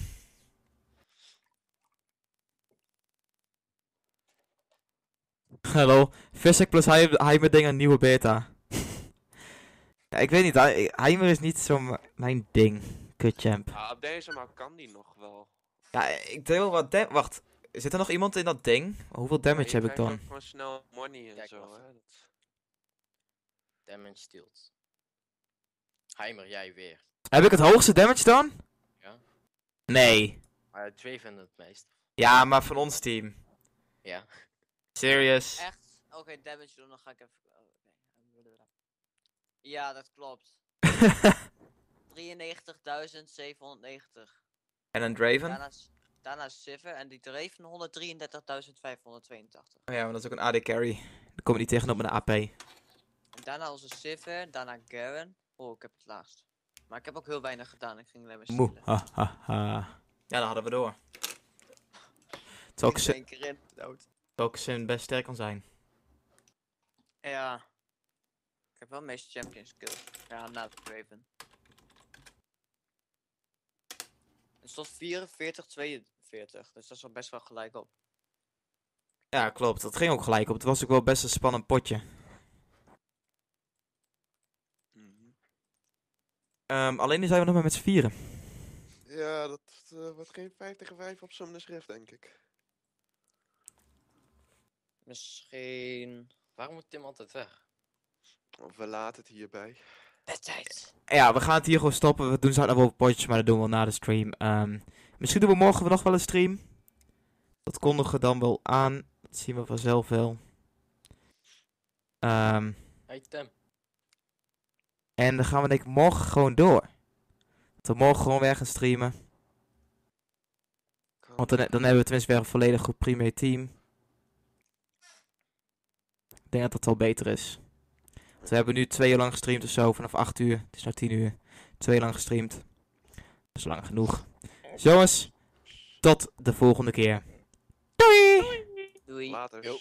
Hallo. Physic plus Heim- Heimer ding een nieuwe beta. ja, ik weet niet. Hei- Heimer is niet zo mijn ding. Kutchamp. Ah, op deze maar kan die nog wel. Ja, ik deel wat dam- Wacht. Zit er nog iemand in dat ding? Hoeveel damage je heb ik dan? Gewoon snel money en zo, hè. Dat... Damage steals. Heimer, jij weer. Heb ik het hoogste damage dan? Ja. Nee. Maar vinden het meest. Ja, maar van ons team. Ja, dat klopt. 93.790. en een Draven? Daarna, daarna en die Draven 133.582. Oh ja, maar dat is ook een AD carry. Dan kom je niet tegenop met een AP. En daarna onze Sivir, daarna Garen. Oh, ik heb het laatst. Maar ik heb ook heel weinig gedaan, ik ging alleen maar. Ha, ha, ha. Ja, dan hadden we door. Terwijl ik Ik Sin- één keer in, dood. terwijl ik Sin best sterk kan zijn. Ja. Ik heb wel de meeste champion skills. Ja, na de Draven. Het stond 44, 42. Dus dat is wel best wel gelijk op. Ja, klopt. Dat ging ook gelijk op. Het was ook wel best een spannend potje. Ehm, alleen nu zijn we nog maar met z'n vieren. Ja, dat eh, wordt geen 5 tegen 5 op Summoners Rift, denk ik. Misschien... Waarom moet Tim altijd weg? Of we laten het hierbij. Bedtijd. Ja, we gaan het hier gewoon stoppen. We doen zo nog wel potjes, maar dat doen we wel na de stream. Ehm, misschien doen we morgen nog wel een stream. Dat kondigen we dan wel aan. Dat zien we vanzelf wel. Ehm, Hey Tim. En dan gaan we denk ik morgen gewoon door. Dat we morgen gewoon weer gaan streamen. Want dan, dan hebben we tenminste weer een volledig goed premier team. Ik denk dat dat wel beter is. Want we hebben nu twee uur lang gestreamd of zo, vanaf 8 uur. Het is nu 10 uur. Twee uur lang gestreamd. Dat is lang genoeg. Jongens, tot de volgende keer. Doei! Doei. Later. Yo.